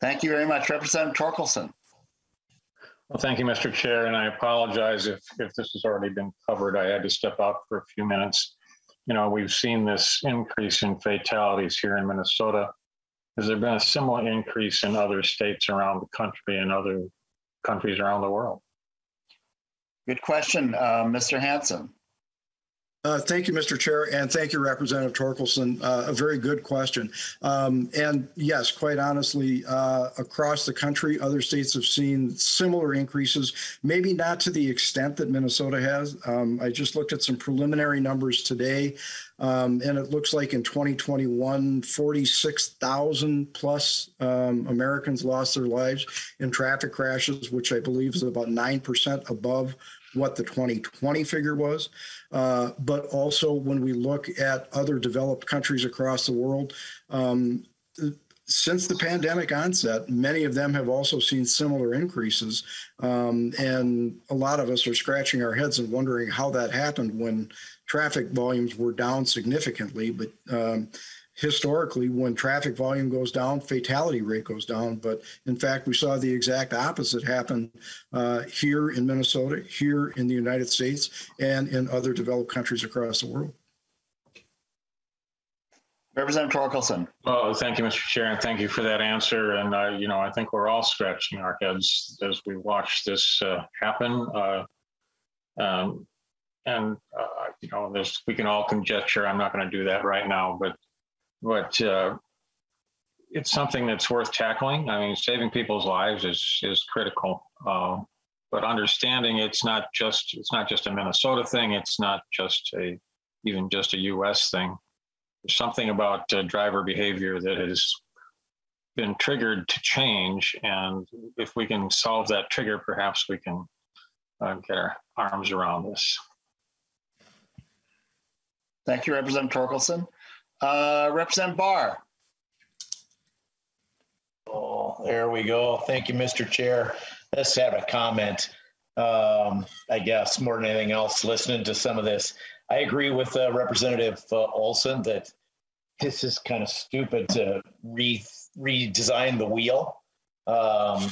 Thank you very much. Representative Torkelson. Well, thank you, Mr. Chair, and I apologize if, if this has already been covered. I had to step out for a few minutes. You know, we've seen this increase in fatalities here in Minnesota has there been a similar increase in other states around the country and other countries around the world? Good question, uh, Mr. Hanson. Uh, Thank you, Mr. Chair, and thank you, Representative Torkelson. Uh, A very good question. Um, And yes, quite honestly, uh, across the country, other states have seen similar increases, maybe not to the extent that Minnesota has. Um, I just looked at some preliminary numbers today, um, and it looks like in 2021, 46,000 plus um, Americans lost their lives in traffic crashes, which I believe is about 9% above what the 2020 figure was. Uh, but also when we look at other developed countries across the world, um, since the pandemic onset, many of them have also seen similar increases. Um, and a lot of us are scratching our heads and wondering how that happened when traffic volumes were down significantly. But um, historically, when traffic volume goes down, fatality rate goes down. But in fact, we saw the exact opposite happen uh, here in Minnesota, here in the United States, and in other developed countries across the world. Representative Torkelson. Well, thank you, Mr. Chair, and thank you for that answer. And, uh, you know, I think we're all scratching our heads as we watch this uh, happen. Uh, um, and, uh, you know, there's, we can all conjecture, I'm not going to do that right now, but, but uh, it's something that's worth tackling. I mean, saving people's lives is, is critical. Uh, but understanding it's not just, it's not just a Minnesota thing. It's not just a, even just a US thing there's something about uh, driver behavior that has been triggered to change. And if we can solve that trigger, perhaps we can uh, get our arms around this. Thank you, Representative Torkelson. Uh, Representative Barr. Oh, there we go. Thank you, Mr. Chair. Let's have a comment. Um, I guess more than anything else, listening to some of this, I agree with uh, Representative uh, Olson that this is kind of stupid to re redesign the wheel, um,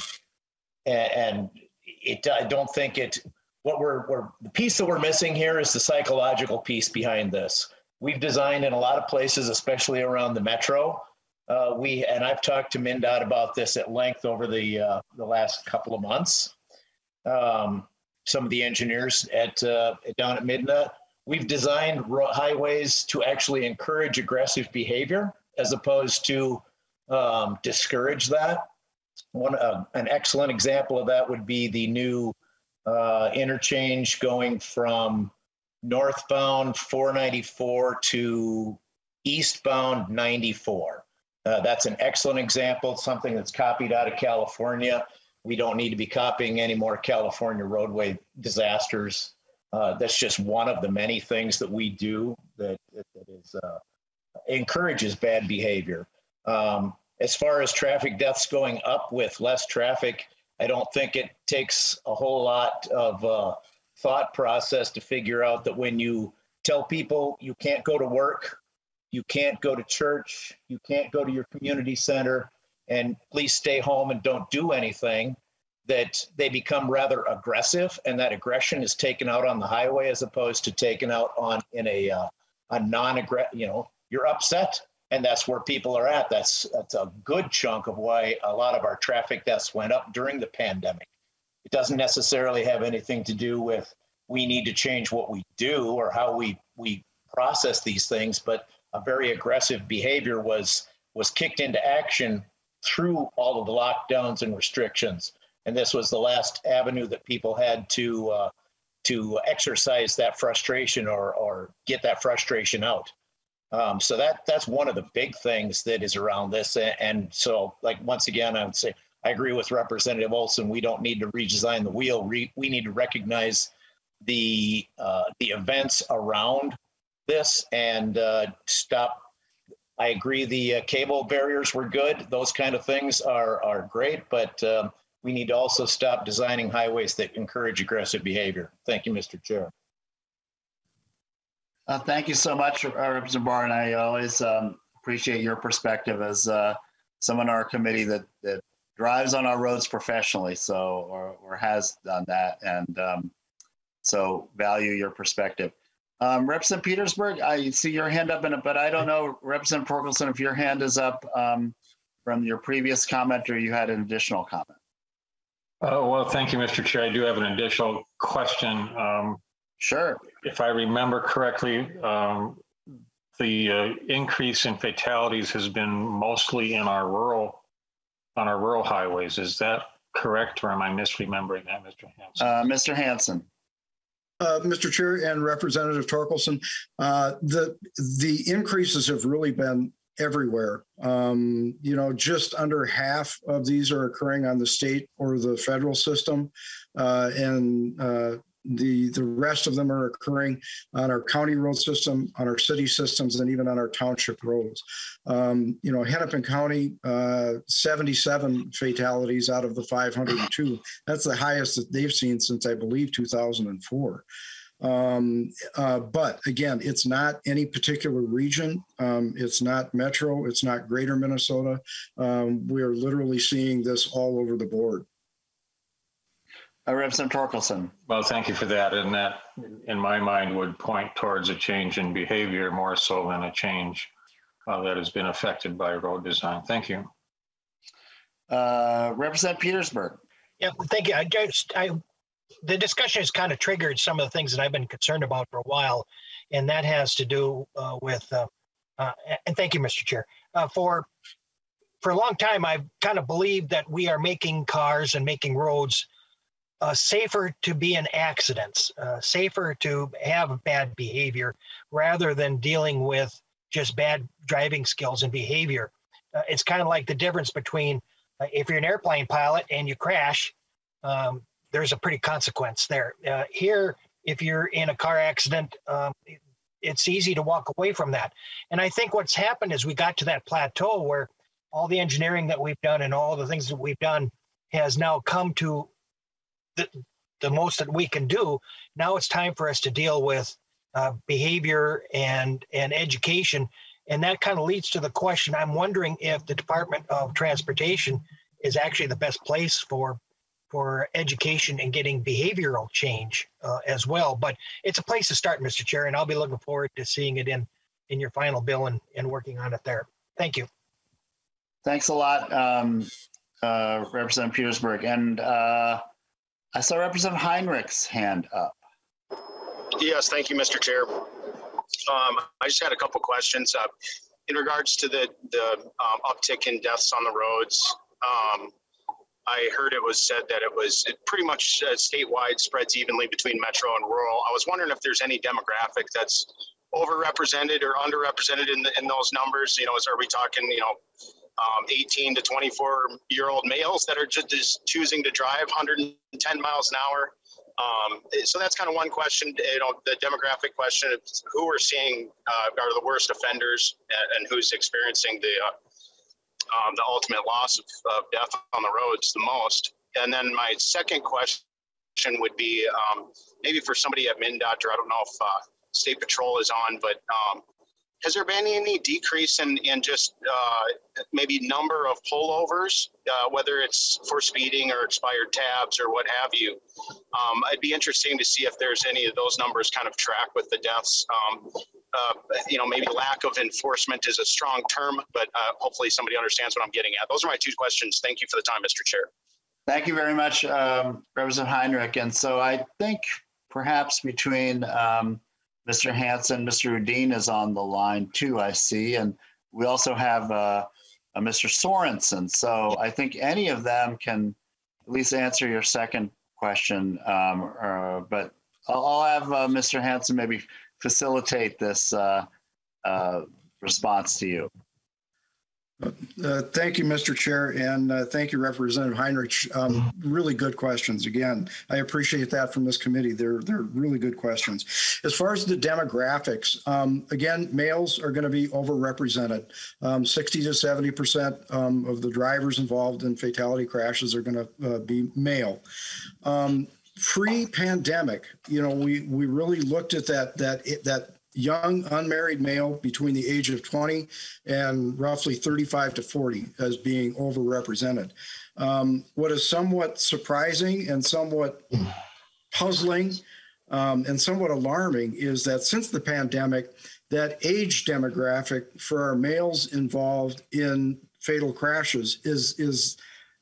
and, and it. I don't think it. What we're, we're the piece that we're missing here is the psychological piece behind this. We've designed in a lot of places, especially around the metro. Uh, we and I've talked to MnDOT about this at length over the uh, the last couple of months. Um, some of the engineers at, uh, down at MnDOT We've designed highways to actually encourage aggressive behavior as opposed to um, discourage that. One, uh, an excellent example of that would be the new uh, interchange going from northbound 494 to eastbound 94. Uh, that's an excellent example, something that's copied out of California. We don't need to be copying any more California roadway disasters uh, that's just one of the many things that we do that, that is uh, encourages bad behavior. Um, as far as traffic deaths going up with less traffic, I don't think it takes a whole lot of uh, thought process to figure out that when you tell people you can't go to work, you can't go to church, you can't go to your community center, and please stay home and don't do anything, that they become rather aggressive and that aggression is taken out on the highway as opposed to taken out on in a uh, a non-aggressive you know you're upset and that's where people are at. That's that's a good chunk of why a lot of our traffic deaths went up during the pandemic it doesn't necessarily have anything to do with we need to change what we do or how we we process these things but a very aggressive behavior was was kicked into action through all of the lockdowns and restrictions and this was the last avenue that people had to uh, to exercise that frustration or or get that frustration out. Um, so that that's one of the big things that is around this. And so, like once again, I would say I agree with Representative Olson. We don't need to redesign the wheel. we need to recognize the uh, the events around this and uh, stop. I agree. The uh, cable barriers were good. Those kind of things are are great, but um, we need to also stop designing highways that encourage aggressive behavior. Thank you, Mr. Chair. Uh, thank you so much, uh, Representative Barr, and I always um, appreciate your perspective as uh, someone on our committee that that drives on our roads professionally, so or, or has done that, and um, so value your perspective. Um, Representative Petersburg, I see your hand up, in it, but I don't know, Representative Torkelson, if your hand is up. Um, from your previous comment or you had an additional comment? Oh, well, thank you, Mr. Chair. I do have an additional question. Um, Sure. If I remember correctly, um, the uh, increase in fatalities has been mostly in our rural, on our rural highways. Is that correct, or am I misremembering that, Mr. Hanson? Uh, Mr. Hanson. Uh, Mr. Chair and Representative Torkelson, uh, the, the increases have really been everywhere. Um, you know, just under half of these are occurring on the state or the federal system. Uh, and uh, the, the rest of them are occurring on our county road system, on our city systems, and even on our township roads. Um, you know, Hennepin County, uh, 77 fatalities out of the 502. That's the highest that they've seen since, I believe, 2004. Um, uh, but again, it's not any particular region. Um, it's not metro. It's not greater Minnesota. Um, we're literally seeing this all over the board. Uh, Representative Torkelson. Well, thank you for that. And that, in my mind, would point towards a change in behavior more so than a change uh, that has been affected by road design. Thank you. Uh, Representative Petersburg. Yeah, thank you. I just, I, the discussion has kind of triggered some of the things that I've been concerned about for a while, and that has to do uh, with, uh, uh, and thank you, Mr. Chair, uh, for for a long time I've kind of believed that we are making cars and making roads uh, safer to be in accidents, uh, safer to have bad behavior, rather than dealing with just bad driving skills and behavior. Uh, it's kind of like the difference between uh, if you're an airplane pilot and you crash, um, there's a pretty consequence there. Uh, here, if you're in a car accident, um, it's easy to walk away from that. And I think what's happened is we got to that plateau where all the engineering that we've done and all the things that we've done has now come to the, the most that we can do. Now it's time for us to deal with uh, behavior and and education, and that kind of leads to the question. I'm wondering if the Department of Transportation is actually the best place for for education and getting behavioral change uh, as well. But it's a place to start, Mr. Chair, and I'll be looking forward to seeing it in in your final bill and, and working on it there. Thank you. Thanks a lot, um, uh, Representative Petersburg. And uh, I saw Representative Heinrich's hand up. Yes, thank you, Mr. Chair. Um, I just had a couple questions. Uh, in regards to the, the um, uptick in deaths on the roads, um, I heard it was said that it was it pretty much uh, statewide spreads evenly between metro and rural. I was wondering if there's any demographic that's overrepresented or underrepresented in, the, in those numbers. You know, is, are we talking, you know, um, 18 to 24 year old males that are just, just choosing to drive 110 miles an hour. Um, so that's kind of one question. You know, the demographic question: of who we're seeing uh, are the worst offenders, and, and who's experiencing the uh, um, the ultimate loss of, of, death on the roads the most. And then my second question would be um, maybe for somebody at MnDOT, or I don't know if uh, State Patrol is on, but um, has there been any decrease in, in just uh, maybe number of pullovers, uh, whether it's for speeding or expired tabs or what have you? Um, it'd be interesting to see if there's any of those numbers kind of track with the deaths. Um, uh, you know, maybe lack of enforcement is a strong term, but uh, hopefully somebody understands what I'm getting at. Those are my two questions. Thank you for the time, Mr. Chair. Thank you very much, um, Representative Heinrich. And so I think perhaps between um, Mr. Hanson, Mr. Udine is on the line too, I see. And we also have uh, Mr. Sorensen. So I think any of them can at least answer your second question. Um, uh, but I'll, I'll have uh, Mr. Hanson maybe facilitate this uh, uh, response to you. Uh, thank you, Mr. Chair, and uh, thank you, Representative Heinrich. Um, really good questions. Again, I appreciate that from this committee. They're they're really good questions. As far as the demographics, um, again, males are going to be overrepresented. Um, 60 to 70 percent um, of the drivers involved in fatality crashes are going to uh, be male. Um, pre-pandemic, you know, we we really looked at that that that young unmarried male between the age of 20 and roughly 35 to 40 as being overrepresented. Um, what is somewhat surprising and somewhat puzzling um, and somewhat alarming is that since the pandemic, that age demographic for our males involved in fatal crashes is is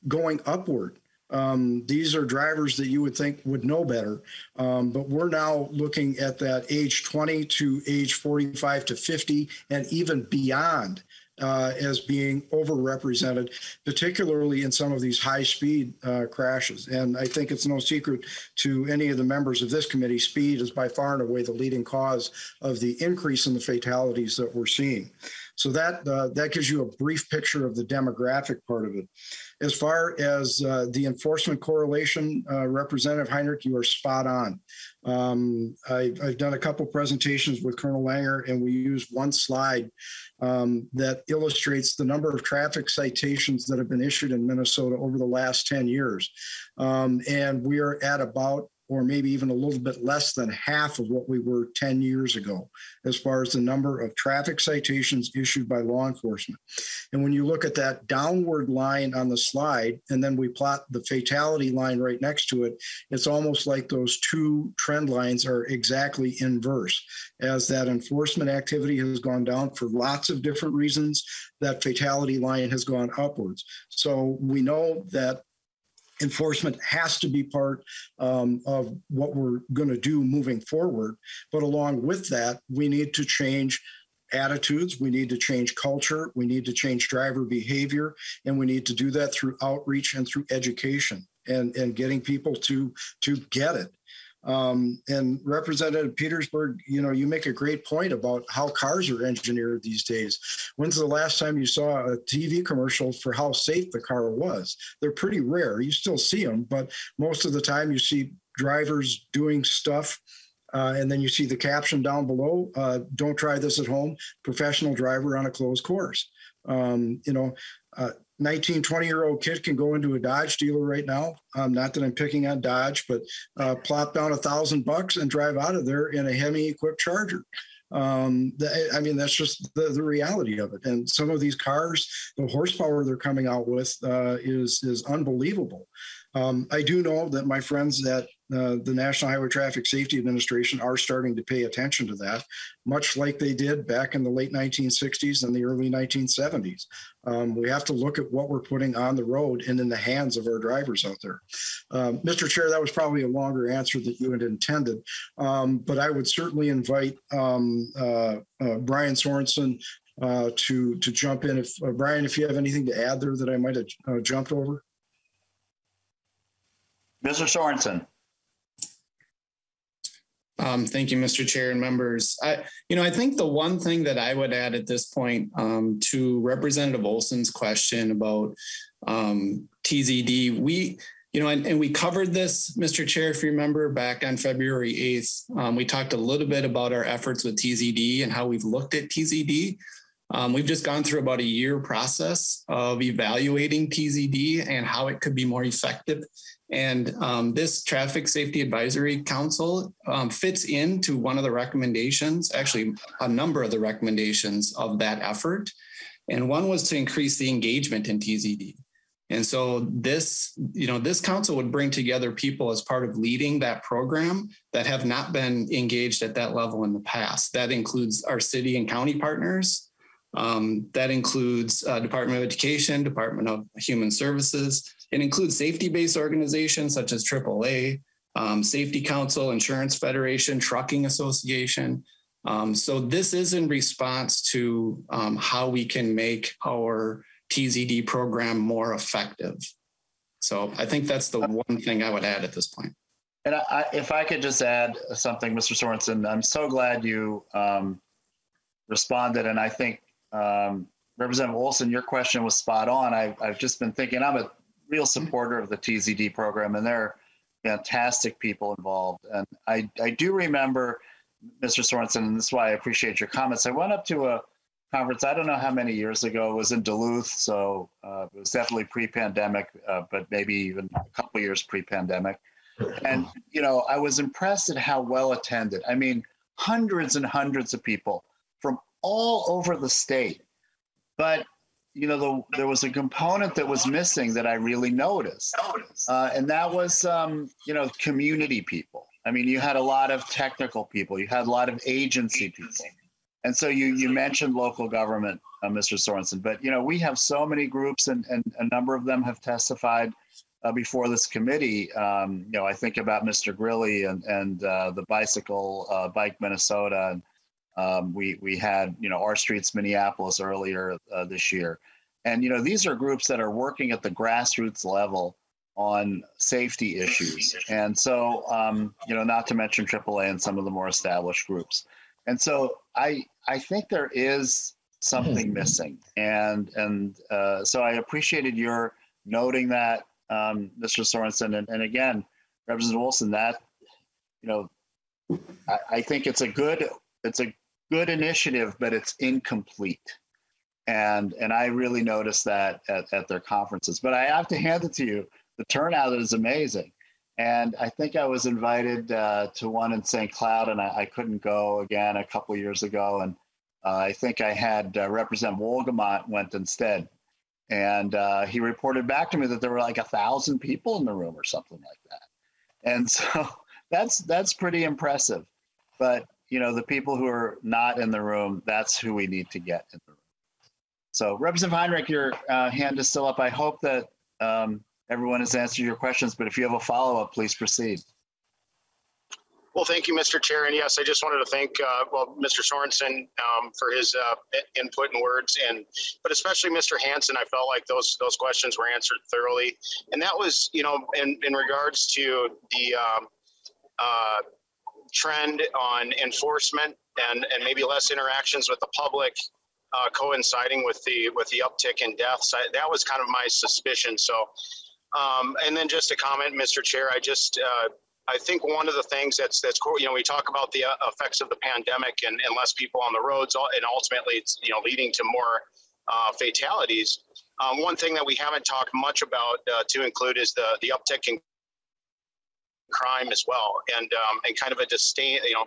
going upward. Um, these are drivers that you would think would know better, um, but we're now looking at that age 20 to age 45 to 50 and even beyond uh, as being overrepresented, particularly in some of these high speed uh, crashes. And I think it's no secret to any of the members of this committee, speed is by far and away the leading cause of the increase in the fatalities that we're seeing. So that uh, that gives you a brief picture of the demographic part of it. As far as uh, the enforcement correlation, uh, Representative Heinrich, you are spot on. Um, I, have done a couple presentations with Colonel Langer, and we use one slide um, that illustrates the number of traffic citations that have been issued in Minnesota over the last 10 years. Um, and we are at about or maybe even a little bit less than half of what we were 10 years ago, as far as the number of traffic citations issued by law enforcement. And when you look at that downward line on the slide, and then we plot the fatality line right next to it, it's almost like those two trend lines are exactly inverse. As that enforcement activity has gone down for lots of different reasons, that fatality line has gone upwards. So we know that enforcement has to be part um, of what we're going to do moving forward. But along with that, we need to change attitudes, we need to change culture, we need to change driver behavior, and we need to do that through outreach and through education and, and getting people to to get it. Um, and Representative Petersburg, you know, you make a great point about how cars are engineered these days. When's the last time you saw a TV commercial for how safe the car was? They're pretty rare. You still see them, but most of the time you see drivers doing stuff uh, and then you see the caption down below uh, don't try this at home professional driver on a closed course um, you know uh, 19, 20 year old kid can go into a Dodge dealer right now. Um, not that I'm picking on Dodge, but uh, plop down a thousand bucks and drive out of there in a Hemi equipped Charger. Um, the, I mean, that's just the, the reality of it. And some of these cars, the horsepower they're coming out with uh, is is unbelievable. Um, I do know that my friends at uh, the National Highway Traffic Safety Administration are starting to pay attention to that, much like they did back in the late 1960s and the early 1970s. Um, we have to look at what we're putting on the road and in the hands of our drivers out there. Um, Mr. Chair, that was probably a longer answer than you had intended, um, but I would certainly invite um, uh, uh, Brian Sorensen uh, to to jump in. If uh, Brian, if you have anything to add there that I might have jumped over. Mr. Sorensen. Um, thank you, Mr. Chair and members. I, you know, I think the one thing that I would add at this point um, to Representative Olson's question about um, TZD, we, you know, and, and, we covered this, Mr. Chair, if you remember back on February 8th, um, we talked a little bit about our efforts with TZD and how we've looked at TZD. Um, we've just gone through about a year process of evaluating TZD and how it could be more effective and um, this Traffic Safety Advisory Council um, fits into one of the recommendations, actually, a number of the recommendations of that effort. And one was to increase the engagement in TZD. And so this, you know, this council would bring together people as part of leading that program that have not been engaged at that level in the past. That includes our city and county partners. Um, that includes uh, Department of Education, Department of Human Services, it includes safety-based organizations such as AAA, um, Safety Council, Insurance Federation, Trucking Association. Um, so this is in response to um, how we can make our TZD program more effective. So I think that's the one thing I would add at this point. And I, if I could just add something, Mr. Sorensen, I'm so glad you um, responded. And I think um, Representative Olson, your question was spot on. I, I've just been thinking, I'm a real supporter of the TZD program, and there are fantastic people involved. And I, I do remember, Mr. Sorensen, and this is why I appreciate your comments. I went up to a conference, I don't know how many years ago, it was in Duluth. So uh, it was definitely pre pandemic, uh, but maybe even a couple years pre pandemic. And, you know, I was impressed at how well attended. I mean, hundreds and hundreds of people from all over the state. But you know, the, there was a component that was missing that I really noticed, uh, and that was, um, you know, community people. I mean, you had a lot of technical people, you had a lot of agency people, And so you you mentioned local government, uh, Mr. Sorensen, but you know we have so many groups, and and a number of them have testified uh, before this committee. Um, you know, I think about Mr. Grilley and and uh, the bicycle uh, bike Minnesota, and um, we we had you know our streets Minneapolis earlier uh, this year, and you know these are groups that are working at the grassroots level on safety issues, and so um, you know not to mention AAA and some of the more established groups, and so I I think there is something missing, and and uh, so I appreciated your noting that um, Mr. Sorensen. And, and again, Representative Wilson, that, you know, I, I think it's a good, it's a good initiative, but it's incomplete. And, and I really noticed that at, at their conferences, but I have to hand it to you. The turnout is amazing. And I think I was invited uh, to one in St. Cloud and I, I couldn't go again a couple years ago. And uh, I think I had uh, Representative Wolgamott went instead. And uh, he reported back to me that there were like a thousand people in the room or something like that. And so that's that's pretty impressive. But you know, the people who are not in the room, that's who we need to get in the room. So Representative Heinrich, your uh, hand is still up. I hope that um, everyone has answered your questions, but if you have a follow-up, please proceed. Well, thank you, Mr. Chair. And yes, I just wanted to thank, uh, well, Mr. Sorensen um, for his uh, input and words, and but especially Mr. Hanson. I felt like those those questions were answered thoroughly, and that was, you know, in in regards to the um, uh, trend on enforcement and and maybe less interactions with the public. Uh, coinciding with the with the uptick in deaths, I, that was kind of my suspicion. So, um, and then just a comment, Mr. Chair, I just uh, I think one of the things that's that's cool, you know, we talk about the uh, effects of the pandemic and, and less people on the roads, and ultimately it's you know leading to more uh, fatalities. Um, one thing that we haven't talked much about uh, to include is the the uptick in crime as well, and um, and kind of a disdain, you know,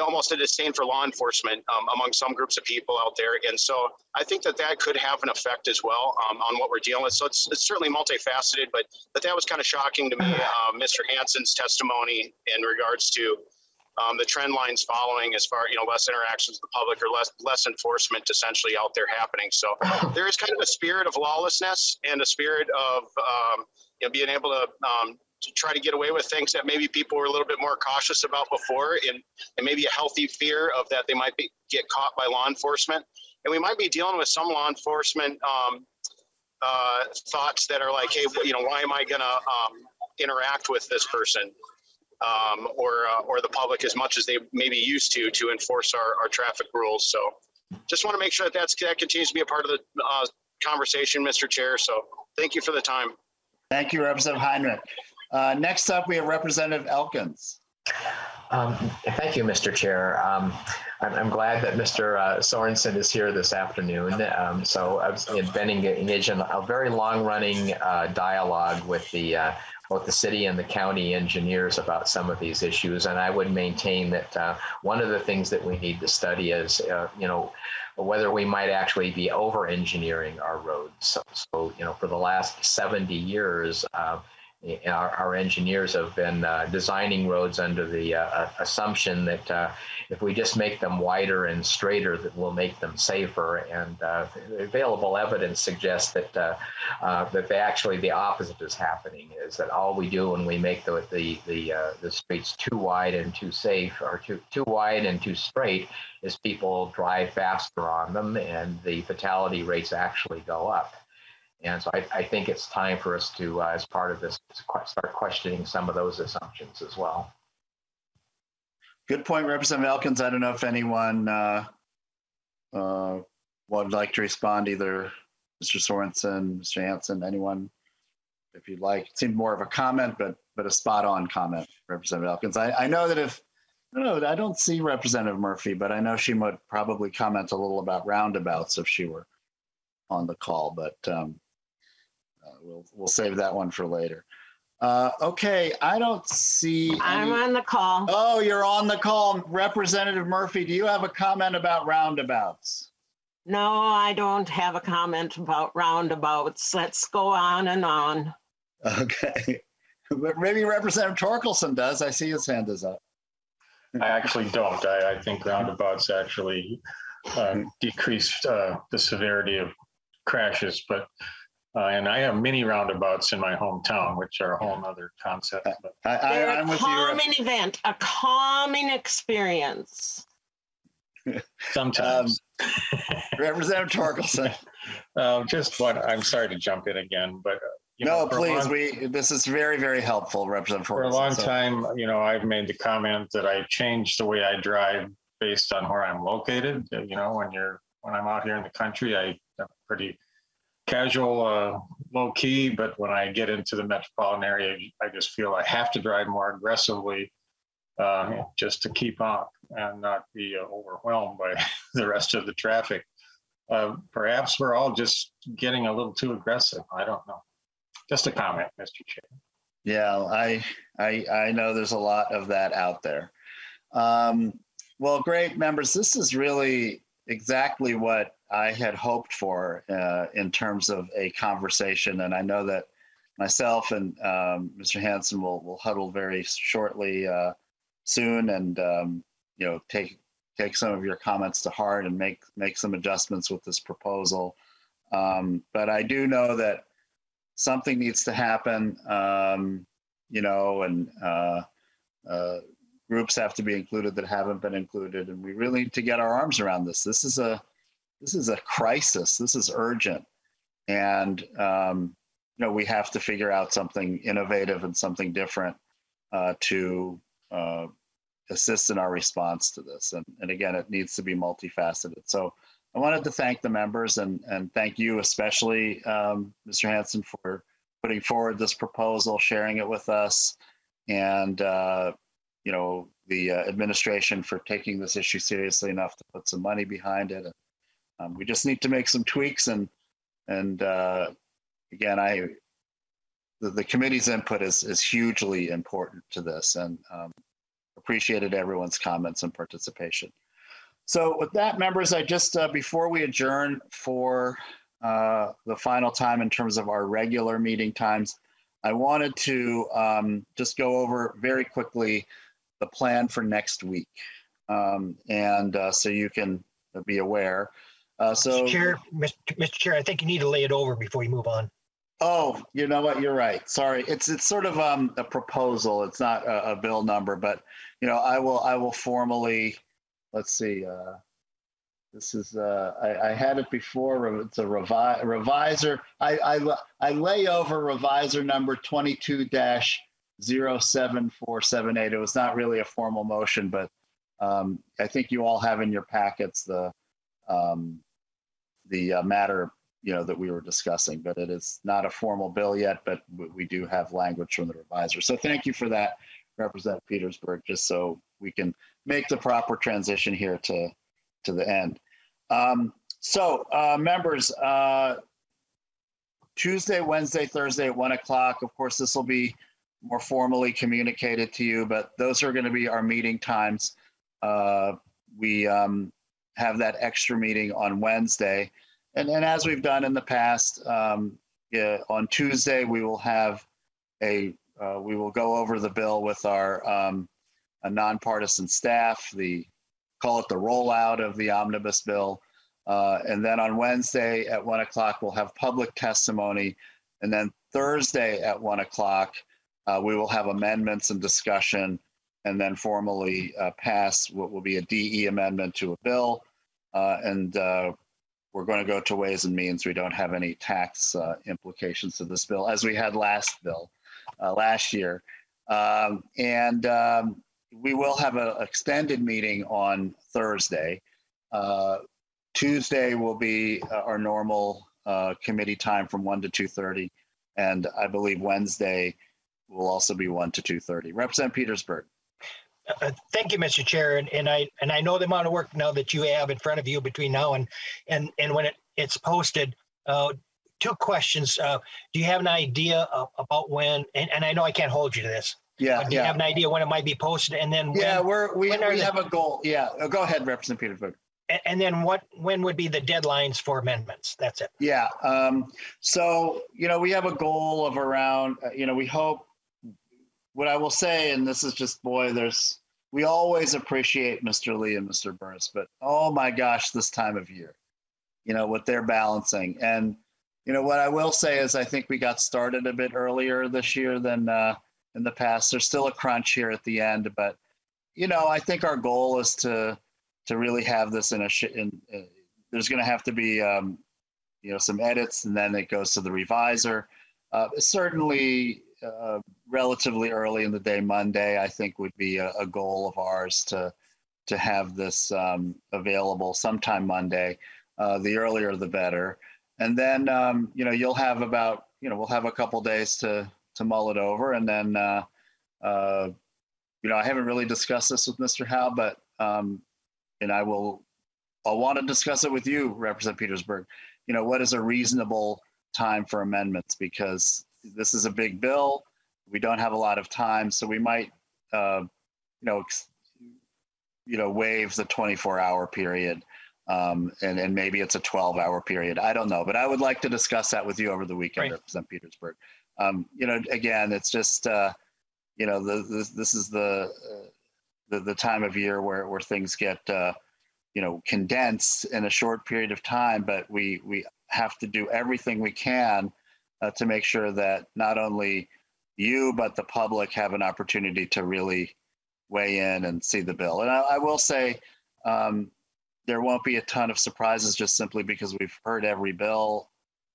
almost a disdain for law enforcement um, among some groups of people out there. And so I think that that could have an effect as well um, on what we're dealing with. So it's, it's certainly multifaceted, but but that was kind of shocking to me, uh, Mr. Hanson's testimony in regards to um, the trend lines following as far, you know, less interactions with the public or less less enforcement essentially out there happening. So there is kind of a spirit of lawlessness and a spirit of, um, you know, being able to um, to try to get away with things that maybe people were a little bit more cautious about before and, and maybe a healthy fear of that they might be, get caught by law enforcement. And we might be dealing with some law enforcement um, uh, thoughts that are like, hey, you know, why am I going to um, interact with this person um, or, uh, or the public as much as they maybe used to to enforce our, our traffic rules. So just want to make sure that that's, that continues to be a part of the uh, conversation, Mr. Chair. So thank you for the time. Thank you, Representative Heinrich. Uh, next up, we have Representative Elkins. Um, thank you, Mr. Chair. Um, I'm, I'm, glad that Mr. Uh, Sorensen is here this afternoon. Um, so I've been engaged in a very long-running uh, dialogue with the uh, both the city and the county engineers about some of these issues, and I would maintain that uh, one of the things that we need to study is, uh, you know, whether we might actually be over-engineering our roads. So, so, you know, for the last 70 years uh, our, our, engineers have been uh, designing roads under the uh, assumption that uh, if we just make them wider and straighter, that we'll make them safer. And uh, available evidence suggests that uh, uh, that they actually the opposite is happening. Is that all we do when we make the the the, the streets too wide and too safe, or too too wide and too straight, is people drive faster on them, and the fatality rates actually go up. And so I, I think it's time for us to, uh, as part of this, start questioning some of those assumptions as well. Good point, Representative Elkins. I don't know if anyone uh, uh, would like to respond, either Mr. Sorensen, Mr. Hanson, anyone, if you'd like. It seemed more of a comment, but but a spot on comment, Representative Elkins. I, I know that if, I don't know, I don't see Representative Murphy, but I know she would probably comment a little about roundabouts if she were on the call, but um, uh, we'll we'll save that one for later. Uh, okay, I don't see. I'm on the call. Oh, you're on the call, Representative Murphy. Do you have a comment about roundabouts? No, I don't have a comment about roundabouts. Let's go on and on. Okay, but maybe Representative Torkelson does. I see his hand is up. I actually don't. I, I think roundabouts actually uh, decrease uh, the severity of crashes, but uh, and I have many roundabouts in my hometown, which are a whole other concept. But I, I, They're I'm a with you. calming event, a calming experience. sometimes. Representative Torkelson. Uh, just what I'm sorry to jump in again, but uh, you No, for a please, long- we, this is very, very helpful, Representative For a long So- time, you know, I've made the comment that I changed the way I drive based on where I'm located. Uh, You know, when you're, when I'm out here in the country, I, I'm pretty casual, uh, low key, but when I get into the metropolitan area, I just feel I have to drive more aggressively uh, just to keep up and not be uh, overwhelmed by the rest of the traffic. Uh, perhaps we're all just getting a little too aggressive. I don't know. Just a comment, Mr. Chair. Yeah, I, I, I know there's a lot of that out there. Um, well, great members, this is really exactly what I had hoped for uh, in terms of a conversation. And I know that myself and um, Mr. Hanson will, will huddle very shortly uh, soon and, um, you know, take, take some of your comments to heart and make, make some adjustments with this proposal. Um, but I do know that something needs to happen, um, you know, and uh, uh, groups have to be included that haven't been included, and we really need to get our arms around this. This is a this is a crisis. This is urgent, and um, you know we have to figure out something innovative and something different uh, to uh, assist in our response to this. And, and again, it needs to be multifaceted. So I wanted to thank the members and, and thank you especially, um, Mr. Hanson, for putting forward this proposal, sharing it with us, and, uh, you know, the uh, administration for taking this issue seriously enough to put some money behind it. Um, we just need to make some tweaks and, and uh, again, I, the, the committee's input is, is hugely important to this and um, appreciated everyone's comments and participation. So with that, members, I just, uh, before we adjourn for uh, the final time in terms of our regular meeting times, I wanted to um, just go over very quickly the plan for next week. Um, and uh, so you can be aware. Uh, so Mr. Chair, Mr. Mr. Chair, I think you need to lay it over before you move on. Oh, you know what? You're right. Sorry. It's it's sort of um, a proposal. It's not a, a bill number, but you know, I will I will formally. Let's see. Uh, this is uh, I, I had it before. It's a revi- reviser. I, I I lay over reviser number twenty two dash zero seven four seven eight. It was not really a formal motion, but um, I think you all have in your packets the um, the uh, matter you know, that we were discussing, but it is not a formal bill yet, but we, do have language from the reviser. So thank you for that, Representative Petersburg, just so we can make the proper transition here to, to the end. Um, so uh, members, uh, Tuesday, Wednesday, Thursday at one o'clock, of course, this will be more formally communicated to you, but those are going to be our meeting times. Uh, we um, have that extra meeting on Wednesday. And, and as we've done in the past, um, yeah, on Tuesday, we will have a, uh, we will go over the bill with our um, a nonpartisan staff, the, call it the rollout of the omnibus bill. Uh, and then on Wednesday at one o'clock, we'll have public testimony. And then Thursday at one o'clock, uh, we will have amendments and discussion and then formally uh, pass what will be a DE amendment to a bill. Uh, and uh, we're going to go to Ways and Means. We don't have any tax uh, implications to this bill, as we had last bill, uh, last year. Um, and um, we will have an extended meeting on Thursday. Uh, Tuesday will be uh, our normal uh, committee time from 1 to 2.30. And I believe Wednesday will also be 1 to 2.30. Representative Petersburg. Uh, Thank you, Mr. Chair, and, and I, and I know the amount of work now that you have in front of you between now and, and, and when it, it's posted. Uh, Two questions. Uh, Do you have an idea of- about when, and, and I know I can't hold you to this. Yeah, but Do you have an idea when it might be posted and then? Yeah, when- we're, we, we the- have a goal. Yeah, go ahead, Representative Petersburg. a- And then what, when would be the deadlines for amendments? That's it. Yeah. Um, so, you know, we have a goal of around, uh, you know, we hope, what I will say, and this is just, boy, there's we always appreciate Mr. Lee and Mr. Burris, but oh my gosh, this time of year, you know, what they're balancing. And, you know, what I will say is I think we got started a bit earlier this year than uh, in the past. There's still a crunch here at the end, but, you know, I think our goal is to, to really have this in a, sh- in, uh, there's going to have to be, um, you know, some edits and then it goes to the reviser. Uh, certainly, uh, relatively early in the day, Monday, I think would be a, a goal of ours to to have this um, available sometime Monday. Uh, the earlier, the better. And then um, you know you'll have about you know we'll have a couple days to to mull it over, and then uh, uh, you know I haven't really discussed this with Mr. Howe, but um, and I will I'll want to discuss it with you, Representative Petersburg. You know what is a reasonable time for amendments because this is a big bill. We don't have a lot of time, so we might, uh, you know, ex- you know, waive the 24-hour period, um, and and maybe it's a 12-hour period. I don't know, but I would like to discuss that with you over the weekend, Right. Representative Petersburg. Um, you know, again, it's just, uh, you know, the, this this is the, uh, the the time of year where where things get, uh, you know, condensed in a short period of time, but we we have to do everything we can uh, to make sure that not only you but the public have an opportunity to really weigh in and see the bill. And I, I will say um, there won't be a ton of surprises just simply because we've heard every bill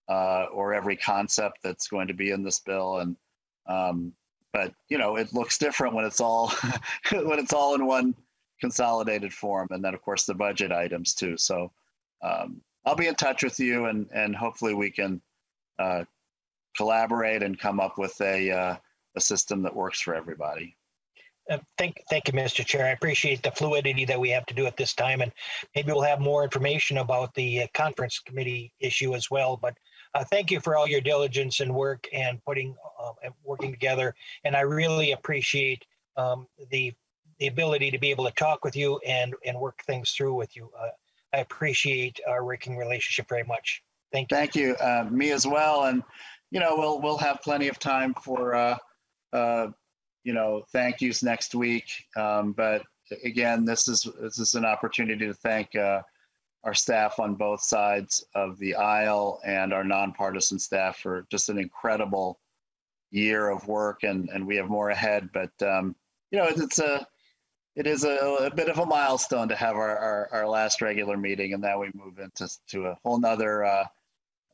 uh, or every concept that's going to be in this bill. And um, but you know it looks different when it's all when it's all in one consolidated form, and then of course the budget items too. So um, I'll be in touch with you, and and hopefully we can uh, collaborate and come up with a uh, a system that works for everybody. Uh, Thank, thank you, Mr. Chair. I appreciate the fluidity that we have to do at this time, and maybe we'll have more information about the uh, conference committee issue as well. But uh, thank you for all your diligence and work and putting, uh, and working together. And I really appreciate um, the, the ability to be able to talk with you and, and work things through with you. Uh, I appreciate our working relationship very much. Thank you. Thank you. Uh, me as well. And, you know, we'll, we'll have plenty of time for, uh, uh, you know, thank yous next week. Um, but again, this is, this is an opportunity to thank, uh, our staff on both sides of the aisle and our nonpartisan staff for just an incredible year of work and, and we have more ahead, but, um, you know, it's a, it is a, a bit of a milestone to have our, our, our last regular meeting and now we move into to a whole nother, uh,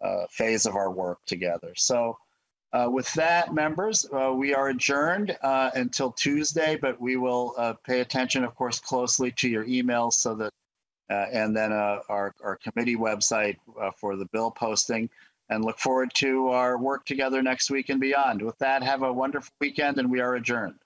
uh, phase of our work together. So uh, with that, members, uh, we are adjourned uh, until Tuesday, but we will uh, pay attention, of course, closely to your emails so that, and then our, our committee website for the bill posting and look forward to our work together next week and beyond. With that, have a wonderful weekend and we are adjourned.